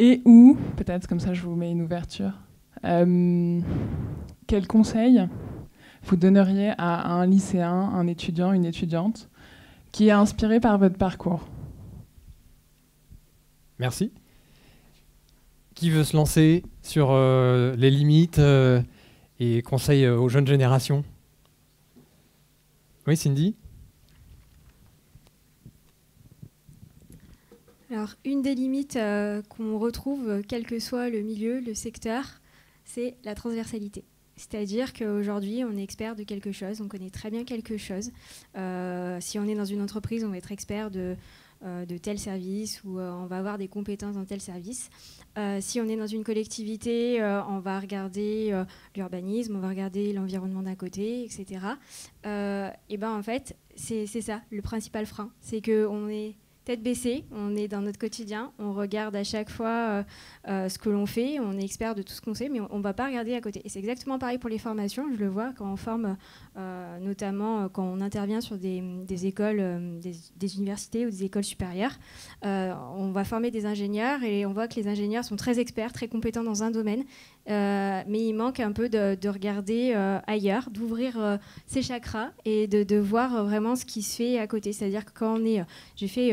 Et où, peut-être comme ça, je vous mets une ouverture. quel conseil vous donneriez à un lycéen, un étudiant, une étudiante qui est inspiré par votre parcours Merci. Qui veut se lancer sur euh, les limites euh, et conseils aux jeunes générations? Oui, Cindy? Alors, une des limites qu'on retrouve, quel que soit le milieu, le secteur, c'est la transversalité. C'est-à-dire qu'aujourd'hui, on est expert de quelque chose, on connaît très bien quelque chose. Euh, si on est dans une entreprise, on va être expert de, euh, tel service ou euh, on va avoir des compétences dans tel service. si on est dans une collectivité, on va regarder l'urbanisme, on va regarder l'environnement d'à côté, etc. et ben en fait, c'est ça le principal frein, c'est qu'on est tête baissée, on est dans notre quotidien, on regarde à chaque fois euh, euh, ce que l'on fait, on est expert de tout ce qu'on sait, mais on ne va pas regarder à côté. Et c'est exactement pareil pour les formations, je le vois quand on forme, euh, notamment quand on intervient sur des, écoles, des, universités ou des écoles supérieures. on va former des ingénieurs et on voit que les ingénieurs sont très experts, très compétents dans un domaine, mais il manque un peu de, regarder ailleurs, d'ouvrir ses chakras et de, de, voir vraiment ce qui se fait à côté. C'est-à-dire que quand on est... J'ai fait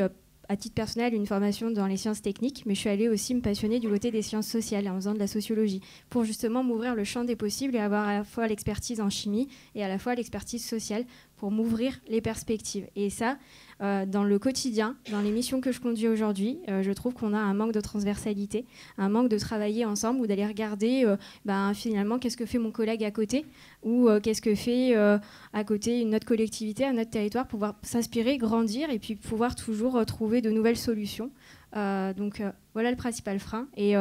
à titre personnel une formation dans les sciences techniques, mais je suis allée aussi me passionner du côté des sciences sociales en faisant de la sociologie, pour justement m'ouvrir le champ des possibles et avoir à la fois l'expertise en chimie et à la fois l'expertise sociale pour m'ouvrir les perspectives. Et ça, euh, dans le quotidien, dans les missions que je conduis aujourd'hui, euh, je trouve qu'on a un manque de transversalité, un manque de travailler ensemble ou d'aller regarder euh, ben, finalement qu'est-ce que fait mon collègue à côté ou qu'est-ce que fait à côté une autre collectivité, un autre territoire, pour pouvoir s'inspirer, grandir et puis pouvoir toujours trouver de nouvelles solutions. donc voilà le principal frein. Et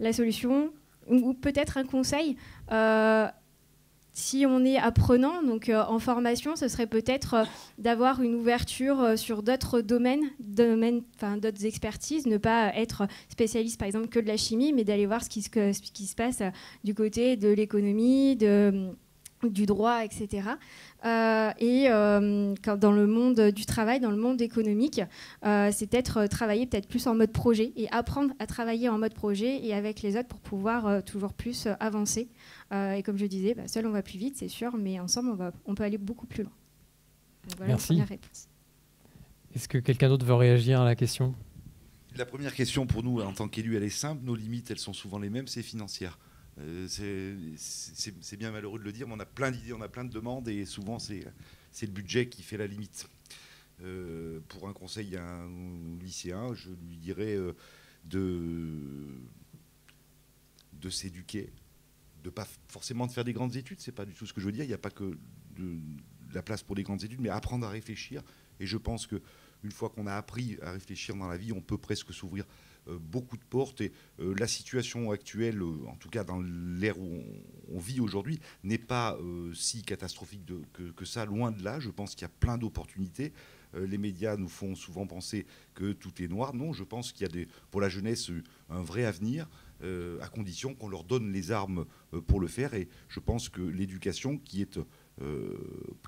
la solution, ou peut-être un conseil, si on est apprenant, donc euh, en formation, ce serait peut-être euh, d'avoir une ouverture euh, sur d'autres domaines, d'autres expertises, ne pas être spécialiste par exemple que de la chimie, mais d'aller voir ce qui, ce qui se passe du côté de l'économie, de du droit, etc. Euh, et euh, dans le monde du travail, dans le monde économique, euh, c'est peut-être travailler peut-être plus en mode projet et apprendre à travailler en mode projet et avec les autres pour pouvoir toujours plus avancer. et comme je disais, bah, seul on va plus vite, c'est sûr, mais ensemble on, va, on peut aller beaucoup plus loin. voilà Merci. réponse. Est-ce que quelqu'un d'autre veut réagir à la question? La première question pour nous en tant qu'élus, elle est simple. Nos limites, elles sont souvent les mêmes, c'est financière. Euh, c'est bien malheureux de le dire, mais on a plein d'idées, on a plein de demandes, et souvent c'est le budget qui fait la limite. Euh, pour un conseil à un lycéen, je lui dirais euh, de, s'éduquer, de pas forcément de faire des grandes études, c'est pas du tout ce que je veux dire, il n'y a pas que de, la place pour les grandes études, mais apprendre à réfléchir. Et je pense que une fois qu'on a appris à réfléchir dans la vie, on peut presque s'ouvrir beaucoup de portes et euh, la situation actuelle, euh, en tout cas dans l'ère où on, vit aujourd'hui, n'est pas si catastrophique que, ça, loin de là. Je pense qu'il y a plein d'opportunités. les médias nous font souvent penser que tout est noir. Non, je pense qu'il y a pour la jeunesse un vrai avenir. à condition qu'on leur donne les armes pour le faire. Et je pense que l'éducation, qui est euh,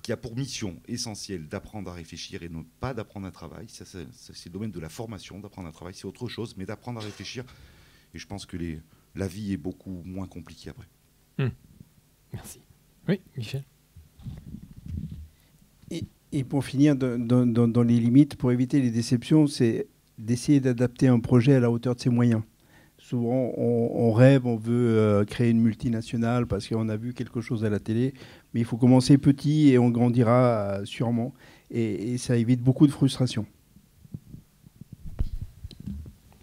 qui a pour mission essentielle d'apprendre à réfléchir et non pas d'apprendre un travail. Ça, c'est le domaine de la formation, d'apprendre un travail, c'est autre chose, mais d'apprendre à réfléchir. Et je pense que les, la vie est beaucoup moins compliquée après. Hmm. Merci. Oui, Michel. Et, pour finir, dans, dans, les limites, pour éviter les déceptions, c'est d'essayer d'adapter un projet à la hauteur de ses moyens souvent on, rêve, on veut euh, créer une multinationale parce qu'on a vu quelque chose à la télé, mais il faut commencer petit et on grandira euh, sûrement et, ça évite beaucoup de frustration.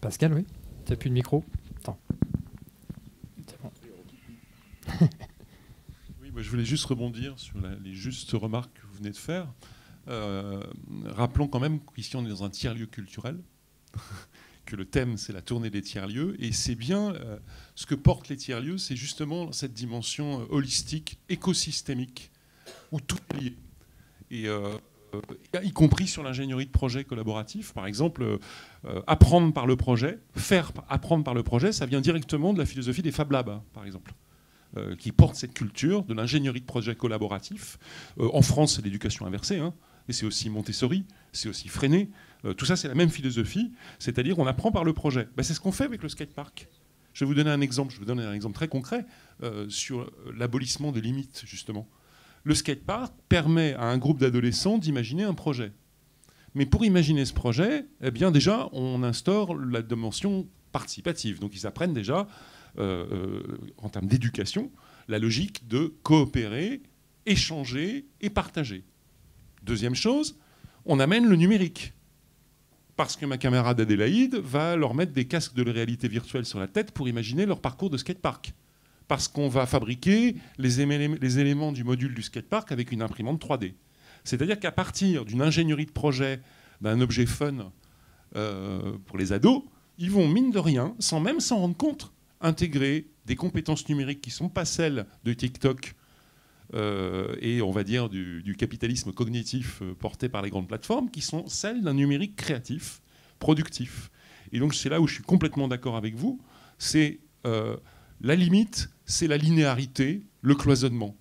Pascal, oui Tu n'as plus de micro? Attends. oui, je voulais juste rebondir sur les justes remarques que vous venez de faire. Euh, rappelons quand même qu'ici on est dans un tiers-lieu culturel que le thème, c'est la tournée des tiers-lieux. Et c'est bien euh, ce que portent les tiers-lieux, c'est justement cette dimension euh, holistique, écosystémique, où tout est lié. Euh, y compris sur l'ingénierie de projet collaboratif. Par exemple, apprendre par le projet, faire apprendre par le projet, ça vient directement de la philosophie des Fab Labs, hein, par exemple. qui porte cette culture de l'ingénierie de projet collaboratif. en France, c'est l'éducation inversée, hein, et c'est aussi Montessori, c'est aussi Freinet, euh, tout ça, c'est la même philosophie, c'est-à-dire on apprend par le projet. Ben, c'est ce qu'on fait avec le skatepark. Je vais vous donner un exemple, je vais vous donner un exemple très concret euh, sur l'abolissement des limites, justement. Le skatepark permet à un groupe d'adolescents d'imaginer un projet. Mais pour imaginer ce projet, eh bien déjà, on instaure la dimension participative. Donc ils apprennent déjà, en termes d'éducation, la logique de coopérer, échanger et partager. Deuxième chose, on amène le numérique. Parce que ma camarade Adélaïde va leur mettre des casques de réalité virtuelle sur la tête pour imaginer leur parcours de skatepark. Parce qu'on va fabriquer les, éléments du module du skatepark avec une imprimante 3D. C'est-à-dire qu'à partir d'une ingénierie de projet, d'un objet fun euh, pour les ados, ils vont, mine de rien, sans même s'en rendre compte, intégrer des compétences numériques qui ne sont pas celles de TikTok et on va dire du, capitalisme cognitif euh, porté par les grandes plateformes, qui sont celles d'un numérique créatif, productif. Et donc c'est là où je suis complètement d'accord avec vous, c'est euh, la limite, c'est la linéarité, le cloisonnement.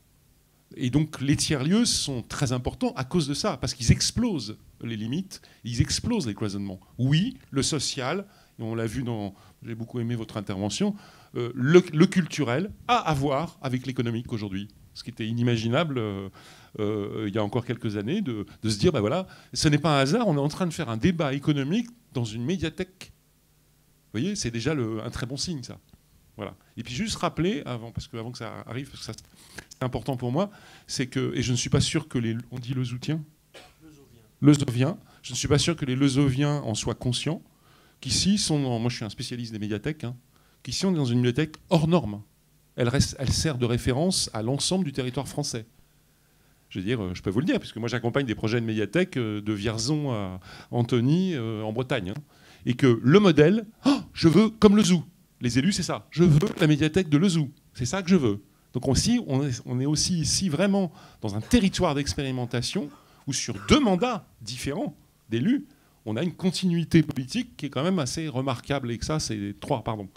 Et donc les tiers-lieux sont très importants à cause de ça, parce qu'ils explosent les limites, ils explosent les cloisonnements. Oui, le social, et on l'a vu dans, j'ai beaucoup aimé votre intervention, le, culturel a à voir avec l'économique aujourd'hui ce qui était inimaginable euh, euh, il y a encore quelques années, de, se dire, ben voilà, ce n'est pas un hasard, on est en train de faire un débat économique dans une médiathèque. Vous voyez, c'est déjà un très bon signe, ça. Voilà. Et puis juste rappeler, avant, parce que, avant que ça arrive, parce que c'est important pour moi, c'est que, et je ne suis pas sûr que les... On dit le zoutien Le zovien. Je ne suis pas sûr que les lezoviens en soient conscients, qu'ici sont... moi je suis un spécialiste des médiathèques, hein, qu'ici on est dans une médiathèque hors norme elle, sert de référence à l'ensemble du territoire français. Je veux dire, euh, je peux vous le dire, puisque moi j'accompagne des projets de médiathèque euh, de Vierzon à Antony euh, en Bretagne. Hein. et que le modèle, oh, je veux comme le zoo. Les élus, c'est ça. Je veux la médiathèque de le zoo. C'est ça que je veux. Donc aussi, on est, on est aussi ici vraiment dans un territoire d'expérimentation où sur deux mandats différents d'élus, on a une continuité politique qui est quand même assez remarquable. Et que ça, c'est trois, pardon.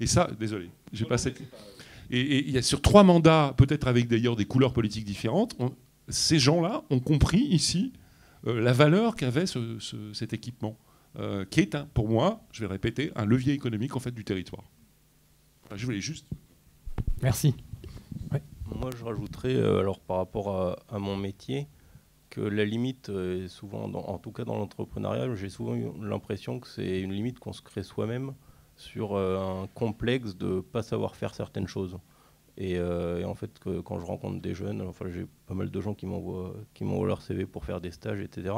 Et ça, désolé, j'ai passé. Et, il y a sur trois mandats, peut-être avec d'ailleurs des couleurs politiques différentes, ces gens-là ont compris ici euh, la valeur qu'avait cet équipement, euh, qui est, pour moi, je vais répéter, un levier économique en fait du territoire. je voulais juste. Merci. Moi, je rajouterais, euh, alors par rapport à, mon métier, que la limite, souvent, en tout cas dans l'entrepreneuriat, j'ai souvent eu l'impression que c'est une limite qu'on se crée soi-même sur euh, un complexe de pas savoir faire certaines choses. Et, euh, en fait, quand je rencontre des jeunes, enfin j'ai pas mal de gens qui m'envoient leur CV pour faire des stages, etc.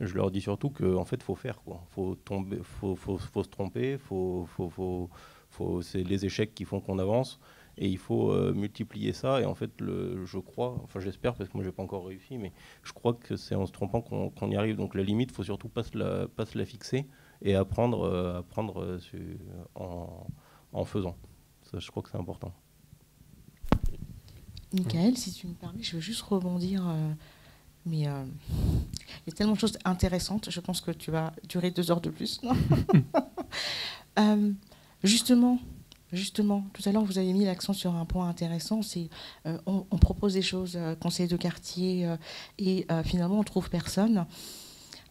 Je leur dis surtout qu'en en fait, faut faire quoi. Faut faut, faut, faut se tromper, faut, faut, faut c'est les échecs qui font qu'on avance et il faut euh, multiplier ça et en fait le, je crois enfin j'espère parce que moi j'ai pas encore réussi mais je crois que c'est en se trompant qu'on y arrive donc la limite faut surtout pas se la, pas se la fixer et apprendre, euh, apprendre euh, en, en, faisant. Ça, je crois que c'est important. Michael, si tu me permets, je veux juste rebondir. Euh, mais il y a tellement de choses intéressantes. Je pense que tu vas durer deux heures de plus. justement, justement, tout à l'heure, vous avez mis l'accent sur un point intéressant. C'est on, propose des choses, conseil de quartier, et finalement, on trouve personne.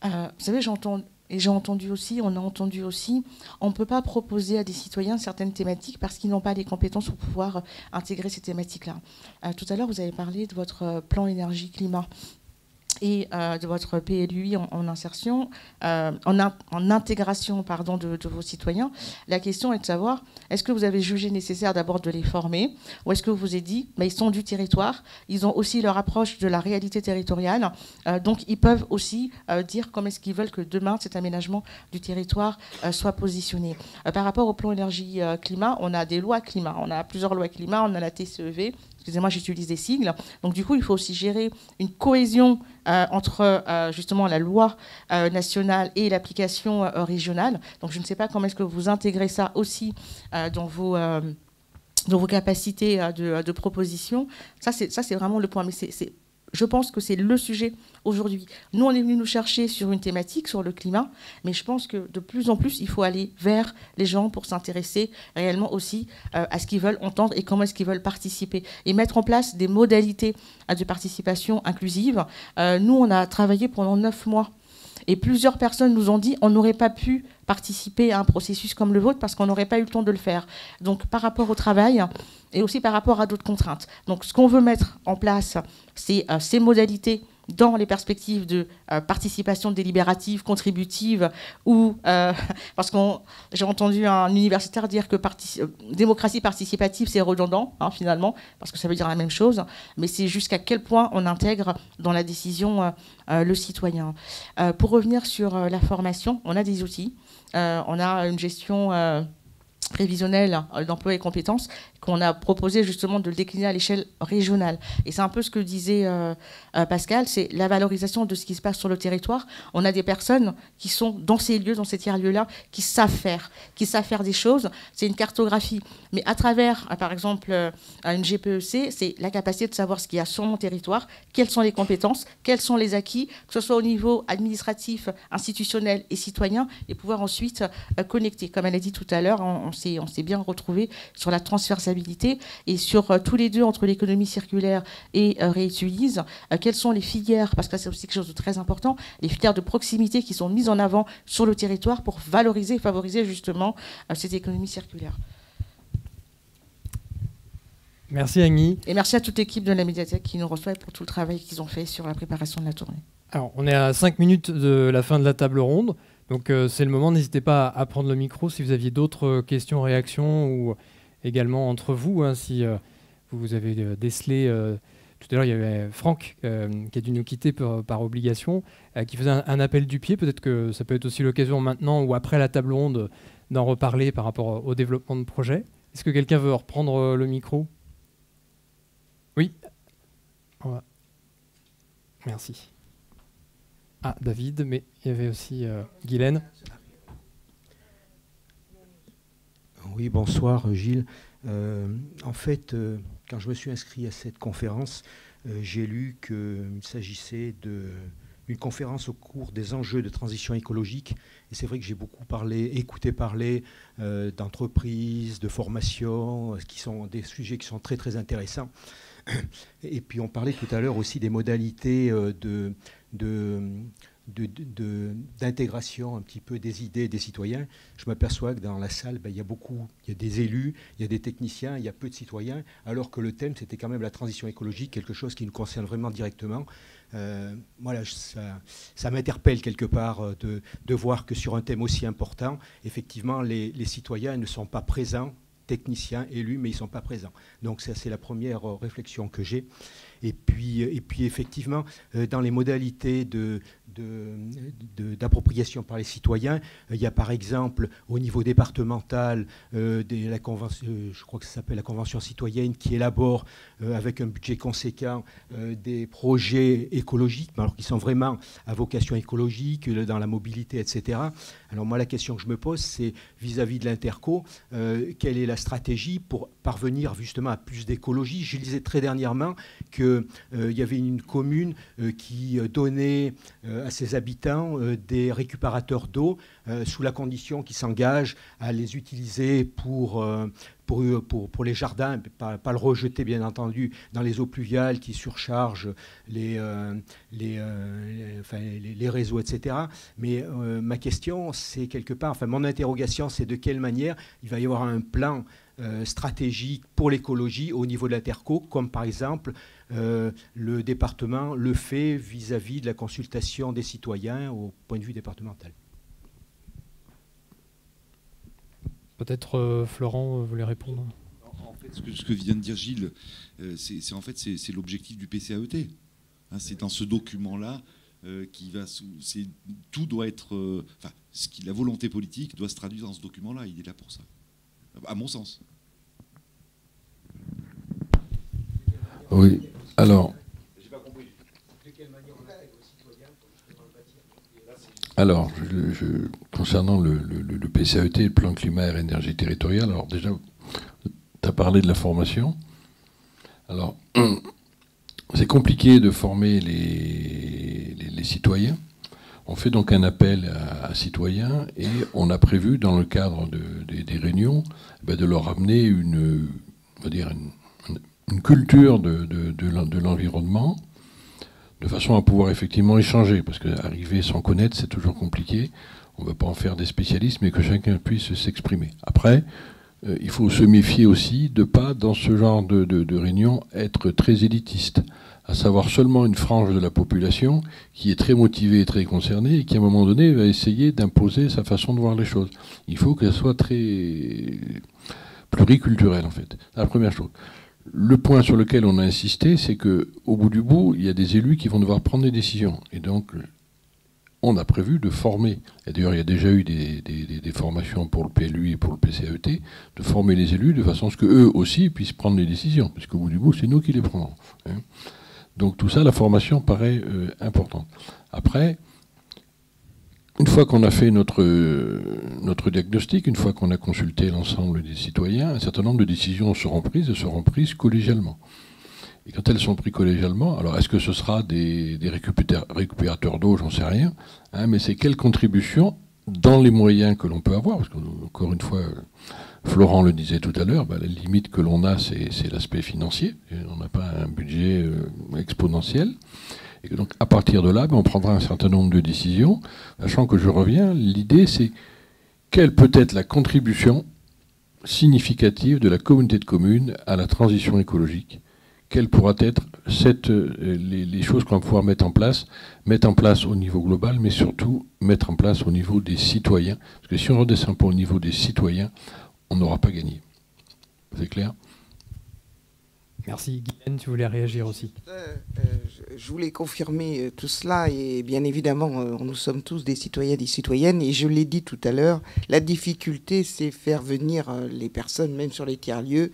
vous savez, j'entends et j'ai entendu aussi, on a entendu aussi, on ne peut pas proposer à des citoyens certaines thématiques parce qu'ils n'ont pas les compétences pour pouvoir intégrer ces thématiques-là. Euh, tout à l'heure, vous avez parlé de votre plan énergie-climat et euh, de votre PLUI en, insertion, euh, en, intégration pardon, de, vos citoyens. La question est de savoir, est-ce que vous avez jugé nécessaire d'abord de les former ou est-ce que vous vous avez dit, mais ils sont du territoire, ils ont aussi leur approche de la réalité territoriale, euh, donc ils peuvent aussi dire comment est-ce qu'ils veulent que demain cet aménagement du territoire soit positionné. par rapport au plan énergie-climat, on a des lois climat, on a plusieurs lois climat, on a la TCEV, excusez-moi, j'utilise des sigles. Donc du coup, il faut aussi gérer une cohésion euh, entre euh, justement la loi euh, nationale et l'application régionale. Donc je ne sais pas comment est-ce que vous intégrez ça aussi dans vos dans vos capacités de, de proposition. Ça, c'est vraiment le point. Mais c'est je pense que c'est le sujet aujourd'hui. Nous, on est venu nous chercher sur une thématique, sur le climat, mais je pense que de plus en plus, il faut aller vers les gens pour s'intéresser réellement aussi euh, à ce qu'ils veulent entendre et comment est-ce qu'ils veulent participer. Et mettre en place des modalités de participation inclusive. Euh, nous, on a travaillé pendant neuf mois. Et plusieurs personnes nous ont dit on n'aurait pas pu participer à un processus comme le vôtre parce qu'on n'aurait pas eu le temps de le faire. Donc par rapport au travail et aussi par rapport à d'autres contraintes. Donc ce qu'on veut mettre en place, c'est ces modalités dans les perspectives de euh, participation délibérative, contributive, ou euh, parce que j'ai entendu un universitaire dire que euh, démocratie participative c'est redondant hein, finalement, parce que ça veut dire la même chose, mais c'est jusqu'à quel point on intègre dans la décision le citoyen. pour revenir sur la formation, on a des outils, on a une gestion prévisionnelle d'emploi et compétences qu'on a proposé justement de le décliner à l'échelle régionale. Et c'est un peu ce que disait euh, euh, Pascal, c'est la valorisation de ce qui se passe sur le territoire. On a des personnes qui sont dans ces lieux, dans ces tiers-lieux-là, qui savent faire, qui savent faire des choses. C'est une cartographie. Mais à travers, euh, par exemple, une GPEC, c'est la capacité de savoir ce qu'il y a sur mon territoire, quelles sont les compétences, quels sont les acquis, que ce soit au niveau administratif, institutionnel et citoyen, et pouvoir ensuite connecter. Comme elle a dit tout à l'heure, on, on s'est bien retrouvé sur la transversalité et sur euh, tous les deux, entre l'économie circulaire et euh, réutilise, euh, quelles sont les filières, parce que c'est aussi quelque chose de très important, les filières de proximité qui sont mises en avant sur le territoire pour valoriser et favoriser justement cette économie circulaire. Merci Agni. Et merci à toute l'équipe de la médiathèque qui nous reçoit pour tout le travail qu'ils ont fait sur la préparation de la tournée. Alors, on est à 5 minutes de la fin de la table ronde. Donc, c'est le moment. N'hésitez pas à prendre le micro si vous aviez d'autres questions, réactions ou également entre vous, hein, si euh, vous avez euh, décelé. Euh, tout à l'heure, il y avait Franck qui a dû nous quitter par, obligation, qui faisait un, appel du pied. Peut-être que ça peut être aussi l'occasion maintenant ou après la table ronde d'en reparler par rapport au développement de projet. Est-ce que quelqu'un veut reprendre le micro? Oui Merci. Ah, David, mais il y avait aussi Guylaine. Oui, bonsoir Gilles. Euh, en fait, euh, quand je me suis inscrit à cette conférence, euh, j'ai lu qu'il s'agissait d'une conférence au cours des enjeux de transition écologique. Et c'est vrai que j'ai beaucoup parlé, écouté parler d'entreprises, de formation, qui sont des sujets qui sont très très intéressants. Et puis on parlait tout à l'heure aussi des modalités de d'intégration un petit peu des idées des citoyens, je m'aperçois que dans la salle, ben, il y a beaucoup, il y a des élus, il y a des techniciens, il y a peu de citoyens, alors que le thème, c'était quand même la transition écologique, quelque chose qui nous concerne vraiment directement. Euh, voilà, ça, ça m'interpelle quelque part euh, de, de, voir que sur un thème aussi important, effectivement, les, les citoyens ne sont pas présents techniciens, élus, mais ils ne sont pas présents. Donc ça, c'est la première euh, réflexion que j'ai. Et puis, et puis effectivement, dans les modalités de, d'appropriation par les citoyens. Euh, il y a par exemple au niveau départemental euh, la convention, euh, je crois que ça s'appelle la convention citoyenne qui élabore avec un budget conséquent des projets écologiques, alors qui sont vraiment à vocation écologique dans la mobilité, etc. Alors moi la question que je me pose c'est vis-à-vis de l'interco, quelle est la stratégie pour parvenir justement à plus d'écologie? Je lisais très dernièrement qu'il y avait une commune qui donnait à ses habitants euh, des récupérateurs d'eau euh, sous la condition qu'ils s'engagent à les utiliser pour, euh, pour, pour, les jardins, pas, le rejeter bien entendu dans les eaux pluviales qui surchargent les, les, les, les, réseaux, etc. Mais ma question, c'est quelque part, enfin mon interrogation, c'est de quelle manière il va y avoir un plan stratégique pour l'écologie au niveau de l'Interco, comme par exemple euh, le département le fait vis-à-vis de la consultation des citoyens au point de vue départemental. Peut-être euh, Florent voulait répondre. En fait, ce que, vient de dire Gilles, euh, c'est en fait c'est l'objectif du PCAET. Hein, c'est dans ce document-là qui va, tout doit être, enfin, ce qui, la volonté politique doit se traduire dans ce document-là. Il est là pour ça, à mon sens. Oui. Alors, alors concernant le, le, PCAET, le plan climat et énergie territoriale, alors déjà, tu as parlé de la formation. Alors, c'est compliqué de former les, citoyens. On fait donc un appel à, citoyens et on a prévu, dans le cadre de, des réunions, ben, de leur amener une, on va dire une, une culture de, de, l'environnement, de façon à pouvoir effectivement échanger, parce qu'arriver sans connaître, c'est toujours compliqué. On ne va pas en faire des spécialistes, mais que chacun puisse s'exprimer. Après, euh, il faut se méfier aussi de pas, dans ce genre de, de, réunion, être très élitiste, à savoir seulement une frange de la population qui est très motivée et très concernée et qui, à un moment donné, va essayer d'imposer sa façon de voir les choses. Il faut qu'elle soit très pluriculturelle, en fait. La première chose. Le point sur lequel on a insisté, c'est que au bout du bout, il y a des élus qui vont devoir prendre des décisions. Et donc, on a prévu de former, et d'ailleurs il y a déjà eu des, formations pour le PLU et pour le PCAET, de former les élus de façon à ce qu'eux aussi puissent prendre des décisions, parce qu'au bout du bout, c'est nous qui les prenons. Hein. Donc tout ça, la formation paraît euh, importante. Après, une fois qu'on a fait notre, notre diagnostic, une fois qu'on a consulté l'ensemble des citoyens, un certain nombre de décisions seront prises et seront prises collégialement. Et quand elles sont prises collégialement, alors est-ce que ce sera des, récupérateurs d'eau, j'en sais rien, hein, mais c'est quelle contribution dans les moyens que l'on peut avoir, parce qu'encore une fois, Florent le disait tout à l'heure, bah, la limite que l'on a, c'est l'aspect financier. on n'a pas un budget euh, exponentiel. Et donc, à partir de là, bah, on prendra un certain nombre de décisions, sachant que je reviens, l'idée, c'est quelle peut être la contribution significative de la communauté de communes à la transition écologique quelles pourraient être cette, euh, les, choses qu'on va pouvoir mettre en place, mettre en place au niveau global, mais surtout mettre en place au niveau des citoyens. Parce que si on redescend pas au niveau des citoyens, on n'aura pas gagné. C'est clair? Merci. Guylaine, tu voulais réagir aussi euh, euh, Je voulais confirmer tout cela et bien évidemment, nous sommes tous des citoyens, des citoyennes et je l'ai dit tout à l'heure, la difficulté c'est faire venir les personnes, même sur les tiers-lieux,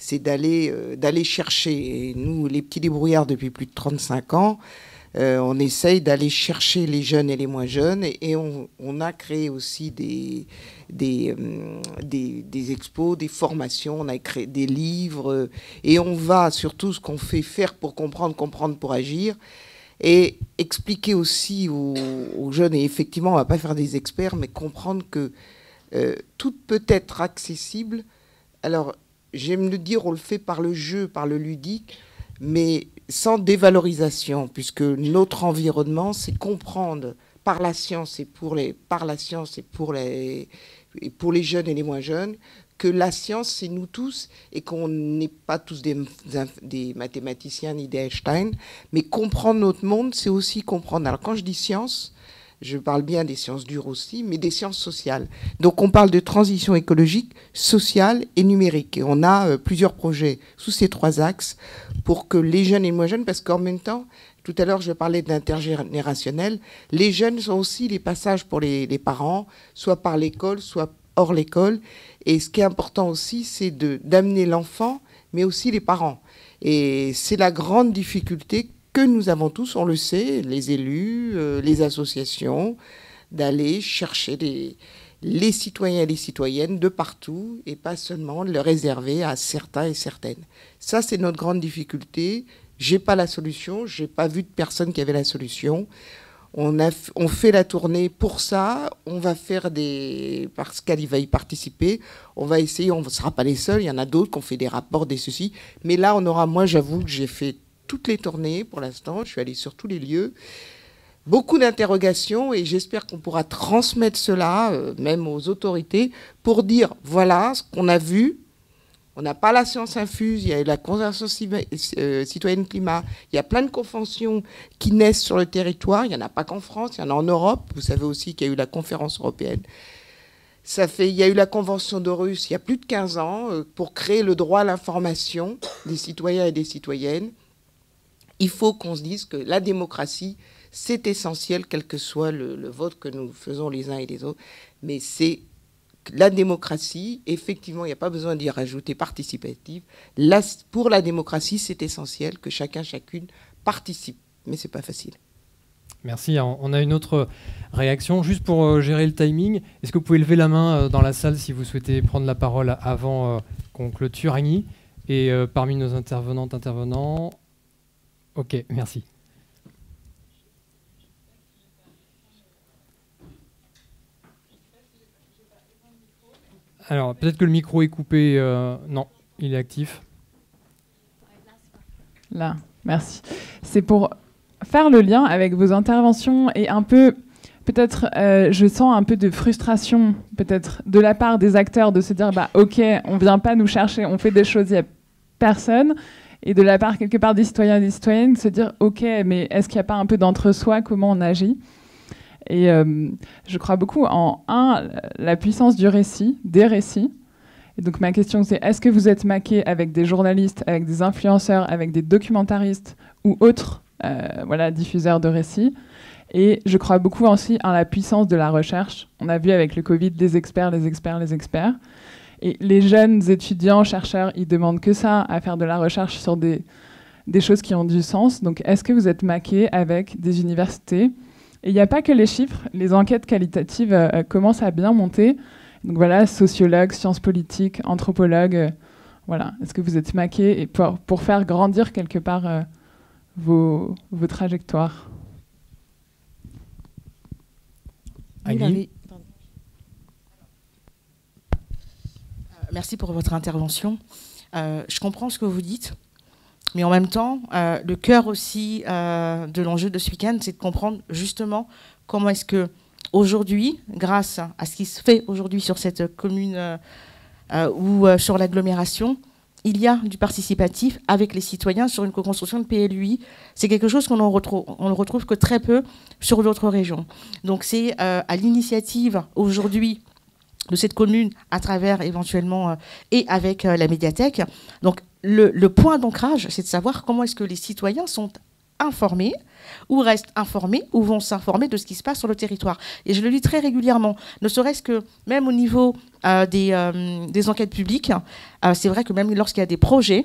c'est euh, d'aller chercher. Et nous, les petits débrouillards, depuis plus de 35 ans, euh, on essaye d'aller chercher les jeunes et les moins jeunes. Et, on, a créé aussi des, euh, des, des, expos, des formations, on a créé des livres. et on va, surtout ce qu'on fait faire pour comprendre, comprendre pour agir. Et expliquer aussi aux, jeunes, et effectivement, on ne va pas faire des experts, mais comprendre que tout peut être accessible. Alors, j'aime le dire, on le fait par le jeu, par le ludique, mais sans dévalorisation, puisque notre environnement, c'est comprendre par la science et pour les, par la science et pour les, pour les jeunes et les moins jeunes, que la science, c'est nous tous, et qu'on n'est pas tous des, des, mathématiciens ni des Einstein, mais comprendre notre monde, c'est aussi comprendre. Alors quand je dis science, je parle bien des sciences dures aussi, mais des sciences sociales. Donc on parle de transition écologique, sociale et numérique. Et on a euh, plusieurs projets sous ces trois axes pour que les jeunes et les moins jeunes, parce qu'en même temps, tout à l'heure je parlais d'intergénérationnel, les jeunes sont aussi les passages pour les, les parents, soit par l'école, soit hors l'école. Et ce qui est important aussi, c'est d'amener l'enfant, mais aussi les parents. Et c'est la grande difficulté que nous avons tous, on le sait, les élus, euh, les associations, d'aller chercher les citoyens et les citoyennes de partout et pas seulement le réserver à certains et certaines. Ça, c'est notre grande difficulté. J'ai pas la solution, j'ai pas vu de personne qui avait la solution. On fait la tournée pour ça. On va faire des. Parce qu'elle va y participer. On va essayer. On ne sera pas les seuls. Il y en a d'autres qui ont fait des rapports, des ceci. Mais là, on aura. Moi, j'avoue que j'ai fait toutes les tournées pour l'instant. Je suis allée sur tous les lieux. Beaucoup d'interrogations et j'espère qu'on pourra transmettre cela, euh, même aux autorités, pour dire voilà ce qu'on a vu. On n'a pas la science infuse, il y a la Convention euh, citoyenne climat, il y a plein de conventions qui naissent sur le territoire. Il n'y en a pas qu'en France, il y en a en Europe. Vous savez aussi qu'il y a eu la conférence européenne. Ça fait, il y a eu la Convention de Russe il y a plus de 15 ans euh, pour créer le droit à l'information des citoyens et des citoyennes il faut qu'on se dise que la démocratie, c'est essentiel, quel que soit le, vote que nous faisons les uns et les autres. Mais c'est la démocratie, effectivement, il n'y a pas besoin d'y rajouter participative. pour la démocratie, c'est essentiel que chacun, chacune participe. Mais ce n'est pas facile. Merci. On a une autre réaction. Juste pour euh, gérer le timing, est-ce que vous pouvez lever la main euh, dans la salle si vous souhaitez prendre la parole avant euh, qu'on clôture Agni Et parmi nos intervenantes, intervenants, Ok, merci. Alors, peut-être que le micro est coupé. Euh, non, il est actif. Là, merci. C'est pour faire le lien avec vos interventions et un peu peut-être euh, je sens un peu de frustration, peut-être de la part des acteurs de se dire bah ok, on vient pas nous chercher, on fait des choses, il n'y a personne, et de la part quelque part des citoyens et des citoyennes se dire ok, mais est-ce qu'il n'y a pas un peu d'entre-soi, comment on agit? Et euh, je crois beaucoup en un la puissance du récit, des récits. Et donc ma question c'est est-ce que vous êtes maqué avec des journalistes, avec des influenceurs, avec des documentaristes ou autres euh, voilà diffuseurs de récits? Et je crois beaucoup aussi en la puissance de la recherche. On a vu avec le Covid des experts, les experts, les experts. Et les jeunes étudiants, chercheurs, ils demandent que ça, à faire de la recherche sur des, des choses qui ont du sens. Donc, est-ce que vous êtes maqué avec des universités? Et il n'y a pas que les chiffres, les enquêtes qualitatives euh, commencent à bien monter. Donc voilà, sociologues, sciences politiques, anthropologues, euh, voilà. Est-ce que vous êtes maqué et pour, pour faire grandir quelque part euh, vos, vos trajectoires Euh, merci pour votre intervention. Euh, je comprends ce que vous dites, mais en même temps, euh, le cœur aussi de l'enjeu de ce week-end, c'est de comprendre justement comment est-ce que aujourd'hui, grâce à ce qui se fait aujourd'hui sur cette commune ou sur l'agglomération, il y a du participatif avec les citoyens sur une co-construction de PLUI. C'est quelque chose qu'on ne retrouve, on retrouve que très peu sur d'autres régions. Donc c'est euh, à l'initiative aujourd'hui de cette commune à travers éventuellement euh, et avec euh, la médiathèque. Donc le, point d'ancrage, c'est de savoir comment est-ce que les citoyens sont informés ou restent informés ou vont s'informer de ce qui se passe sur le territoire. Et je le lis très régulièrement, ne serait-ce que même au niveau euh, des, enquêtes publiques, c'est vrai que même lorsqu'il y a des projets,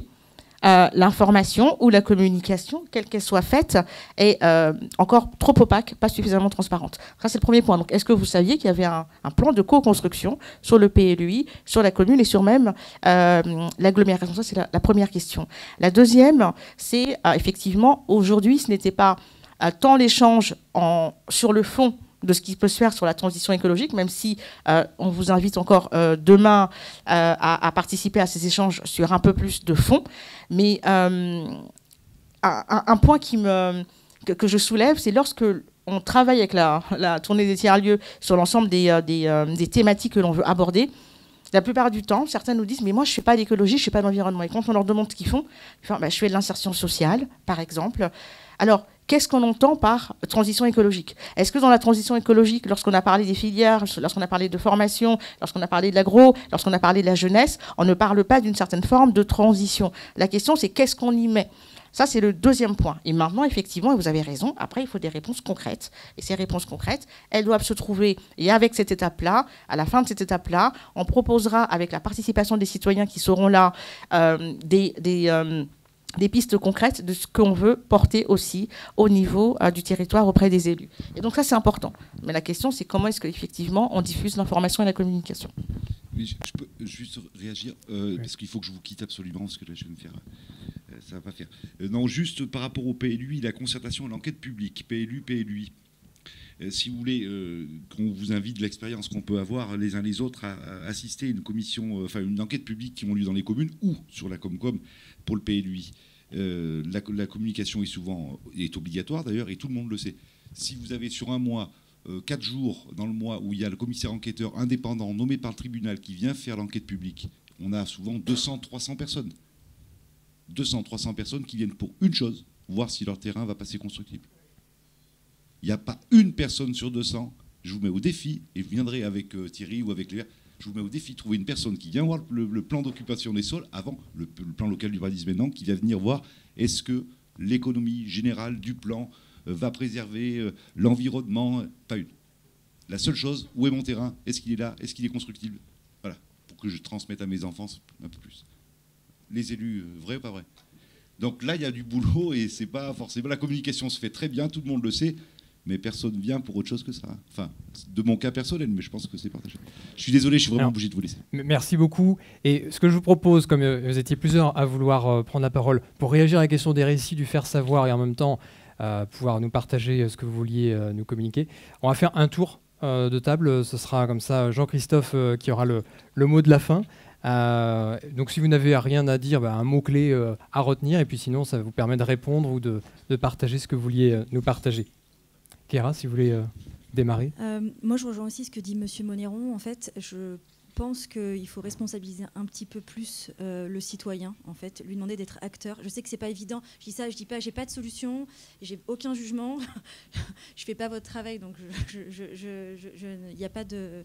l'information ou la communication, quelle qu'elle soit faite, est encore trop opaque, pas suffisamment transparente. Ça, c'est le premier point. Donc, est-ce que vous saviez qu'il y avait un, plan de co-construction sur le PLUI, sur la commune et sur même l'agglomération? Ça, c'est la, première question. La deuxième, c'est effectivement, aujourd'hui, ce n'était pas tant l'échange sur le fond de ce qui peut se faire sur la transition écologique, même si euh, on vous invite encore euh, demain euh, à, participer à ces échanges sur un peu plus de fond. Mais un, point qui me, que, je soulève, c'est lorsque on travaille avec la, tournée des tiers-lieux sur l'ensemble des, des, des, thématiques que l'on veut aborder, la plupart du temps, certains nous disent Mais moi, je ne fais pas d'écologie, je ne fais pas d'environnement. Et quand on leur demande ce qu'ils font, ils font, bah, je fais de l'insertion sociale, par exemple. Alors, qu'est-ce qu'on entend par transition écologique? Est-ce que dans la transition écologique, lorsqu'on a parlé des filières, lorsqu'on a parlé de formation, lorsqu'on a parlé de l'agro, lorsqu'on a parlé de la jeunesse, on ne parle pas d'une certaine forme de transition? La question, c'est qu'est-ce qu'on y met? Ça, c'est le deuxième point. Et maintenant, effectivement, et vous avez raison, après, il faut des réponses concrètes. Et ces réponses concrètes, elles doivent se trouver. Et avec cette étape-là, à la fin de cette étape-là, on proposera, avec la participation des citoyens qui seront là, euh, des... euh, des pistes concrètes de ce qu'on veut porter aussi au niveau euh, du territoire auprès des élus. Et donc ça, c'est important. Mais la question, c'est comment est-ce qu'effectivement on diffuse l'information et la communication oui, je, peux juste réagir, euh, parce qu'il faut que je vous quitte absolument, parce que là, je vais me faire... Euh, ça va pas faire. non, juste par rapport au PLUI, la concertation et l'enquête publique, PLU, PLUI. si vous voulez qu'on vous invite de l'expérience qu'on peut avoir les uns les autres à, assister à une commission, enfin une enquête publique qui ont lieu dans les communes ou sur la Comcom pour le PLUI. Euh, la, communication est souvent obligatoire d'ailleurs et tout le monde le sait. Si vous avez sur un mois euh, quatre jours dans le mois où il y a le commissaire enquêteur indépendant nommé par le tribunal qui vient faire l'enquête publique, on a souvent 200-300 personnes. 200-300 personnes qui viennent pour une chose, voir si leur terrain va passer constructible. Il n'y a pas une personne sur 200. Je vous mets au défi, et je viendrai avec euh, Thierry ou avec Léa, je vous mets au défi de trouver une personne qui vient voir le, plan d'occupation des sols avant le, plan local du d'urbanisme maintenant, qui va venir voir est-ce que l'économie générale du plan euh, va préserver euh, l'environnement Pas une. La seule chose, où est mon terrain? Est-ce qu'il est là? Est-ce qu'il est constructible? Voilà, pour que je transmette à mes enfants un peu plus. Les élus, euh, vrai ou pas vrai Donc là, il y a du boulot et c'est pas forcément. La communication se fait très bien, tout le monde le sait mais personne vient pour autre chose que ça. Enfin, de mon cas personnel, mais je pense que c'est partagé. Je suis désolé, je suis vraiment obligé de vous laisser. Merci beaucoup. Et ce que je vous propose, comme euh, vous étiez plusieurs à vouloir euh, prendre la parole, pour réagir à la question des récits, du faire savoir et en même temps euh, pouvoir nous partager ce que vous vouliez nous communiquer, on va faire un tour de table. Ce sera comme ça Jean-Christophe qui aura le, le, mot de la fin. donc si vous n'avez rien à dire, bah, un mot-clé à retenir, et puis sinon ça vous permet de répondre ou de, de partager ce que vous vouliez nous partager. Si vous voulez. Euh, démarrer Moi, je rejoins aussi ce que dit Monsieur Monéron. En fait, je pense qu'il faut responsabiliser un petit peu plus euh, le citoyen, en fait, lui demander d'être acteur. Je sais que c'est pas évident. Je dis ça, je dis pas, j'ai pas de solution, j'ai aucun jugement, je fais pas votre travail, donc il n'y a pas de,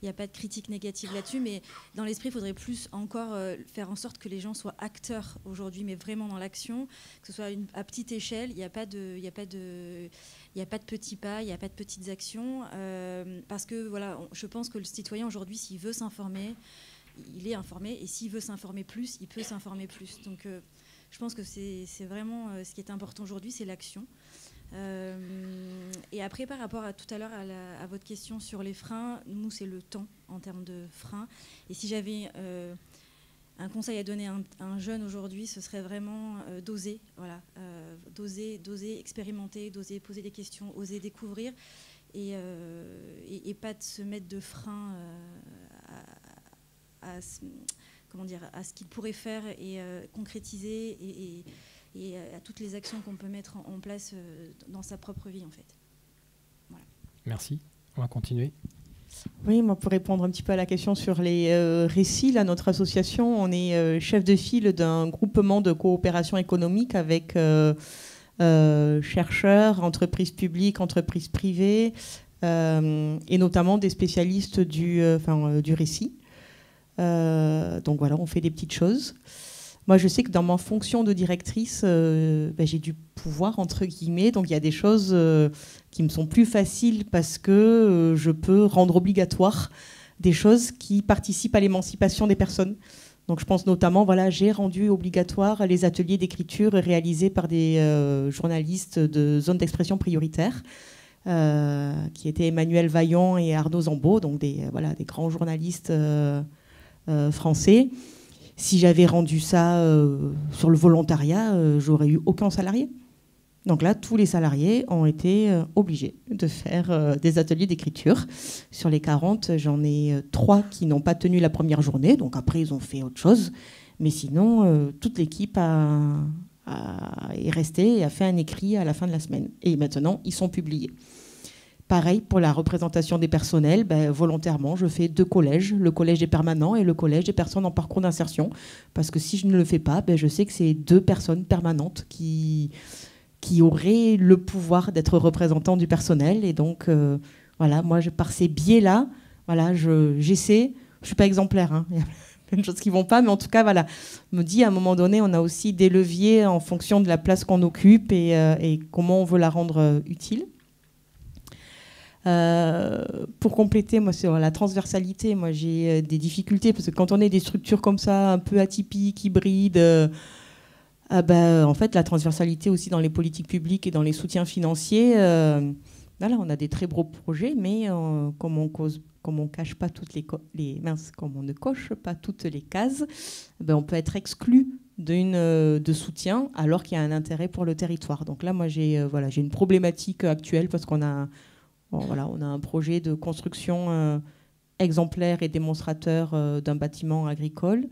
il a pas de critique négative là-dessus. Mais dans l'esprit, il faudrait plus encore euh, faire en sorte que les gens soient acteurs aujourd'hui, mais vraiment dans l'action, que ce soit à petite échelle. Il n'y a pas de, il a pas de il a pas de petits pas, il n'y a pas de petites actions, euh, parce que voilà, je pense que le citoyen aujourd'hui, s'il veut s'informer, il est informé, et s'il veut s'informer plus, il peut s'informer plus. Donc euh, je pense que c'est vraiment euh, ce qui est important aujourd'hui, c'est l'action. et après, par rapport à tout à l'heure à, votre question sur les freins, nous, c'est le temps en termes de freins. Et si j'avais un conseil à donner à un, jeune aujourd'hui, ce serait vraiment euh, d'oser, voilà, euh, d'oser, d'oser expérimenter, d'oser poser des questions, oser découvrir, et, euh, et, pas de se mettre de frein à, comment dire, à ce qu'il pourrait faire et concrétiser, et, et, à toutes les actions qu'on peut mettre en, en place dans sa propre vie, en fait. Voilà. Merci. On va continuer. Oui, moi, pour répondre un petit peu à la question sur les euh, récits, là, notre association, on est euh, chef de file d'un groupement de coopération économique avec euh, chercheurs, entreprises publiques, entreprises privées, et notamment des spécialistes du, du récit. donc voilà, on fait des petites choses. Moi, je sais que dans ma fonction de directrice, ben, j'ai du pouvoir, entre guillemets, donc il y a des choses qui me sont plus faciles parce que euh, je peux rendre obligatoire des choses qui participent à l'émancipation des personnes. Donc je pense notamment, voilà, j'ai rendu obligatoire les ateliers d'écriture réalisés par des euh, journalistes de zones d'expression prioritaire, euh, qui étaient Emmanuel Vaillant et Arnaud Zambeau, donc des, voilà, des grands journalistes français. Si j'avais rendu ça sur le volontariat, j'aurais eu aucun salarié. Donc là, tous les salariés ont été euh, obligés de faire euh, des ateliers d'écriture. Sur les 40, j'en ai euh, trois qui n'ont pas tenu la première journée, donc après ils ont fait autre chose. Mais sinon, toute l'équipe est restée et a fait un écrit à la fin de la semaine. Et maintenant, ils sont publiés. Pareil pour la représentation des personnels, ben, volontairement, je fais deux collèges, le collège des permanents et le collège des personnes en parcours d'insertion. Parce que si je ne le fais pas, ben, je sais que c'est deux personnes permanentes qui, aurait le pouvoir d'être représentant du personnel. Et donc, euh, voilà, moi, par ces biais-là, voilà, j'essaie. Je, ne suis pas exemplaire. Hein. De choses qui vont pas, mais en tout cas, voilà, me dit à un moment donné, on a aussi des leviers en fonction de la place qu'on occupe et, euh, comment on veut la rendre euh, utile. pour compléter, moi, sur la transversalité, moi, j'ai des difficultés parce que quand on est des structures comme ça, un peu atypiques, hybrides, ah bah, en fait, la transversalité aussi dans les politiques publiques et dans les soutiens financiers, euh, voilà, on a des très gros projets, mais euh, comme on cause comme on ne coche pas toutes les cases, ben on peut être exclu euh, de soutien alors qu'il y a un intérêt pour le territoire. Donc là, moi, j'ai j'ai une problématique actuelle parce qu'on a un projet de construction exemplaire et démonstrateur d'un bâtiment agricole.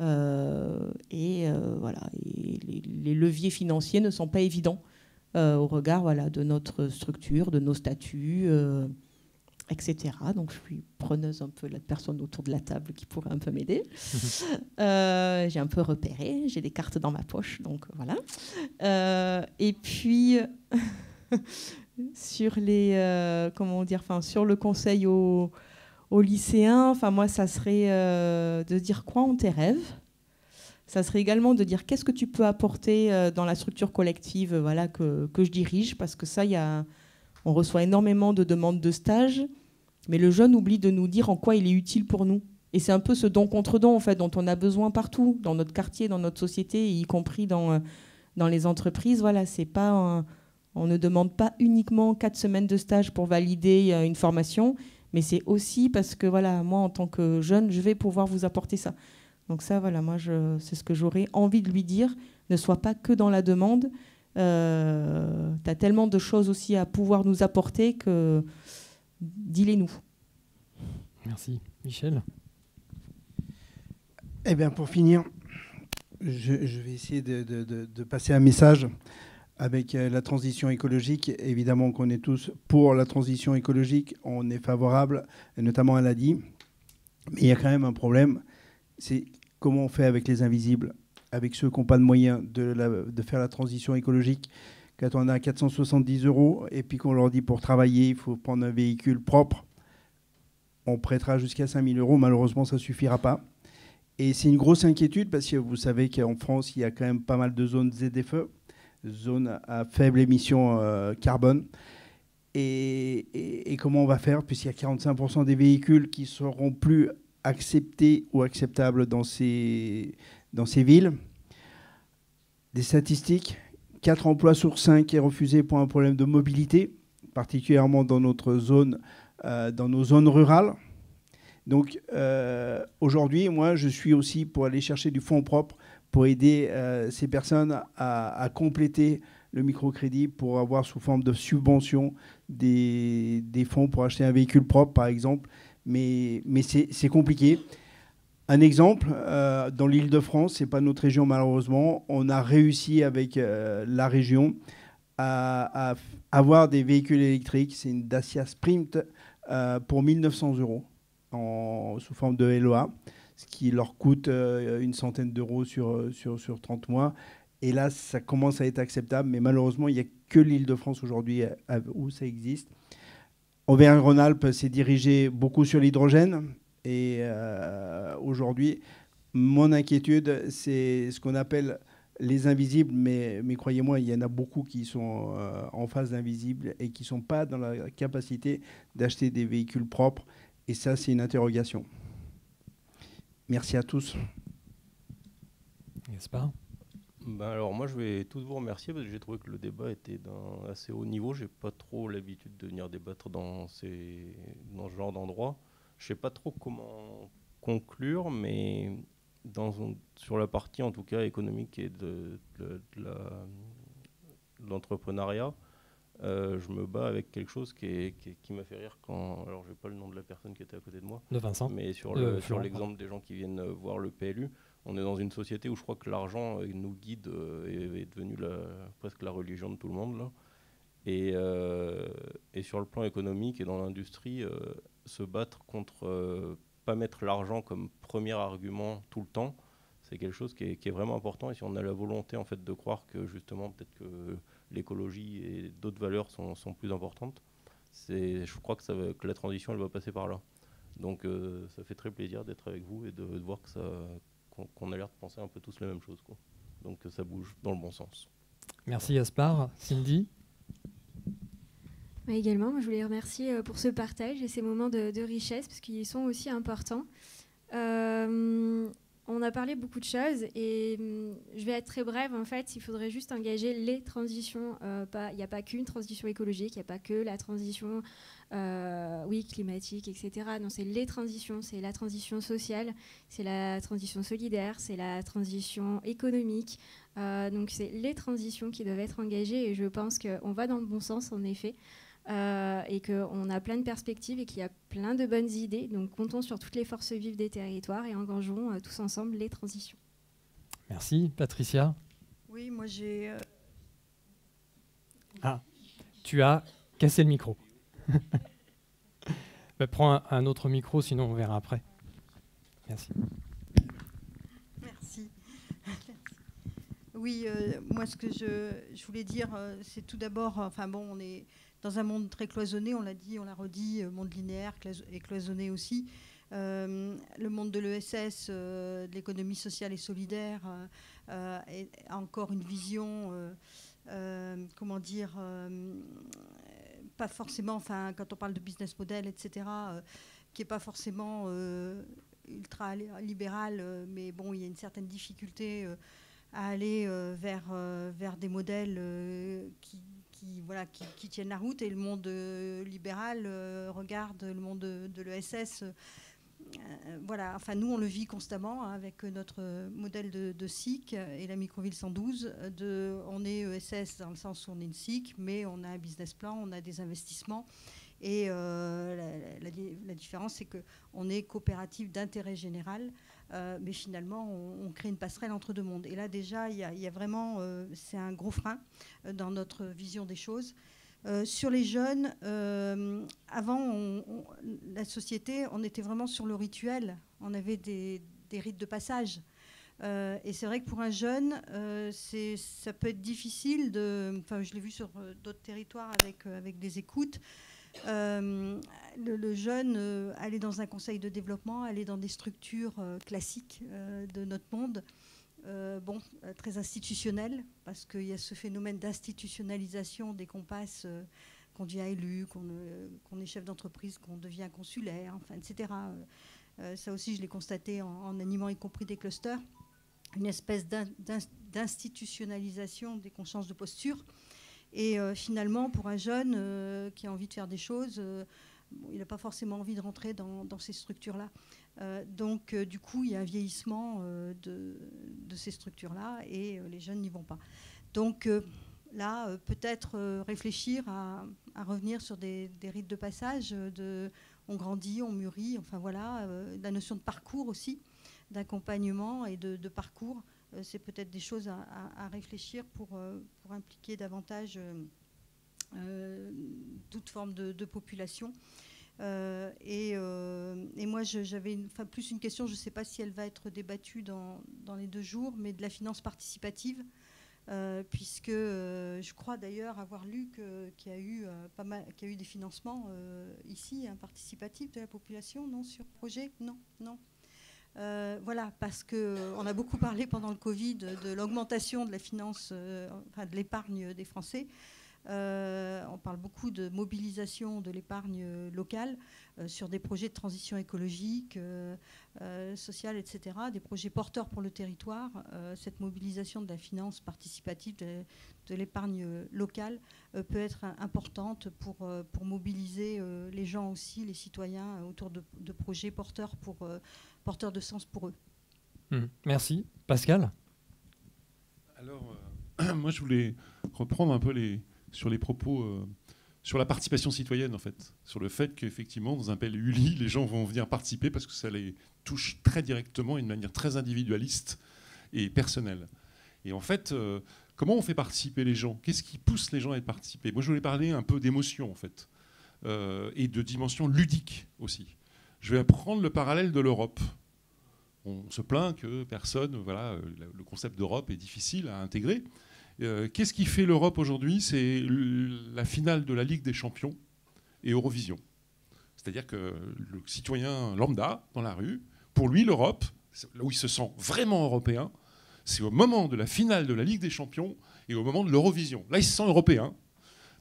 Euh, et euh, voilà, les, leviers financiers ne sont pas évidents euh, au regard de notre structure, de nos statuts etc. Donc je suis preneuse un peu de la personne autour de la table qui pourrait un peu m'aider. j'ai un peu repéré, j'ai des cartes dans ma poche, donc voilà. et puis sur les, comment dire, enfin sur le conseil au, aux lycéens, enfin moi, ça serait euh, de dire quoi ont tes rêves. Ça serait également de dire qu'est-ce que tu peux apporter euh, dans la structure collective euh, voilà, que, que, je dirige, parce que ça, y a, on reçoit énormément de demandes de stage, mais le jeune oublie de nous dire en quoi il est utile pour nous. Et c'est un peu ce don contre don, en fait, dont on a besoin partout, dans notre quartier, dans notre société, y compris dans, dans les entreprises. Voilà, c'est pas on ne demande pas uniquement quatre semaines de stage pour valider une formation mais c'est aussi parce que voilà, moi en tant que jeune, je vais pouvoir vous apporter ça. Donc ça, voilà, moi, c'est ce que j'aurais envie de lui dire. Ne sois pas que dans la demande. Euh, tu as tellement de choses aussi à pouvoir nous apporter que dis-les-nous. Merci. Michel? Eh bien, pour finir, je, vais essayer de, passer un message. avec la transition écologique, évidemment qu'on est tous pour la transition écologique, on est favorable, notamment elle a dit. Mais il y a quand même un problème, c'est comment on fait avec les invisibles, avec ceux qui n'ont pas de moyens de, faire la transition écologique. Quand on a 470 euros et puis qu'on leur dit pour travailler, il faut prendre un véhicule propre, on prêtera jusqu'à 5000 euros. Malheureusement, ça ne suffira pas. Et c'est une grosse inquiétude parce que vous savez qu'en France, il y a quand même pas mal de zones ZFE, zones à faible émission euh, carbone. Et, comment on va faire puisqu'il y a 45% des véhicules qui seront plus acceptés ou acceptables dans ces, dans ces villes? Des statistiques, 4 emplois sur 5 est refusé pour un problème de mobilité, particulièrement dans notre zone, euh, dans nos zones rurales. Donc euh, aujourd'hui, moi, je suis aussi pour aller chercher du fonds propre pour aider euh, ces personnes à, compléter le microcrédit pour avoir sous forme de subvention des, fonds pour acheter un véhicule propre, par exemple. Mais, mais c'est compliqué. Un exemple, euh, dans l'île de France, ce n'est pas notre région malheureusement, on a réussi avec la région à, avoir des véhicules électriques. C'est une Dacia Sprint pour 1900 euros sous forme de LOA, ce qui leur coûte euh, une centaine d'euros sur, euh, sur, sur 30 mois. Et là, ça commence à être acceptable, mais malheureusement, il n'y a que l'île de France aujourd'hui euh, où ça existe. Auvergne-Rhône-Alpes s'est dirigé beaucoup sur l'hydrogène. Et aujourd'hui, mon inquiétude, c'est ce qu'on appelle les invisibles, mais, mais croyez-moi, il y en a beaucoup qui sont en phase d'invisibles et qui ne sont pas dans la capacité d'acheter des véhicules propres et ça, c'est une interrogation. Merci à tous. N'est-ce pas? Ben alors moi je vais tous vous remercier parce que j'ai trouvé que le débat était d'un assez haut niveau. J'ai pas trop l'habitude de venir débattre dans, ces, dans ce genre d'endroit. Je sais pas trop comment conclure, mais dans, sur la partie en tout cas économique et de, de l'entrepreneuriat, euh, je me bats avec quelque chose qui, qui, m'a fait rire quand. Alors, je n'ai pas le nom de la personne qui était à côté de moi. De Vincent. Mais sur l'exemple des gens qui viennent euh, voir le PLU, on est dans une société où je crois que l'argent euh, nous guide et est, devenu la, presque la religion de tout le monde. Là. Et, et sur le plan économique et dans l'industrie, se battre contre. pas mettre l'argent comme premier argument tout le temps, c'est quelque chose qui est, vraiment important. Et si on a la volonté en fait, de croire que justement, peut-être que l'écologie et d'autres valeurs sont, plus importantes. Je crois que, la transition, elle va passer par là. Donc euh, ça fait très plaisir d'être avec vous et de, voir qu'on, a l'air de penser un peu tous la même chose. Donc ça bouge dans le bon sens. Merci Gaspard. Cindy? Également, je voulais remercier euh, pour ce partage et ces moments de, richesse, parce qu'ils sont aussi importants. Euh, on a parlé beaucoup de choses et hum, je vais être très brève. En fait, il faudrait juste engager les transitions. Euh, il n'y a pas qu'une transition écologique, il n'y a pas que la transition oui, climatique, etc. Non, c'est les transitions. C'est la transition sociale, c'est la transition solidaire, c'est la transition économique. Donc, c'est les transitions qui doivent être engagées et je pense qu'on va dans le bon sens, en effet. Euh, et qu'on a plein de perspectives et qu'il y a plein de bonnes idées. Donc comptons sur toutes les forces vives des territoires et engageons euh, tous ensemble les transitions. Merci. Patricia Oui, moi j'ai... Euh, ah, tu as cassé le micro. bah, prends un, autre micro, sinon on verra après. Merci. Merci. Oui, moi ce que je, je voulais dire, c'est tout d'abord, enfin bon, on est dans un monde très cloisonné, on l'a dit, on l'a redit, euh, monde linéaire et cloisonné aussi. Euh, le monde de l'ESS, euh, de l'économie sociale et solidaire, a encore une vision, comment dire, pas forcément, enfin, quand on parle de business model, etc., qui n'est pas forcément ultra libéral, mais bon, il y a une certaine difficulté à aller vers, vers des modèles qui qui, voilà, qui, tiennent la route et le monde euh, libéral euh, regarde le monde de, l'ESS. Euh, voilà, enfin nous on le vit constamment hein, avec notre modèle de, SIC et la microville 112. De, on est ESS dans le sens où on est une SIC, mais on a un business plan, on a des investissements. Et la, différence, c'est qu'on est coopérative d'intérêt général Euh, mais finalement, on, crée une passerelle entre deux mondes. Et là, déjà, il y, a vraiment, euh, c'est un gros frein euh, dans notre vision des choses. sur les jeunes, avant, la société, on était vraiment sur le rituel. On avait des, rites de passage. et c'est vrai que pour un jeune, ça peut être difficile je l'ai vu sur d'autres territoires avec des écoutes. Euh, le, jeune euh, aller dans un conseil de développement, aller dans des structures euh, classiques de notre monde, bon, très institutionnelles, parce qu'il y a ce phénomène d'institutionnalisation dès qu'on passe, qu'on devient élu, qu'on est chef d'entreprise, qu'on devient consulaire, enfin, etc. ça aussi, je l'ai constaté en, en, animant y compris des clusters, une espèce d'institutionnalisation dès qu'on change de posture. Et euh, finalement, pour un jeune euh, qui a envie de faire des choses, euh, il n'a pas forcément envie de rentrer dans, ces structures-là. donc, du coup, il y a un vieillissement de, ces structures-là et les jeunes n'y vont pas. Donc, là, peut-être réfléchir à, revenir sur des, rites de passage, on grandit, on mûrit, enfin voilà, la notion de parcours aussi, d'accompagnement et de parcours c'est peut-être des choses à, réfléchir pour, euh, pour, impliquer davantage euh, toute forme de, population. et, moi, j'avais plus une question, je ne sais pas si elle va être débattue dans, les deux jours, mais de la finance participative. puisque je crois d'ailleurs avoir lu qu'il y, a eu, y a eu des financements ici, un participatif de la population, non, sur projet Non, non. Euh, voilà, parce qu'on euh, a beaucoup parlé pendant le Covid de l'augmentation de la finance, euh, enfin de l'épargne des Français. on parle beaucoup de mobilisation de l'épargne locale sur des projets de transition écologique, sociale, etc., des projets porteurs pour le territoire. cette mobilisation de la finance participative de, l'épargne locale peut être importante pour, mobiliser les gens aussi, les citoyens, autour de projets porteurs pour porteur de sens pour eux. Hmm. Merci. Pascal? Alors, euh, moi, je voulais reprendre un peu les, sur les propos euh, sur la participation citoyenne, en fait. Sur le fait qu'effectivement, dans un pays ULI, les gens vont venir participer parce que ça les touche très directement et de manière très individualiste et personnelle. Et en fait, euh, comment on fait participer les gens? Qu'est-ce qui pousse les gens à être participés Moi, je voulais parler un peu d'émotion, en fait, et de dimension ludique aussi. Je vais prendre le parallèle de l'Europe. On se plaint que personne, voilà, le concept d'Europe est difficile à intégrer. Euh, qu'est-ce qui fait l'Europe aujourd'hui? C'est la finale de la Ligue des Champions et Eurovision. C'est-à-dire que le citoyen lambda dans la rue, pour lui, l'Europe, là où il se sent vraiment européen, c'est au moment de la finale de la Ligue des Champions et au moment de l'Eurovision. Là, il se sent européen.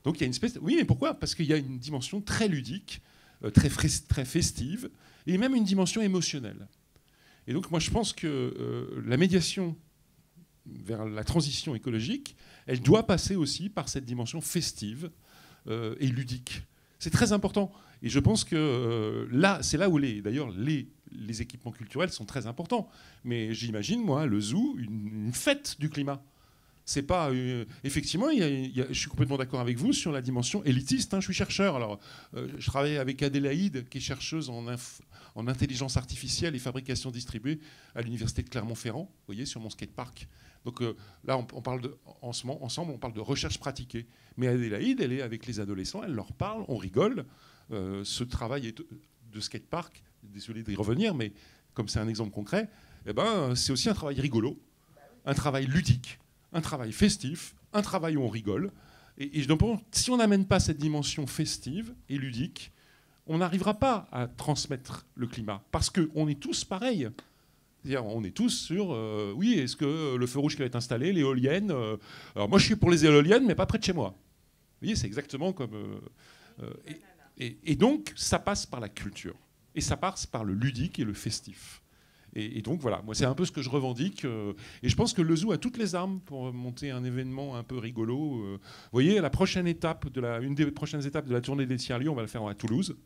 Donc il y a une espèce. Oui, mais pourquoi? Parce qu'il y a une dimension très ludique très, très festive, et même une dimension émotionnelle. Et donc moi je pense que euh, la médiation vers la transition écologique, elle doit passer aussi par cette dimension festive euh, et ludique. C'est très important. Et je pense que là, c'est là où les, d'ailleurs les, les, équipements culturels sont très importants. Mais j'imagine, moi, le zoo, une fête du climat c'est pas euh, effectivement je suis complètement d'accord avec vous sur la dimension élitiste hein. je suis chercheur. Alors euh, je travaille avec Adélaïde qui est chercheuse en, en, intelligence artificielle et fabrication distribuée à l'université de Clermont-Ferrand voyez sur mon skatepark. Donc euh, là on, parle en ce moment, ensemble on parle de recherche pratiquée. Mais Adélaïde elle est avec les adolescents elle leur parle on rigole. Ce travail est de skatepark désolé d'y revenir mais comme c'est un exemple concret eh ben c'est aussi un travail rigolo un travail ludique un travail festif, un travail où on rigole. Et, je pense, si on n'amène pas cette dimension festive et ludique, on n'arrivera pas à transmettre le climat. Parce qu'on est tous pareils. on est tous sur, euh, oui, est-ce que le feu rouge qui va être installé, l'éolienne euh, Alors moi, je suis pour les éoliennes, mais pas près de chez moi. Vous voyez, c'est exactement comme... Euh, et, et, donc, ça passe par la culture. Et ça passe par le ludique et le festif. Et, donc voilà, moi c'est un peu ce que je revendique. Euh, et je pense que le zoo a toutes les armes pour monter un événement un peu rigolo. Euh. vous voyez, la prochaine étape de la, une des prochaines étapes de la tournée des tiers-lieux, on va le faire à Toulouse,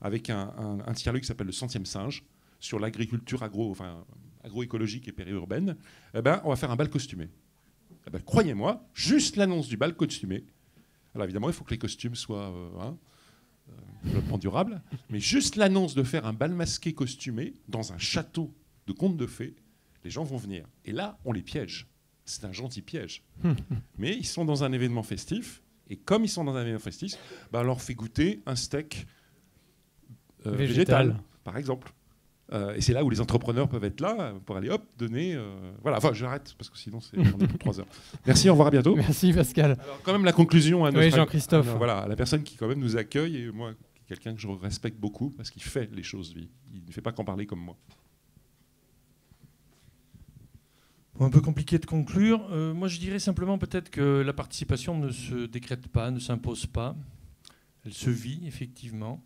avec un, tiers-lieu qui s'appelle le centième singe, sur l'agriculture agro, enfin, agroécologique et périurbaine. Eh ben, on va faire un bal costumé. Eh ben, croyez-moi, juste l'annonce du bal costumé. Alors évidemment, il faut que les costumes soient... Euh, hein, développement durable, mais juste l'annonce de faire un bal masqué costumé dans un château de contes de fées, les gens vont venir. Et là, on les piège. C'est un gentil piège. Mais ils sont dans un événement festif, et comme ils sont dans un événement festif, bah, on leur fait goûter un steak euh, Végétal. végétal, par exemple. Euh, et c'est là où les entrepreneurs peuvent être là pour aller hop donner. euh, voilà, enfin j'arrête parce que sinon c'est on est pour trois heures. Merci, au revoir, à bientôt. Merci Pascal. Alors quand même la conclusion à notre Oui, Jean-Christophe. voilà, à la personne qui quand même nous accueille et moi quelqu'un que je respecte beaucoup parce qu'il fait les choses. Il ne fait pas qu'en parler comme moi. Un peu compliqué de conclure. Euh, moi, je dirais simplement peut-être que la participation ne se décrète pas, ne s'impose pas. Elle se vit, effectivement.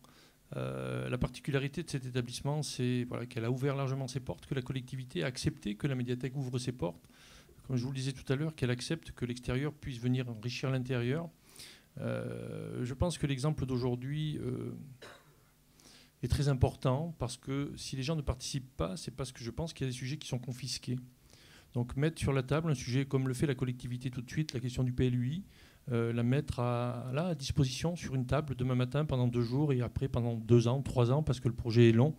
Euh, la particularité de cet établissement, c'est qu'elle a ouvert largement ses portes, que la collectivité a accepté que la médiathèque ouvre ses portes. Comme je vous le disais tout à l'heure, qu'elle accepte que l'extérieur puisse venir enrichir l'intérieur. Euh, je pense que l'exemple d'aujourd'hui euh, est très important parce que si les gens ne participent pas, c'est parce que je pense qu'il y a des sujets qui sont confisqués. Donc mettre sur la table un sujet comme le fait la collectivité tout de suite, la question du PLUI, euh, la mettre à, là, à disposition sur une table demain matin pendant deux jours et après pendant deux ans, trois ans, parce que le projet est long,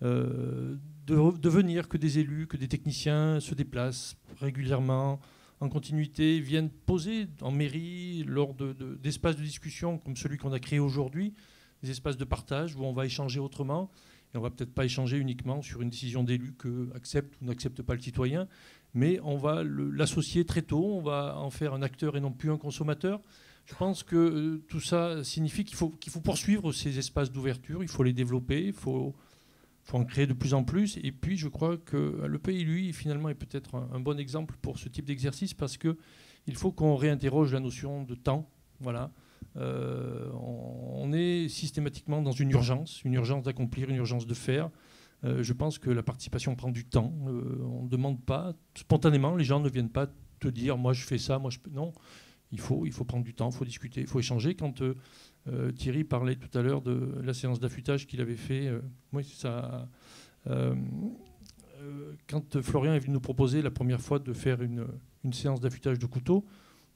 de venir que des élus, que des techniciens se déplacent régulièrement, en continuité, viennent poser en mairie, lors de- de- d'espaces de, discussion comme celui qu'on a créé aujourd'hui, des espaces de partage où on va échanger autrement. Et on va peut-être pas échanger uniquement sur une décision d'élu que accepte ou n'accepte pas le citoyen, mais on va l'associer très tôt, on va en faire un acteur et non plus un consommateur. Je pense que euh, tout ça signifie qu'il faut, qu'il faut poursuivre ces espaces d'ouverture, il faut les développer, il faut, faut en créer de plus en plus. Et puis je crois que le pays, lui, finalement, est peut-être un, bon exemple pour ce type d'exercice parce que il faut qu'on réinterroge la notion de temps. Voilà. Euh, on, on est systématiquement dans une urgence, une urgence d'accomplir, une urgence de faire. Euh, je pense que la participation prend du temps. Euh, on ne demande pas spontanément, les gens ne viennent pas te dire moi je fais ça, moi je peux. Non, il faut, il faut prendre du temps, il faut discuter, il faut échanger. Quand euh, Thierry parlait tout à l'heure de la séance d'affûtage qu'il avait fait, euh, ça. euh, quand Florian est venu nous proposer la première fois de faire une, séance d'affûtage de couteau,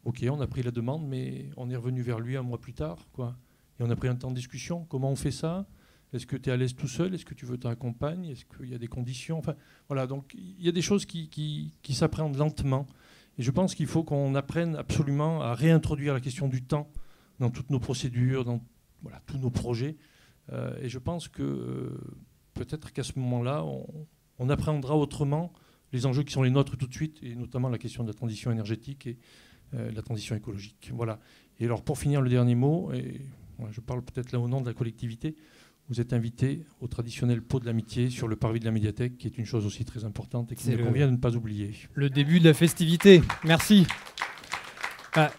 ok, on a pris la demande, mais on est revenu vers lui un mois plus tard, quoi. Et on a pris un temps de discussion. Comment on fait ça? Est-ce que tu es à l'aise tout seul? Est-ce que tu veux t'accompagner Est-ce qu'il y a des conditions? Enfin, voilà. Donc, il y a des choses qui, qui, qui s'appréhendent lentement. Et je pense qu'il faut qu'on apprenne absolument à réintroduire la question du temps dans toutes nos procédures, dans voilà, tous nos projets. Euh, et je pense que euh, peut-être qu'à ce moment-là, on, on appréhendera autrement les enjeux qui sont les nôtres tout de suite, et notamment la question de la transition énergétique et euh, la transition écologique. Voilà. Et alors, pour finir, le dernier mot, et je parle peut-être là au nom de la collectivité, vous êtes invité au traditionnel pot de l'amitié sur le parvis de la médiathèque, qui est une chose aussi très importante et qu'il C'est me convient de ne pas oublier. Le début de la festivité. Merci. Ah,